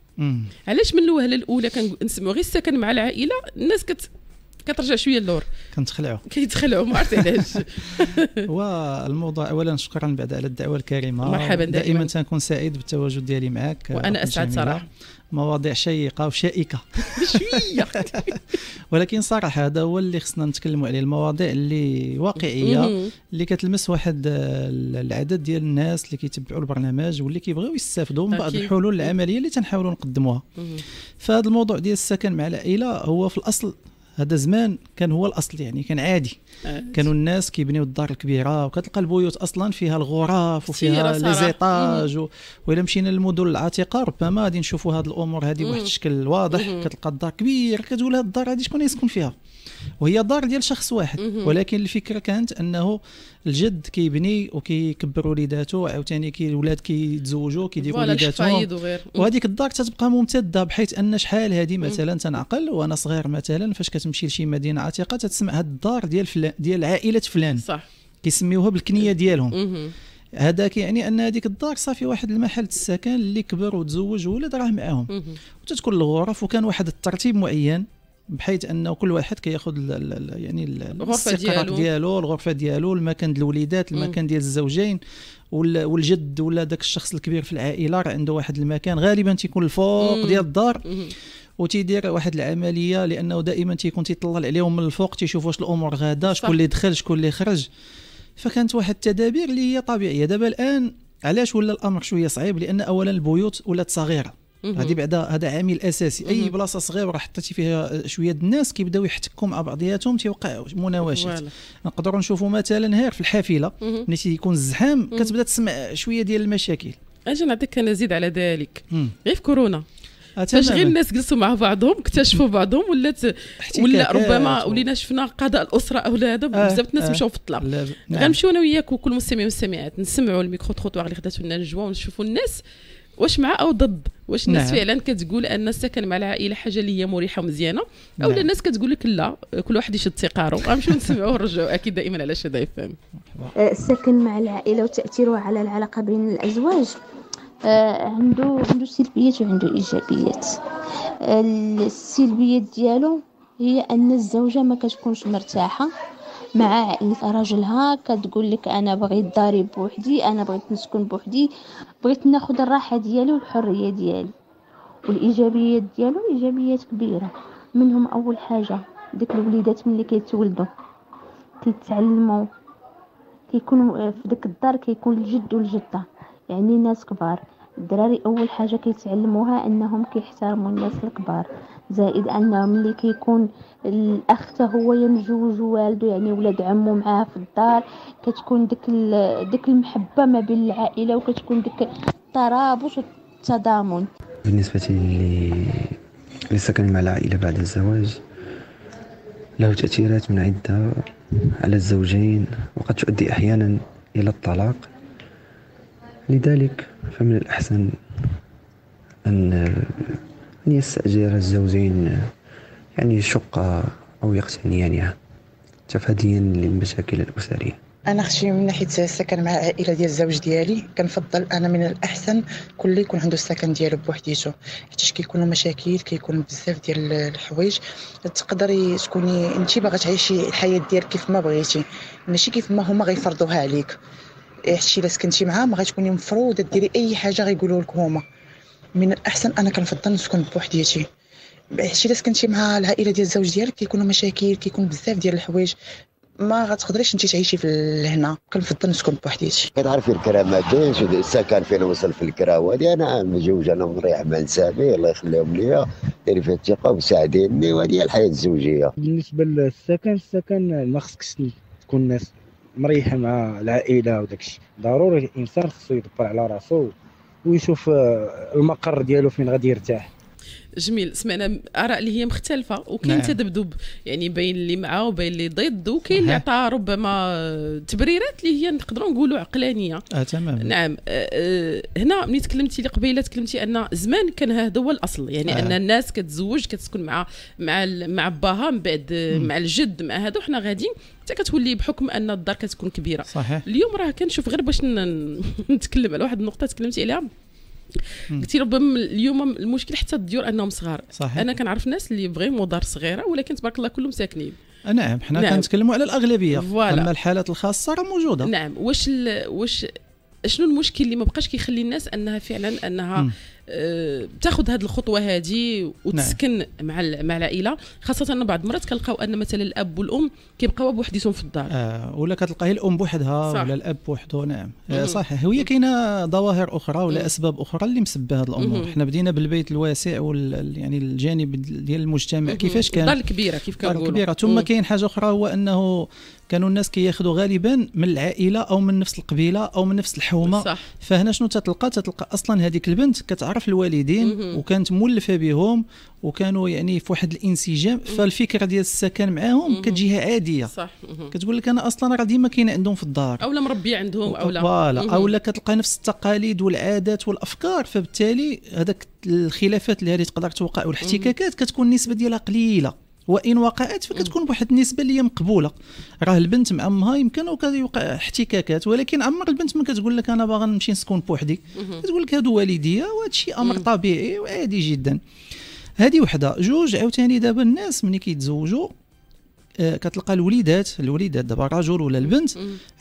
علاش من الوهلة الأولى كنسمعوا غير السكن مع العائلة؟ الناس كت كترجع شوية اللور. كنتخلعوا كيتخلعوا ما عرفت علاش. *laughs* هو الموضوع اولا شكرا بعد على الدعوة الكريمة. مرحبا دائما. دائما تنكون سعيد بالتواجد ديالي معك وأنا أسعد صراحة. مواضيع شيقة وشائكة. *laughs* شوية. *laughs* ولكن صراحة هذا هو اللي خصنا نتكلموا عليه المواضيع اللي واقعية اللي كتلمس واحد العدد ديال الناس اللي كيتبعوا البرنامج واللي كيبغيو يستافدوا من بعض الحلول العملية اللي تنحاولوا نقدموها. فهذا الموضوع ديال السكن مع العائلة هو في الأصل هذا زمان كان هو الأصل يعني كان عادي. آه. كانوا الناس كيبنيو الدار الكبيرة وكتلقى البيوت أصلا فيها الغرف وفيها لي زيطاج. وإلا مشينا للمدن العتيقة ربما غادي نشوفوا هذه الأمور هذه بواحد الشكل واضح. كتلقى الدار كبيره كتقول هذه الدار هذه شكون يسكن فيها؟ وهي دار ديال شخص واحد. ولكن الفكرة كانت أنه الجد كيبني وكيكبر وليداته عاوتاني كي الولاد كيتزوجوا كيديروا وليداتهم. وهذيك الدار تتبقى ممتدة بحيث أن شحال هذه مثلا تنعقل وأنا صغير مثلا فاش كتمشي لشي مدينة عتيقة تتسمع هاد الدار ديال فلان ديال عائلة فلان. صح. كيسميوها بالكنية ديالهم. هذاك يعني أن هذيك الدار صافي واحد المحل السكن اللي كبر وتزوج وولد راه معاهم. وتتكون الغرف وكان واحد الترتيب معين. بحيث انه كل واحد كيأخذ يعني الاستقرار ديالو. الغرفة ديالو المكان ديال الوليدات المكان ديال الزوجين والجد ولا داك الشخص الكبير في العائلة راه عنده واحد المكان. غالبا تيكون الفوق ديال الدار وتيدير واحد العملية لأنه دائما تيكون تيطلع عليهم من الفوق تيشوف واش الأمور غادة شكون اللي دخل شكون اللي خرج. فكانت واحد التدابير اللي هي طبيعية. دابا الآن علاش ولا الأمر شوية صعيب؟ لأن اولا البيوت ولات صغيرة. هذه بعدا هذا عامل أساسي. أي بلاصة صغيرة حطيتي فيها شوية الناس كيبداو يحتكوا مع بعضياتهم تيوقع مناوشات. نقدروا نشوفوا مثلا هير في الحافلة ملي تيكون الزحام كتبدا تسمع شوية ديال المشاكل. أجي نعطيك نزيد على ذلك. غير في كورونا. فاش غير الناس جلسوا مع بعضهم اكتشفوا بعضهم ولات ولا ربما ولينا شفنا قضاء الأسرة أو هذا آه، بزاف الناس آه. مشاو في الطلب. نعم. غنمشيو أنا وياك وكل المستمعين والمستمعات نسمعوا الميكرو تروطوار اللي خداتو لنا النجوى ونشوفوا الناس واش مع أو ضد؟ واش الناس نعم. فعلا كتقول أن السكن مع العائلة حاجة اللي هي مريحة ومزيانة؟ أو نعم. الناس كتقول لك لا كل واحد يشد سيقارو غنمشيو نسمعوا ونرجعوا أكيد دائما على شدا فهم السكن مع العائلة وتأثيره على العلاقة بين الأزواج. آه عنده عنده سلبيات وعنده إيجابيات. السلبيات ديالو هي أن الزوجة ما كتكونش مرتاحة. مع عائلة راجلها كتقول لك أنا بغيت داري بوحدي أنا بغيت نسكن بوحدي بغيت ناخذ الراحة ديالي والحرية ديالي. والايجابيات ديالو إيجابيات كبيرة. منهم أول حاجة ديك الوليدات ملي كيتولدوا كيتعلموا كيكونوا في ديك الدار كيكون الجد والجدة. يعني ناس كبار. الدراري أول حاجة كيتعلموها أنهم كيحترموا الناس الكبار. زائد انه ملي كيكون الأخ هو ينجوز والده يعني ولاد عمو معاه في الدار كتكون ديك ديك المحبة ما بين العائلة وكتكون ديك الترابط والتضامن. بالنسبة لي للسكن مع العائلة بعد الزواج له تأثيرات من عدة على الزوجين وقد تؤدي أحيانا إلى الطلاق. لذلك فمن الأحسن أن أن يستأجر الزوجين يعني شقة أو يقتنيانها تفاديا للمشاكل الأسرية. أنا أختي من ناحية السكن مع العائله ديال الزوج ديالي كنفضل أنا من الأحسن كل يكون عنده السكن ديالو بوحديتو. حيت كيكونوا مشاكل كيكون بزاف ديال الحوايج. تقدري تكوني أنت باغا تعيشي الحياة ديالك كيف ما بغيتي. ماشي كيف ما هما غيفرضوها عليك. حيت إلا سكنتي معاهم غتكوني مفروضة ديري أي حاجة غيقولوا لك هما. من الأحسن أنا كنفضل نسكن بوحديتي حيت الا سكنتي مع العائلة ديال الزوج ديالك كيكونوا مشاكل كيكون بزاف ديال الحوايج. ما غتقدريش انت تعيشي في هنا. كنفضل نسكن بوحديتي كتعرفي الكرا ما كاينش السكن فين وصل في الكرا وهذه أنا متزوج أنا مريح مع نسابي الله يخليهم ليا. داير فيها الثقة ومساعديني وهذه هي الحياة الزوجية. بالنسبة للسكن السكن ما خصكش تكون الناس مريحة مع العائلة وداك الشيء ضروري الإنسان خصو يدبر على راسو. ويشوف المقر ديالو فين غادي يرتاح. جميل. سمعنا آراء اللي هي مختلفة وكاين نعم. تذبذب. يعني بين اللي معاه وبين اللي ضد وكاين اللي عطى ربما تبريرات اللي هي نقدروا نقولوا عقلانية. آه تمام. نعم. آه, آه، هنا ملي تكلمتي لي قبيلة تكلمتي أن زمان كان هذا هو الأصل. يعني آه. أن الناس كتزوج كتسكن مع مع مع باها من بعد مع الجد مع هذا وحنا غاديين حتى كتولي بحكم أن الدار كتكون كبيرة. صحيح. اليوم راه كنشوف غير باش *laughs* نتكلم على واحد النقطة تكلمتي عليها. قلتي ربما اليوم المشكل حتى الديور انهم صغار صحيح. أنا كنعرف ناس اللي vraiment دار صغيرة ولكن تبارك الله كلهم ساكنين نعم حنا نعم. كنتكلموا على الأغلبية voilà. أما الحالات الخاصة راه موجودة نعم واش واش شنو المشكل اللي ما بقاش كيخلي الناس أنها فعلا أنها م. آه، تاخذ هذه الخطوة هذه وتسكن نعم. مع مع العائلة خاصة بعض المرات كنلقاو أن مثلا الأب والأم كيبقاو بوحديتهم في الدار. آه ولا كتلقى الأم بوحدها صح. ولا الأب بوحده نعم. آه صحيح. هي كاينة ظواهر أخرى ولا أسباب أخرى اللي مسبه هذه الأمور. حنا بدينا بالبيت الواسع وال يعني الجانب ديال المجتمع كيفاش كان؟ الدار الكبيره كيف كنقولوا. كبيرة. ثم كاين حاجة أخرى هو أنه كانوا الناس كياخذوا غالبا من العائلة أو من نفس القبيلة أو من نفس الحومة. صح. فهنا شنو تتلقى؟ تتلقى أصلا هذيك البنت كتعرف الوالدين وكانت مولفة بهم وكانوا يعني في واحد الانسجام. فالفكرة ديال السكن معاهم كتجيها عادية. صح. كتقول لك أنا أصلا راه ديما كاين عندهم في الدار. أو لا مربيه عندهم أو لا فوالا. أو لا كتلقى نفس التقاليد والعادات والأفكار. فبالتالي هذاك الخلافات اللي هذه تقدر توقع والاحتكاكات كتكون النسبة ديالها قليلة. وإن وقعت فكتكون بواحد النسبة اللي هي مقبولة. راه البنت مع أمها يمكن يوقع احتكاكات ولكن عمر البنت ما كتقول لك أنا باغا نمشي نسكن بوحدي. كتقول لك هادو والديا وهذا الشيء أمر طبيعي وعادي جدا. هذه وحدة. جوج عاوتاني دابا الناس ملي كيتزوجوا آه كتلقى الوليدات الوليدات دابا الرجل ولا البنت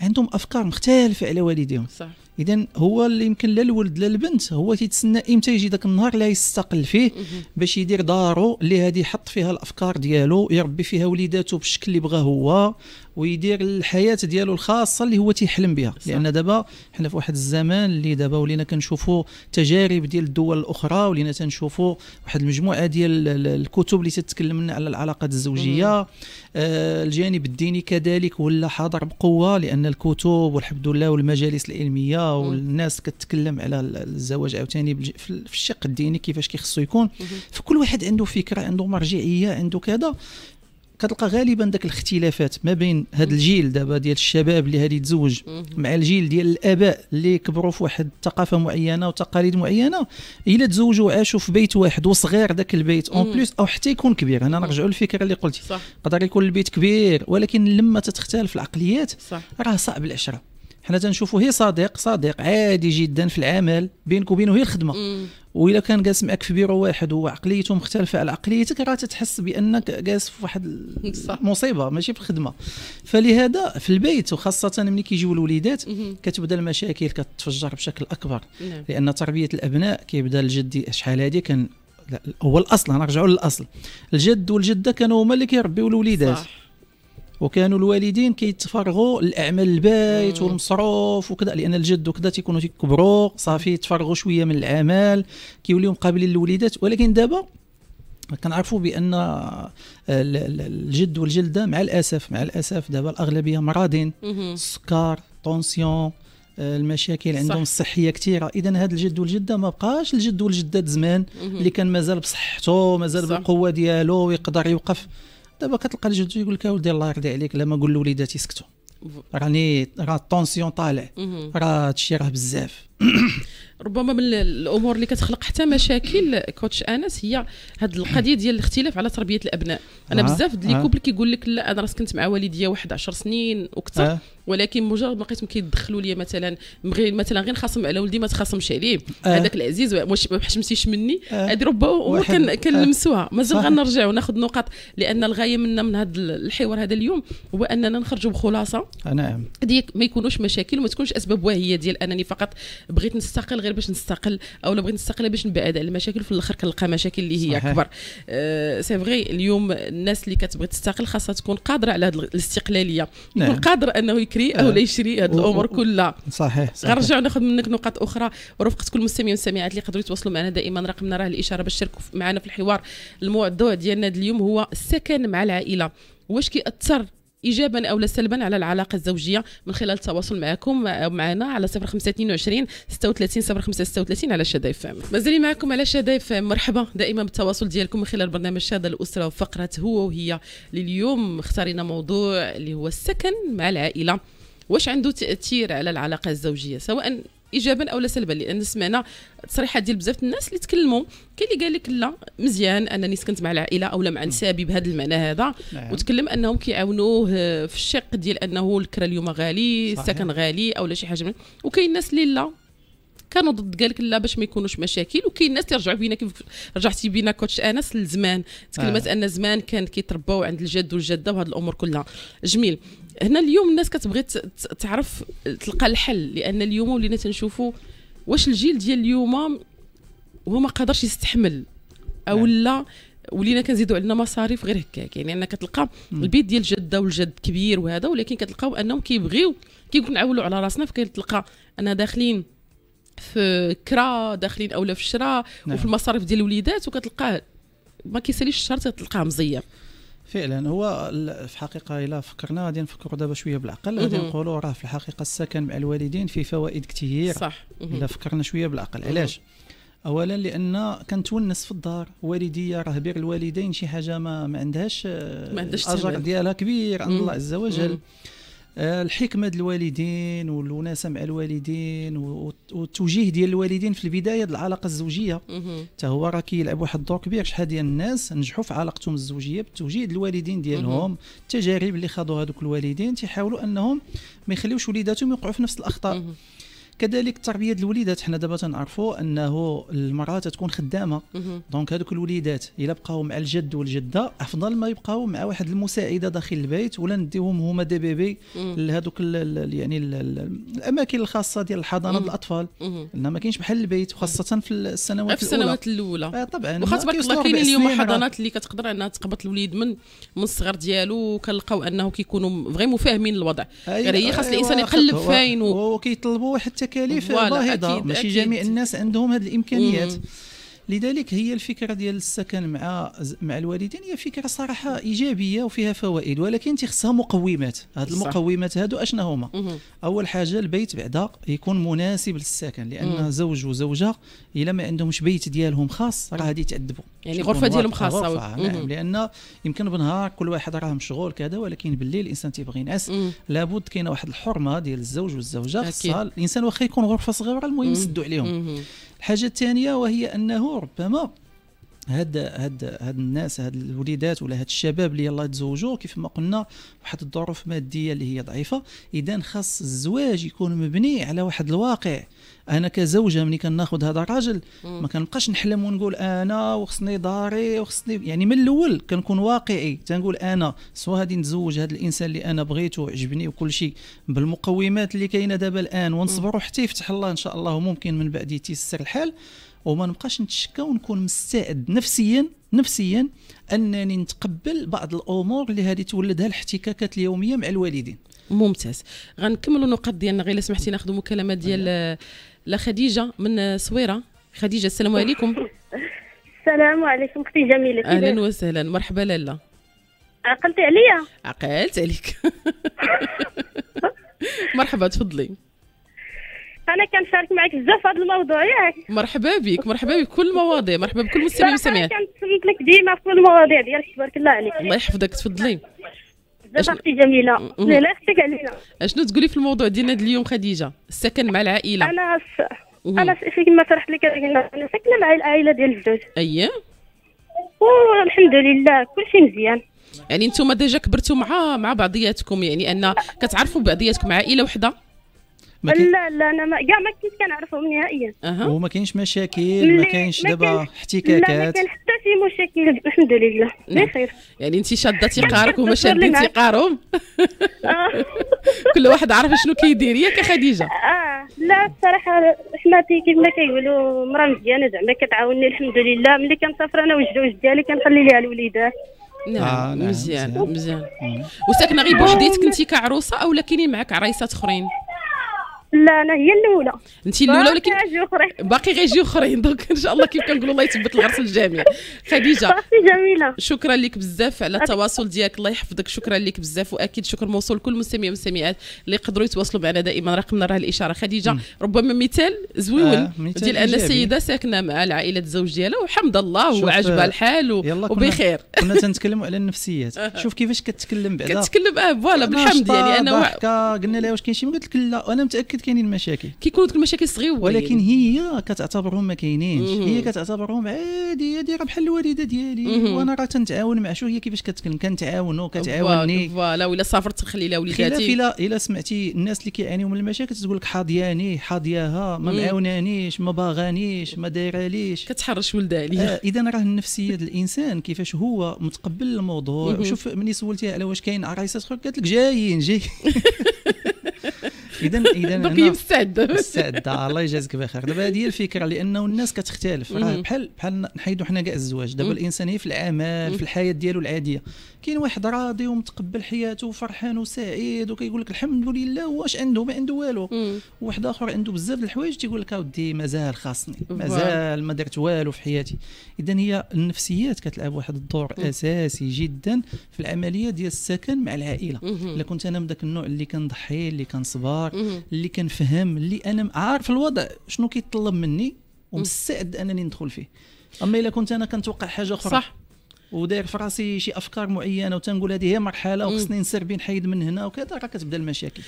عندهم أفكار مختلفة على والديهم. صح. اذا هو اللي يمكن لا الولد لا البنت هو تيتسنى إمتى يجي ذاك النهار اللي يستقل فيه باش يدير دارو اللي هذه يحط فيها الأفكار ديالو يربي فيها وليداته بالشكل اللي بغاه هو ويدير الحياة ديالو الخاصة اللي هو تيحلم بها. لأن دابا حنا في واحد الزمان اللي دابا ولينا كنشوفوا تجارب ديال الدول الأخرى ولينا تنشوفوا واحد المجموعة ديال الكتب اللي تتكلم لنا على العلاقات الزوجية. آه الجانب الديني كذلك ولا حاضر بقوة لأن الكتب والحمد لله والمجالس العلمية والناس كتكلم على الزواج عاوتاني في الشق الديني كيفاش كيخصو يكون. فكل واحد عنده فكرة عنده مرجعية عنده كذا. كتلقى غالبا داك الاختلافات ما بين هذا الجيل دابا ديال الشباب اللي هادي تزوج مع الجيل ديال الآباء اللي كبروا في واحد الثقافه معينة وتقاليد معينة إلا تزوجوا وعاشوا في بيت واحد وصغير ذاك البيت. en plus أو حتى يكون كبير. أنا نرجعوا للفكرة اللي قلتي. يقدر يكون البيت كبير ولكن لما تتختلف العقليات راه صعب العشرة. حنا تنشوفوا هي صديق صديق عادي جدا في العمل بينك وبينه هي الخدمة. واذا كان جالس معك في بيرو واحد وعقليته مختلفة على عقليتك راه تتحس بأنك جالس في واحد *laughs* المصيبة ماشي في الخدمة. فلهذا في البيت وخاصة ملي كيجيو الوليدات كتبدأ المشاكل كتفجر بشكل أكبر. نعم. لأن تربية الأبناء كيبدأ الجد شحال هذه كان هو الأصل نرجعوا للأصل. الجد والجدة كانوا هما اللي كيربيو الوليدات. صح. وكانوا الوالدين كيتفرغوا لأعمال البيت والمصروف وكذا لأن الجد وكذا تيكونوا تيكبروا صافي يتفرغوا شوية من العمل كيوليو مقابلين للوليدات ولكن دابا كنعرفوا بأن الجد والجلدة مع الأسف مع الأسف دابا الأغلبية مرضين. السكر طونسيون المشاكل عندهم صح. الصحيه كثيره اذا هذا الجد والجدة ما بقاش الجد والجده زمان اللي كان مازال بصحته مازال بالقوة ديالو ويقدر يوقف دابا كتلقى الجد يقول لك اولدي الله يرضي عليك لما قول لوليدات يسكتوا راني راه الطونسيون طالع. راه هادشي راه بزاف. *coughs* ربما من الأمور اللي كتخلق حتى مشاكل كوتش أنس هي هذه القضية ديال الاختلاف على تربية الأبناء أنا آه. بزاف ديال لي كوبل كيقول لك لا أنا راه سكنت مع والديا واحد 10 سنين وكثر آه. ولكن مجرد ما لقيتهم كيدخلوا لي مثلا مثلا غير نخاصم على ولدي ما تخاصمش عليه آه. هذاك العزيز ما حشمتيش مني آه. هذه ربما كان كنلمسوها مازال غنرجع وناخذ نقاط لأن الغاية منا من هذا الحوار هذا اليوم هو أننا نخرجوا بخلاصة آه نعم ديك ما يكونوش مشاكل وما تكونش أسباب واهية ديال أنني فقط بغيت نستقل غير باش نستقل أو لا بغيت نستقل باش نبعد على المشاكل في الآخر كنلقى مشاكل اللي هي أكبر. آه سي فغي اليوم الناس اللي كتبغي تستقل خاصها تكون قادرة على هذه الاستقلالية. نعم. يكون قادر أنه يكري أو لا يشري هذه الأمور كلها. صحيح, صحيح. غنرجعوا ناخذ منك نقاط أخرى. ورفقة كل المستمعين والسامعات اللي يقدروا يتواصلوا معنا دائما رقمنا راه الإشارة باش تشاركوا معنا في الحوار. الموضوع ديالنا اليوم هو السكن مع العائلة. واش كيأثر ايجابا أو سلبا على العلاقة الزوجية من خلال التواصل معكم معنا على 0522 36 0536 على شدا إف إم. مازالين معكم على شدا إف إم. مرحبا. دائما بالتواصل ديالكم من خلال برنامج شدى الأسرة وفقرة هو وهي لليوم. اختارينا موضوع اللي هو السكن مع العائلة. واش عنده تأثير على العلاقة الزوجية؟ سواء ايجابا أو سلبا لأن سمعنا تصريحات ديال بزاف الناس اللي تكلموا كاين اللي قال لك لا مزيان أنني سكنت مع العائلة أو مع نسابي بهذا المعنى هذا. نعم. وتكلم أنهم كيعاونوه في الشق ديال أنه الكرا اليوم غالي السكن غالي أو لا شي حاجة وكاين الناس اللي لا. كانوا ضد قال لك لا باش ما يكونوش مشاكل وكاين الناس اللي رجعوا بينا كيف رجعتي بينا كوتش أنس للزمان تكلمت آه. أن زمان كان كيترباو عند الجد والجدة وهذه الأمور كلها. جميل. هنا اليوم الناس كتبغي تعرف تلقى الحل لأن اليوم ولينا تنشوفوا واش الجيل ديال اليوم هو ما قادرش يستحمل أو نعم. لا ولينا كنزيدوا عندنا مصاريف غير هكاك يعني انك كتلقى البيت ديال الجده والجد كبير وهذا ولكن كتلقاو أنهم كيبغيو كيكون نعولوا على راسنا فكتلقى أنا داخلين في كرا داخلين أولا في الشراء نعم. وفي المصاريف ديال الوليدات وكتلقاه ما كيساليش الشرط تلقاه مزير فعلا. هو في الحقيقة إلا فكرنا غادي نفكروا دابا شوية بالعقل غادي نقولوا راه في الحقيقة السكن مع الوالدين فيه فوائد كثير صح. إلا فكرنا شوية بالعقل علاش؟ اولا لأن كنتونس في الدار. والديا راه بر الوالدين شي حاجة ما ما عندهاش ما عندهاش الاجر ديالها كبير. عند الله عز وجل. آه، الحكمة ديال الوالدين والوناسة مع الوالدين والتوجيه ديال الوالدين في البداية ديال العلاقة الزوجية. حتى هو راه كيلعب واحد الدور كبير شحال ديال الناس نجحوا في علاقتهم الزوجية بالتوجيه ديال الوالدين ديالهم التجارب اللي خاضوا هذوك الوالدين تيحاولوا أنهم ما يخليوش وليداتهم يوقعوا في نفس الأخطاء. كذلك تربية الوليدات. حنا دابا تنعرفوا أنه المرأة تكون خدامة. donc هذوك الوليدات إلا بقاو مع الجد والجدة أفضل ما يبقاو مع واحد المساعدة داخل البيت ولا نديهم هما des bébés لهذوك يعني الأماكن الخاصة ديال الحضانة الاطفال لأن ما كاينش بحال البيت وخاصه في السنوات في السنوات الأولى. آه طبعا. وخا تبارك الله كاين اليوم حضانات اللي كتقدر أنها تقبط الوليد من من الصغر ديالو وكنلقاو أنه كيكونوا vraiment فاهمين الوضع. غير هي خاص الإنسان يقلب فاين وكيطلبوا واحد التكاليف باهظة. ماشي جميع الناس عندهم هذه الإمكانيات. لذلك هي الفكرة ديال السكن مع مع الوالدين هي فكرة صراحة إيجابية وفيها فوائد ولكن تخصها مقومات. هاد المقومات هادو اشنا هما؟ أول حاجة البيت بعدا يكون مناسب للسكن لأن زوج وزوجة إلا ما عندهمش بيت ديالهم خاص راه غادي يتعذبوا يعني غرفة ديالهم خاصة. غرفة نعم. لأن يمكن بالنهار كل واحد راه مشغول كذا ولكن بالليل الإنسان تيبغي ينعس. لابد كاينة واحد الحرمة ديال الزوج والزوجة خاصها الإنسان واخا يكون غرفة صغيرة المهم يسدوا عليهم. الحاجة الثانية وهي أنه ربما هاد هاد هاد الناس هاد الوليدات ولا هاد الشباب اللي يلاه تزوجوا كيف ما قلنا واحد الظروف مادية اللي هي ضعيفة إذا خاص الزواج يكون مبني على واحد الواقع. أنا كزوجة ملي كناخذ هذا الراجل ما كنبقاش نحلم ونقول أنا وخصني داري وخصني يعني من الأول كنكون واقعي. تنقول أنا سوا غادي نتزوج هذا الإنسان اللي أنا بغيته وعجبني وكل شيء. بالمقومات اللي كاينة دابا الآن ونصبروا حتى يفتح الله إن شاء الله ممكن من بعد يتيسر الحال. وما نبقاش نتشكى ونكون مستعد نفسيا نفسيا أنني نتقبل بعض الأمور اللي هذه تولدها الاحتكاكات اليومية مع الوالدين. ممتاز. غنكملوا النقط ديالنا غير سمحتي ناخذ مكالمة ديال لا خديجة من صويره خديجة السلام عليكم. *laughs* السلام عليكم أختي جميلة أهلا وسهلا. مرحبا لاله عقلتي عليا؟ عقلت عليك. *laughs* مرحبا تفضلي. أنا كنشارك معك بزاف هذا الموضوع ياك. مرحبا بك مرحبا بك. كل المواضيع مرحبا بكل مستمع ومستمعات. كنتصنت لك ديما في كل المواضيع ديالك تبارك الله عليك. الله يحفظك. تفضلي. بزاف أختي جميلة. لا أختك علينا. أشنو تقولي في الموضوع ديالنا اليوم خديجة؟ السكن مع العائلة. أنا س... أنا في كما شرحت لك أنا ساكنة مع العائلة ديال الزوج اييه والحمد لله. كلشي مزيان. يعني نتوما ديجا كبرتوا مع مع بعضياتكم. يعني أن كتعرفوا بعضياتكم. عائلة وحدة. ما لا لا أنا ما كاع ما كنت كنعرفهم نهائيا. أه. وما كاينش مشاكل ما كاينش دابا احتكاكات لا ما كاين حتى شي مشاكل الحمد لله. بخير. يعني انت شادة تيقارك وهما شادين تيقارهم *laughs* *laughs* كل واحد عارف شنو كيدير ياك خديجه آه لا الصراحة حماتي كيما كيقولوا مرا مزيانة زعما كتعاونني الحمد لله. ملي كنسافر أنا والزوج ديالي كنخلي ليها الوليدات نعم, آه نعم مزيان مزيان, مزيان. وساكنة غير بوحديتك انت كعروسة أو كاينين معك عرايسات أخرين؟ لا أنا هي الأولى. انت الأولى ولكن باقي غيجيو أخرين. دونك إن شاء الله كيف كنقولوا الله يثبت الغرس الجميع خديجة. صافي جميلة. شكرا لك بزاف على التواصل ديالك. الله يحفظك. شكرا لك بزاف. وأكيد شكر موصول لكل المستمعين والمستمعات اللي يقدروا يتواصلوا معنا دائما رقمنا راه الإشارة. خديجة م. ربما مثال زويون آه ديال أن السيدة ساكنة مع العائلة الزوج ديالها وحمد الله وعجبها الحال وبخير. كنا تنتكلموا على النفسيات. *laughs* شوف كيفاش كتكلم بعدا. كتكلم آه فوالا بالحمد يعني أنا قلنا لها واش كاين شي قلت لك لا وأنا متأكد كاينين مشاكل. كيكونوا المشاكل صغيورين ولكن هي كتعتبرهم ما كاينينش. هي كتعتبرهم عادي هادي راه بحال الوالدة ديالي. وأنا راه تنتعاون مع شو هي كيفاش كتكلم كنتعاونوا كتعاونني voilà. ولا سافرت تخلي لها وليداتي. خلاف الا إلا سمعتي الناس اللي كيعانيو من المشاكل تقول لك حاضياني حاضياها ما معاونانيش ما باغانيش ما دايره ليش كتحرش ولدها عليا. آه إذا راه النفسية ديال الإنسان كيفاش هو متقبل الموضوع. شوف ملي سولتيها على واش كاين عرايسات أخرى قالت لك جايين جاي *laughs* اذا اذا *laughs* donc هي مستعده مستعده الله يجازيك بخير. دابا هذه هي الفكرة لأنه الناس كتختلف. راه بحال بحال نحيدوا حنا كاع الزواج. دابا الإنسان هي في العمل في الحياة ديالو العادية. كاين واحد راضي ومتقبل حياته وفرحان وسعيد وكيقول لك الحمد لله واش عنده ما عنده والو. واحد آخر عنده بزاف الحوايج تيقول لك أودي مازال خاصني مازال ما درت والو في حياتي. اذا هي النفسيات كتلعب واحد الدور أساسي جدا في العملية ديال السكن مع العائلة. إلا كنت أنا من ذاك النوع اللي كنضحي اللي كنصبر اللي كنفهم اللي أنا عارف الوضع شنو كيطلب مني ومستعد أنني ندخل فيه. أما إلا كنت أنا كنتوقع حاجة أخرى. صح. وداير في راسي شي افكار معينة وتنقول هذه هي مرحلة وخصني نسير بين حيد من هنا وكذا راه كتبدا المشاكل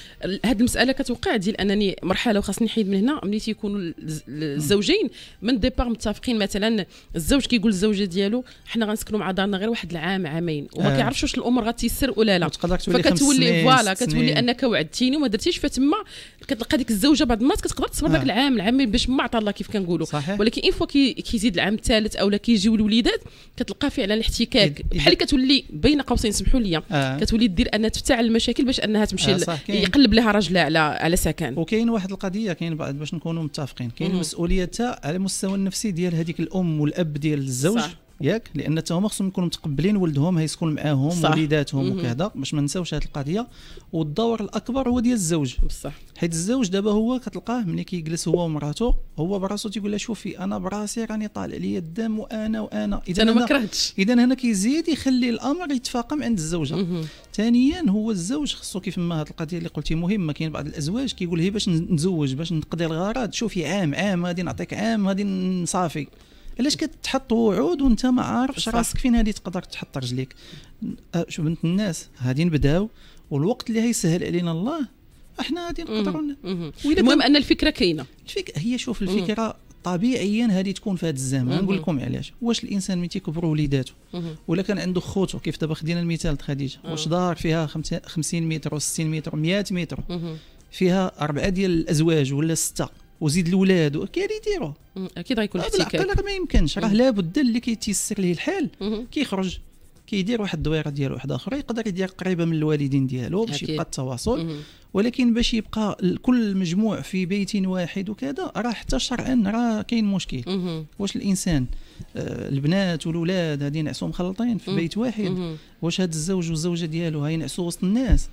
هذه المسألة كتوقع ديال أنني مرحلة وخاصني نحيد من هنا ملي تيكونوا الزوجين من départ متفقين مثلا الزوج كيقول للزوجه ديالو حنا غنسكنوا مع دارنا غير واحد العام عامين وما آه. كيعرفش واش الأمور غتيسر ولا لا فكتولي voilà كتولي أنك وعدتيني وما درتيش فتما كتلقى ديك الزوجه بعض المرات كتقدر تصبر داك آه. العام العامين باش ما عطى الله كيف كنقولوا. ولكن إن فوا كيزيد العام الثالث أو كيجيو الوليدات كتلقى فعلا الاحتكاك. بحال كتولي بين قوسين سمحوا لي آه. كتولي دير أنها تفتعل المشاكل باش أنها تمشي آه يقلب لها راجلها على على سكن. وكاين واحد القضية كاين بعد باش نكونوا متفقين كاين المسؤوليه على المستوى النفسي ديال هذيك الأم والأب ديال الزوج. صح. ياك؟ لأن حتى هما خصهم يكونوا متقبلين ولدهم هيسكن معاهم. وليداتهم. وكذا. باش ما نساوش هذه القضية. والدور الأكبر هو ديال الزوج. بصح حيت الزوج دابا هو كتلقاه ملي كيجلس هو ومراته هو براسو تيقول لها شوفي أنا براسي راني طالع لي الدم وأنا وأنا. أنا ما هنا- كرهتش. اذا هنا كيزيد يخلي الأمر يتفاقم عند الزوجة. ثانيا هو الزوج خصو كيف ما هذه القضية اللي قلتي مهمة. كاين بعض الأزواج كيقول هي باش نتزوج باش نقضي الغرض. شوفي عام عام غادي نعطيك عام غادي نصافي. علاش كتحط وعود وانت ما عارفش. راسك فين غادي تقدر تحط رجليك؟ أه، شوف بنت الناس غادي نبداو والوقت اللي هيسهل علينا الله إحنا غادي نقدروا المهم أن الفكرة كاينة الفكرة هي شوف الفكرة طبيعيا هذه تكون في هذا الزمان. نقول لكم علاش. واش الإنسان ملي تيكبروا وليداته. ولا كان عنده خوته كيف دابا خدينا المثال خديجة. واش دار فيها خمسة- 50 متر و 60 متر 100 متر. فيها أربعة ديال الأزواج ولا ستة. وزيد الاولاد وكي يديروا. أكيد غيكون بالعقل احتكاك راه ما يمكنش راه. لابد اللي كيتيسر ليه الحال. كيخرج كيدير واحد الدويره ديالو واحد أخرى يقدر يدير قريبة من الوالدين ديالو باش. يبقى التواصل. ولكن باش يبقى كل مجموع في بيت واحد وكذا راه حتى شرعا راه كاين مشكل. واش الإنسان البنات والاولاد غادي ينعسوا مخلطين في. بيت واحد. واش هذا الزوج والزوجة ديالو غينعسوا وسط الناس.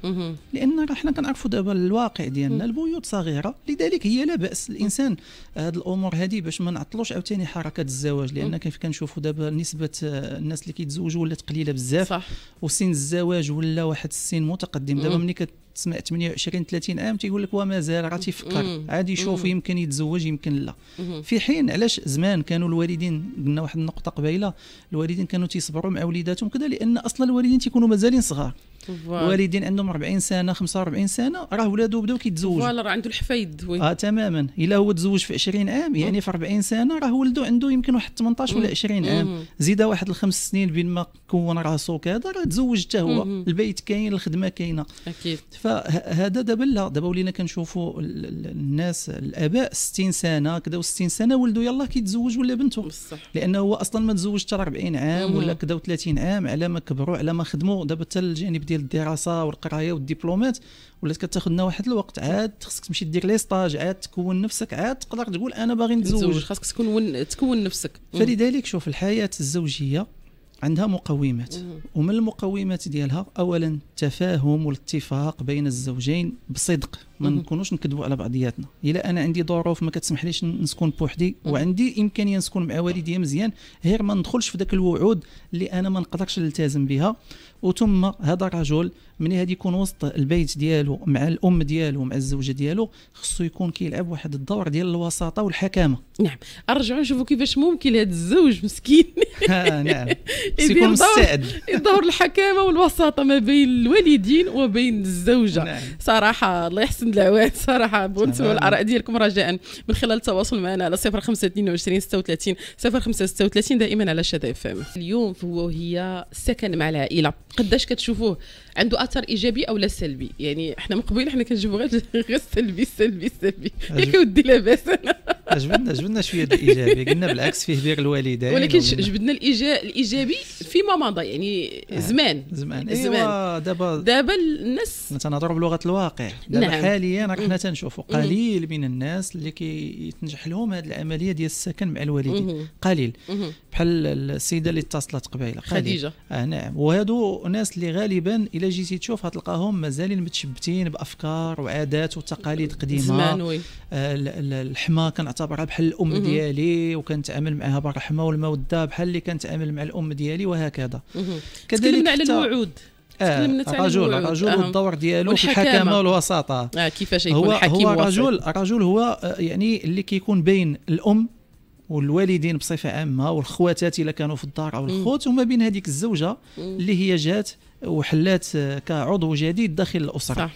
لأن راه حنا كنعرفوا دابا الواقع ديالنا. البيوت صغيرة لذلك هي لا بأس الإنسان هذه الأمور هذه باش ما نعطلوش عاوتاني حركه الزواج لأن. كيف كنشوفوا دابا نسبة آه، الناس اللي كيتزوجوا ولات قليلة بزاف صح وسن الزواج ولا واحد السن متقدم دابا. ملي كتسمع 28 30 عام تيقول لك ومازال راه تيفكر. عادي يشوف. يمكن يتزوج يمكن لا. في حين علاش زمان كانوا الوالدين قلنا واحد النقطة قبيلة الوالدين كانوا تيصبروا مع وليداتهم كذا لأن أصلا الوالدين تيكونوا مازالين صغار الوالدين عندهم 40 سنة 45 سنة راه ولادو بداو كيتزوجوا voilà راه عنده الحفايد oui. آه تماما. إلا هو تزوج في 20 عام يعني في 40 سنة راه ولدو عنده يمكن واحد 18 ولا مم. 20 عام. مم. زيد واحد الخمس سنين بين ما كون راسو كذا راه تزوج حتى هو. مم. البيت كاين الخدمة كاينة. أكيد. فهذا دابا لا دابا ولينا كنشوفوا ال- ال- الناس الآباء 60 سنة كذا و60 سنة ولدو يلاه كيتزوج ولا بنته. بصح. لأنه هو أصلا ما تزوج حتى 40 عام. ولا كذا و30 عام على ما كبروا على ما خدموا. دابا حتى الجانب ديال الدراسة والقراية والدبلومات ولات كتاخذ لنا واحد الوقت عاد خصك تمشي دير لي ستاج عاد تكون نفسك عاد تقدر تقول أنا باغي تزوج نتزوج خاصك تكون ون... تكون نفسك. فلذلك شوف الحياة الزوجية عندها مقومات. ومن المقومات ديالها اولا التفاهم والاتفاق بين الزوجين بصدق ما. نكونوش نكذبوا على بعضياتنا إلا أنا عندي ظروف ما كتسمحليش نسكن بوحدي. وعندي إمكانية نسكن مع والديا مزيان غير ما ندخلش في ذاك الوعود اللي أنا ما نقدرش نلتزم بها وثم هذا الرجل ملي غادي يكون وسط البيت ديالو مع الأم ديالو مع الزوجة ديالو خصو يكون كيلعب واحد الدور ديال الوساطة والحكامة. نعم. أرجعوا نشوفوا كيفاش ممكن لهذا الزوج مسكين. *laughs* ها نعم. يكون مستعد. دور الحكامة والوساطة ما بين الوالدين وبين الزوجة. نعم. صراحة الله يحسن العواد صراحة. بغيت نسمعوا تمام. الآراء ديالكم رجاء من خلال التواصل معنا على 0522 36 0536 دائما على شدا إف إم. اليوم هو هي السكن مع العائلة. قداش كتشوفوه. عنده اثر ايجابي أو لا سلبي. يعني إحنا من قبيل حنا كنجيبوا غير غير السلبي السلبي السلبي ياك ودي لاباس. عجبنا عجبنا شوية الإيجابي. قلنا بالعكس فيه بر الوالدين ولكن جبدنا الإيجابي فيما مضى يعني زمان. زمان. زمان. ايوا دابا دابا الناس تنهضروا بلغة الواقع. دابا نعم. حاليا راه تنشوفوا. قليل من الناس اللي كيتنجح لهم هذه العملية ديال السكن مع الوالدين. قليل. بحال السيدة اللي اتصلت قبيلة. خديجة. آه نعم. وهادو ناس اللي غالبا إلا جيتي تشوف غتلقاهم مازالين متشبتين بأفكار وعادات وتقاليد قديمة زمان وي آه، ال- ال- الحما كنعتبرها بحال الأم. ديالي وكنتعامل معها بالرحمة والمودة بحال اللي كنتعامل مع الأم ديالي وهكذا. كذلك تكلمنا على الوعود آه الرجل الوعود. الرجل. والدور ديالو في. الحكامه والوساطه آه كيفاش يكون هو حكيم هو. الرجل الرجل هو آه، يعني اللي كيكون بين الأم والوالدين بصفة عامة والخواتات إلا كانوا في الدار أو. الخوت وما بين هذيك الزوجة. اللي هي جات وحلات آه، كعضو جديد داخل الأسرة صح.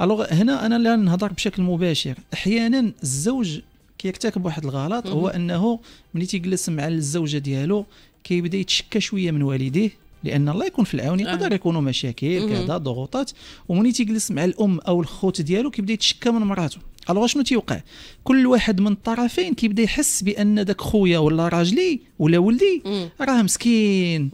الوغ هنا أنا لا نهضر بشكل مباشر أحيانا الزوج كيرتكب واحد الغلط هو. أنه ملي تيجلس مع الزوجة ديالو كيبدا يتشكى شوية من والديه لأن الله يكون في العون يقدر آه. يكونوا مشاكل. كذا ضغوطات ومني تيجلس مع الأم أو الخوت ديالو كيبدا يتشكى من مراته alors شنو تيوقع كل واحد من الطرفين كيبدا يحس بأن داك خويا ولا راجلي ولا ولدي. راه مسكين.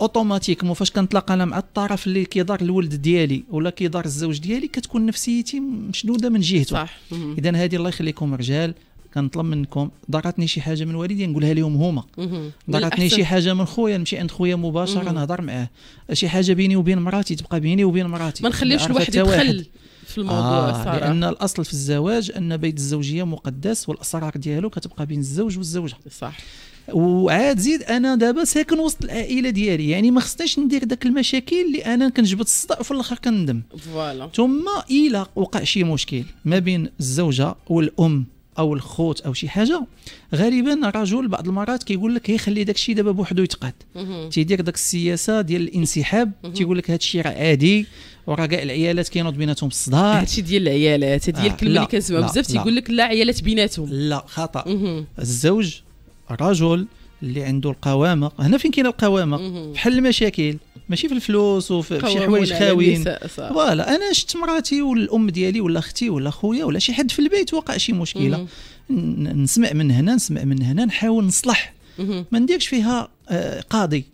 automatiquement فاش كنتلاقى أنا مع الطرف اللي كيدار الولد ديالي ولا كيدار الزوج ديالي كتكون نفسيتي مشدودة من جهته. صح. اذا هذه الله يخليكم رجال. كنطلب منكم ضرتني شي حاجة من والدي؟ نقولها لهم هما. ضرتني شي حاجة من خويا؟ نمشي عند خويا مباشرة نهضر معاه. شي حاجة بيني وبين مراتي؟ تبقى بيني وبين مراتي. ما نخليوش الواحد يدخل في الموضوع آه صراحة. لأن الأصل في الزواج أن بيت الزوجية مقدس والأسرار ديالو كتبقى بين الزوج والزوجة. صح. وعاد زيد أنا دابا ساكن وسط العائلة ديالي يعني ما خصنيش ندير داك المشاكل اللي أنا كنجبد الصداع وفي الآخر كندم. فوالا. ثم إلى وقع شي مشكل ما بين الزوجة والأم أو الخوت أو شي حاجة غالبا الرجل بعض المرات كيقول لك خلي داك الشيء دابا بوحدو يتقاد. تيدير داك السياسة ديال الانسحاب تيقول لك هذا الشيء راه عادي. وراه كاع العيالات كينوض بيناتهم الصداع هادشي ديال العيالات هذه آه الكلمة اللي كنسمع بزاف تيقول لك لا عيالات بيناتهم. لا خطأ. الزوج رجل اللي عنده القوامه هنا فين كاينة القوامه في حل المشاكل. ماشي في الفلوس وفي شي حوايج خاويين. voilà أنا شفت مراتي والأم ديالي ولا أختي ولا خويا ولا شي حد في البيت وقع شي مشكلة. نسمع من هنا نسمع من هنا نحاول نصلح. ما نديرش فيها آه، قاضي.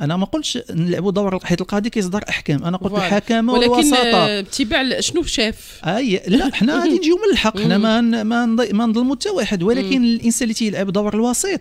أنا ما قلتش نلعبوا دور حيت القاضي كيصدر أحكام. أنا قلت الحكامه والوساطه ولكن اتباع شنو شاف؟ أي لا حنا غادي نجيو من الحق. حنا ما ما ما نظلموا حتى واحد. ولكن الإنسان اللي تيلعب دور الوسيط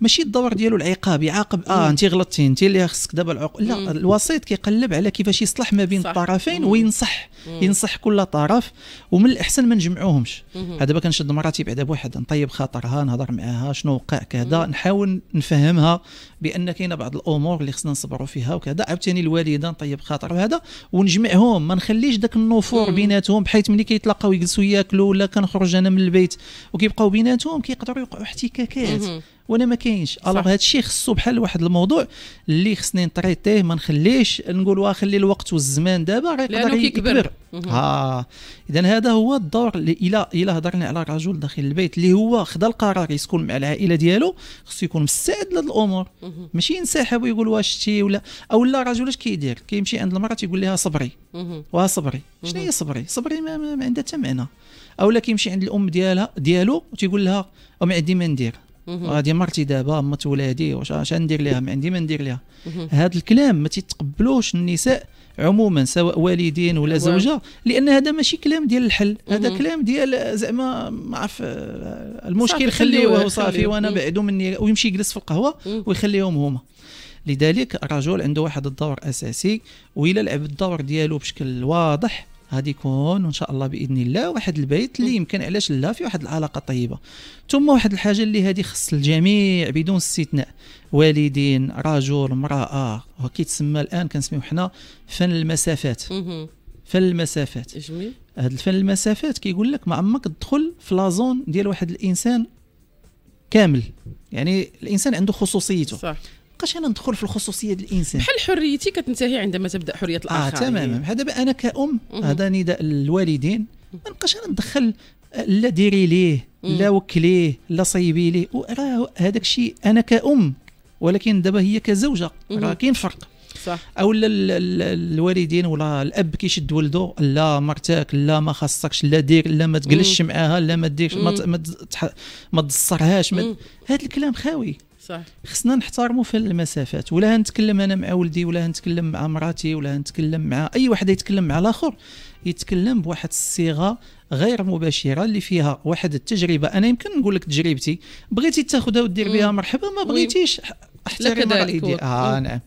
ماشي الدور ديالو العقاب. يعاقب آه انت غلطتي انت اللي خصك دابا العقوبه لا الوسيط كيقلب على كيفاش يصلح ما بين الطرفين وينصح ينصح كل طرف. ومن الأحسن ما نجمعوهمش. دابا كنشد مراتي بعدا بوحد نطيب خاطرها نهضر معاها شنو وقع كذا. نحاول نفهمها بأن كاينة بعض الأمور اللي خصنا نصبروا فيها وكذا. عاوتاني الوالدة نطيب خاطر وهذا ونجمعهم ما نخليش داك النفور بيناتهم بحيث ملي كيتلاقاو يجلسوا ياكلوا ولا كنخرج أنا من البيت وكيبقاو بيناتهم كيقدروا يوقعوا احتكاكات. وأنا ما كاينش. ألوغ هذا الشيء خصو بحال واحد الموضوع اللي خصني نطريتيه ما نخليش نقول واه خلي الوقت والزمان دابا راه يقدر يكبر. ها. اذا هذا هو الدور اللي إلى إلى هضرنا على رجل داخل البيت اللي هو خدا القرار يسكن مع العائلة ديالو خصو يكون مستعد لهاد الأمور. ماشي ينسحب ويقول واش شتي ولا أو لا رجل اش كيدير؟ كيمشي عند المرأة تيقول لها صبري. واه صبري. شنو هي صبري؟ صبري ما, ما, ما عندها حتى معنى. أو لا كيمشي عند الأم ديالها ديالو وتيقول لها وما عندي ما ندير. هذه مرتي دابا امت ولادي واش ندير لها ما عندي ما ندير لها هذا الكلام ما تيتقبلوش النساء عموما سواء والدين ولا زوجة لأن هذا ماشي كلام ديال الحل. هذا كلام ديال زعما ما عرف المشكل خليوه وصافي وأنا بعدو مني ويمشي يجلس في القهوة ويخليهم هما. لذلك الرجل عنده واحد الدور أساسي والى لعب الدور ديالو بشكل واضح غادي يكون وإن شاء الله بإذن الله. واحد البيت اللي يمكن علاش لا في واحد العلاقة طيبة. ثم واحد الحاجة اللي هذه خص الجميع بدون استثناء. والدين رجل امرأة وكيتسمى الآن كنسميو حنا فن المسافات. فن المسافات. جميل. هذا الفن المسافات كيقول لك ما عمرك تدخل في لازون ديال واحد الإنسان كامل. يعني الإنسان عنده خصوصيته. صح. نبقاش أنا ندخل في الخصوصية ديال الانسان بحال حريتي كتنتهي عندما تبدأ حرية الآخر آه تماما. هذا أنا كأم هذا نداء الوالدين. ما نبقاش أنا ندخل لا ديري ليه لا وكليه لا صيبي ليه. راه هذاك الشيء أنا كأم ولكن دابا هي كزوجة. راه كاين فرق. صح. أو الوالدين ولا الأب كيشد ولده لا مرتك لا ما خاصكش لا دير لا ما تجلسش معاها لا ما ديرش ما ما تضصرهاش هذا الكلام خاوي. صح. خصنا نحترموا في المسافات. ولا نتكلم أنا مع ولدي ولا نتكلم مع مراتي ولا نتكلم مع أي واحد يتكلم مع الآخر. يتكلم بواحد الصيغة غير مباشرة اللي فيها واحد التجربة. أنا يمكن نقول لك تجربتي. بغيتي تاخذها ودير بها مرحبا ما بغيتيش أحترم رأيي. آه نعم.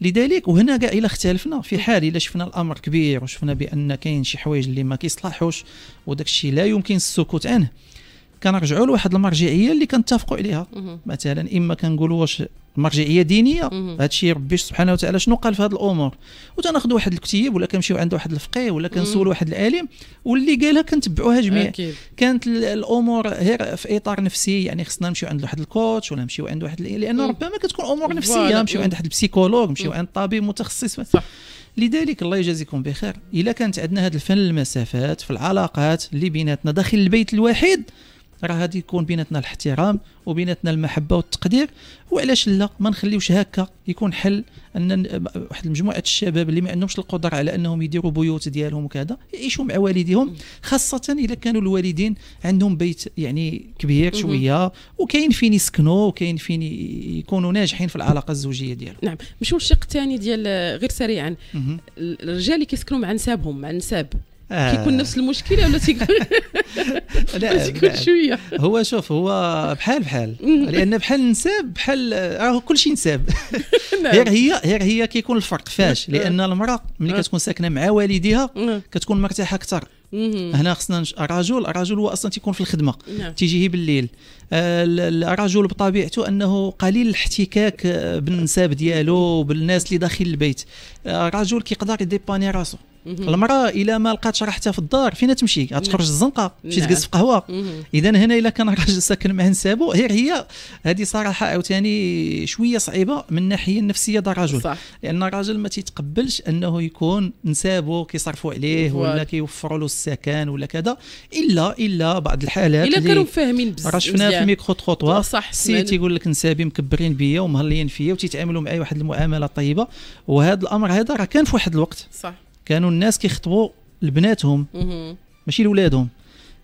لذلك وهنا كاع إلا اختلفنا. في حال إلا شفنا الأمر كبير وشفنا بأن كاين شي حوايج اللي ما كيصلحوش وداك الشيء لا يمكن السكوت عنه. كنرجعوا لواحد المرجعية اللي كنتفقوا عليها. مثلا إما كنقولوا واش مرجعية دينية هذا الشيء ربي سبحانه وتعالى شنو قال في هذه الأمور؟ وتناخذ واحد الكتيب ولا كنمشيو عند واحد الفقيه ولا كنسول واحد العالم واللي قالها كنتبعوها جميع. أكيد. كانت الأمور غير في إطار نفسي يعني خصنا نمشيو عند واحد الكوتش ولا نمشيو عند واحد لأن ربما كتكون أمور نفسية. نمشيو عند واحد البسيكولوج نمشيو عند طبيب متخصص. صح. لذلك الله يجازيكم بخير. إلا كانت عندنا هذا الفن المسافات في العلاقات اللي بيناتنا داخل البيت الواحد راه غادي يكون بيناتنا الاحترام وبيناتنا المحبة والتقدير. وعلاش لا؟ ما نخليوش هكا يكون حل أن واحد مجموعه الشباب اللي ما عندهمش القدرة على أنهم يديروا بيوت ديالهم وكذا يعيشوا مع والديهم خاصة إذا كانوا الوالدين عندهم بيت يعني كبير شوية وكاين فين يسكنوا وكاين فين يكونوا ناجحين في العلاقة الزوجية ديالهم. نعم. مشو الشق الثاني ديال غير سريعا. الرجال اللي كيسكنوا مع نسابهم مع النساب. آه. كيكون نفس المشكلة ولا تيكون *laughs* لا تيكون شوية. هو شوف هو بحال بحال. لأن بحال النساب بحال راه كل شيء نساب نعم. غير هي غير هي كيكون الفرق فاش. نعم. لأن المرأة ملي كتكون ساكنة مع والديها كتكون مرتاحة أكثر. هنا خصنا الرجل الرجل هو أصلا تيكون في الخدمة. نعم. تيجيه بالليل. آه، الرجل بطبيعته أنه قليل الاحتكاك بالنساب ديالو بالناس اللي داخل البيت. آه، الرجل كيقدر يديباني راسو. المرأة الا ما لقاتش راحتها في الدار فين تمشي غتخرج الزنقة تمشي تجلس في قهوة. اذا هنا إلا كان الراجل ساكن مع نسابو غير هي هذه صراحة عاوتاني شوية صعيبة من الناحيه النفسية ديال الرجل. صح. لأن الراجل ما تيتقبلش أنه يكون نسابو كيصرفوا عليه ولا كيوفروا له السكن ولا كذا. إلا إلا بعض الحالات إلا كانوا فاهمين بزاف. راه شفناها في micro-trottoir صح السي تيقول لك نسابي مكبرين بيا ومهليين فيا وتيتعاملوا معايا واحد المعاملة طيبة. وهذا الأمر هذا راه كان في واحد الوقت. صح. كانوا الناس كيخطبوا لبناتهم ماشي لولادهم.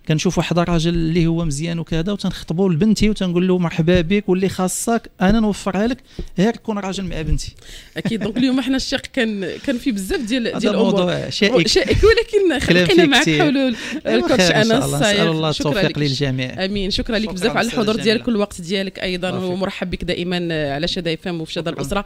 كنشوف واحد الراجل اللي هو مزيان وكذا وتنخطبوا لبنتي وتنقول له مرحبا بك واللي خاصك أنا نوفرها لك غير كون راجل مع بنتي. أكيد donc اليوم إحنا الشيخ كان كان في بزاف ديال ديال الأمور. موضوع شائك شائك. ولكن خلينا معك حول ال coach أنا نسأل الله التوفيق للجميع. آمين. شكرا لك بزاف على الحضور ديالك. والوقت ديالك أيضا. ومرحب بك دائما على Chada FM وفي شدا الأسرة.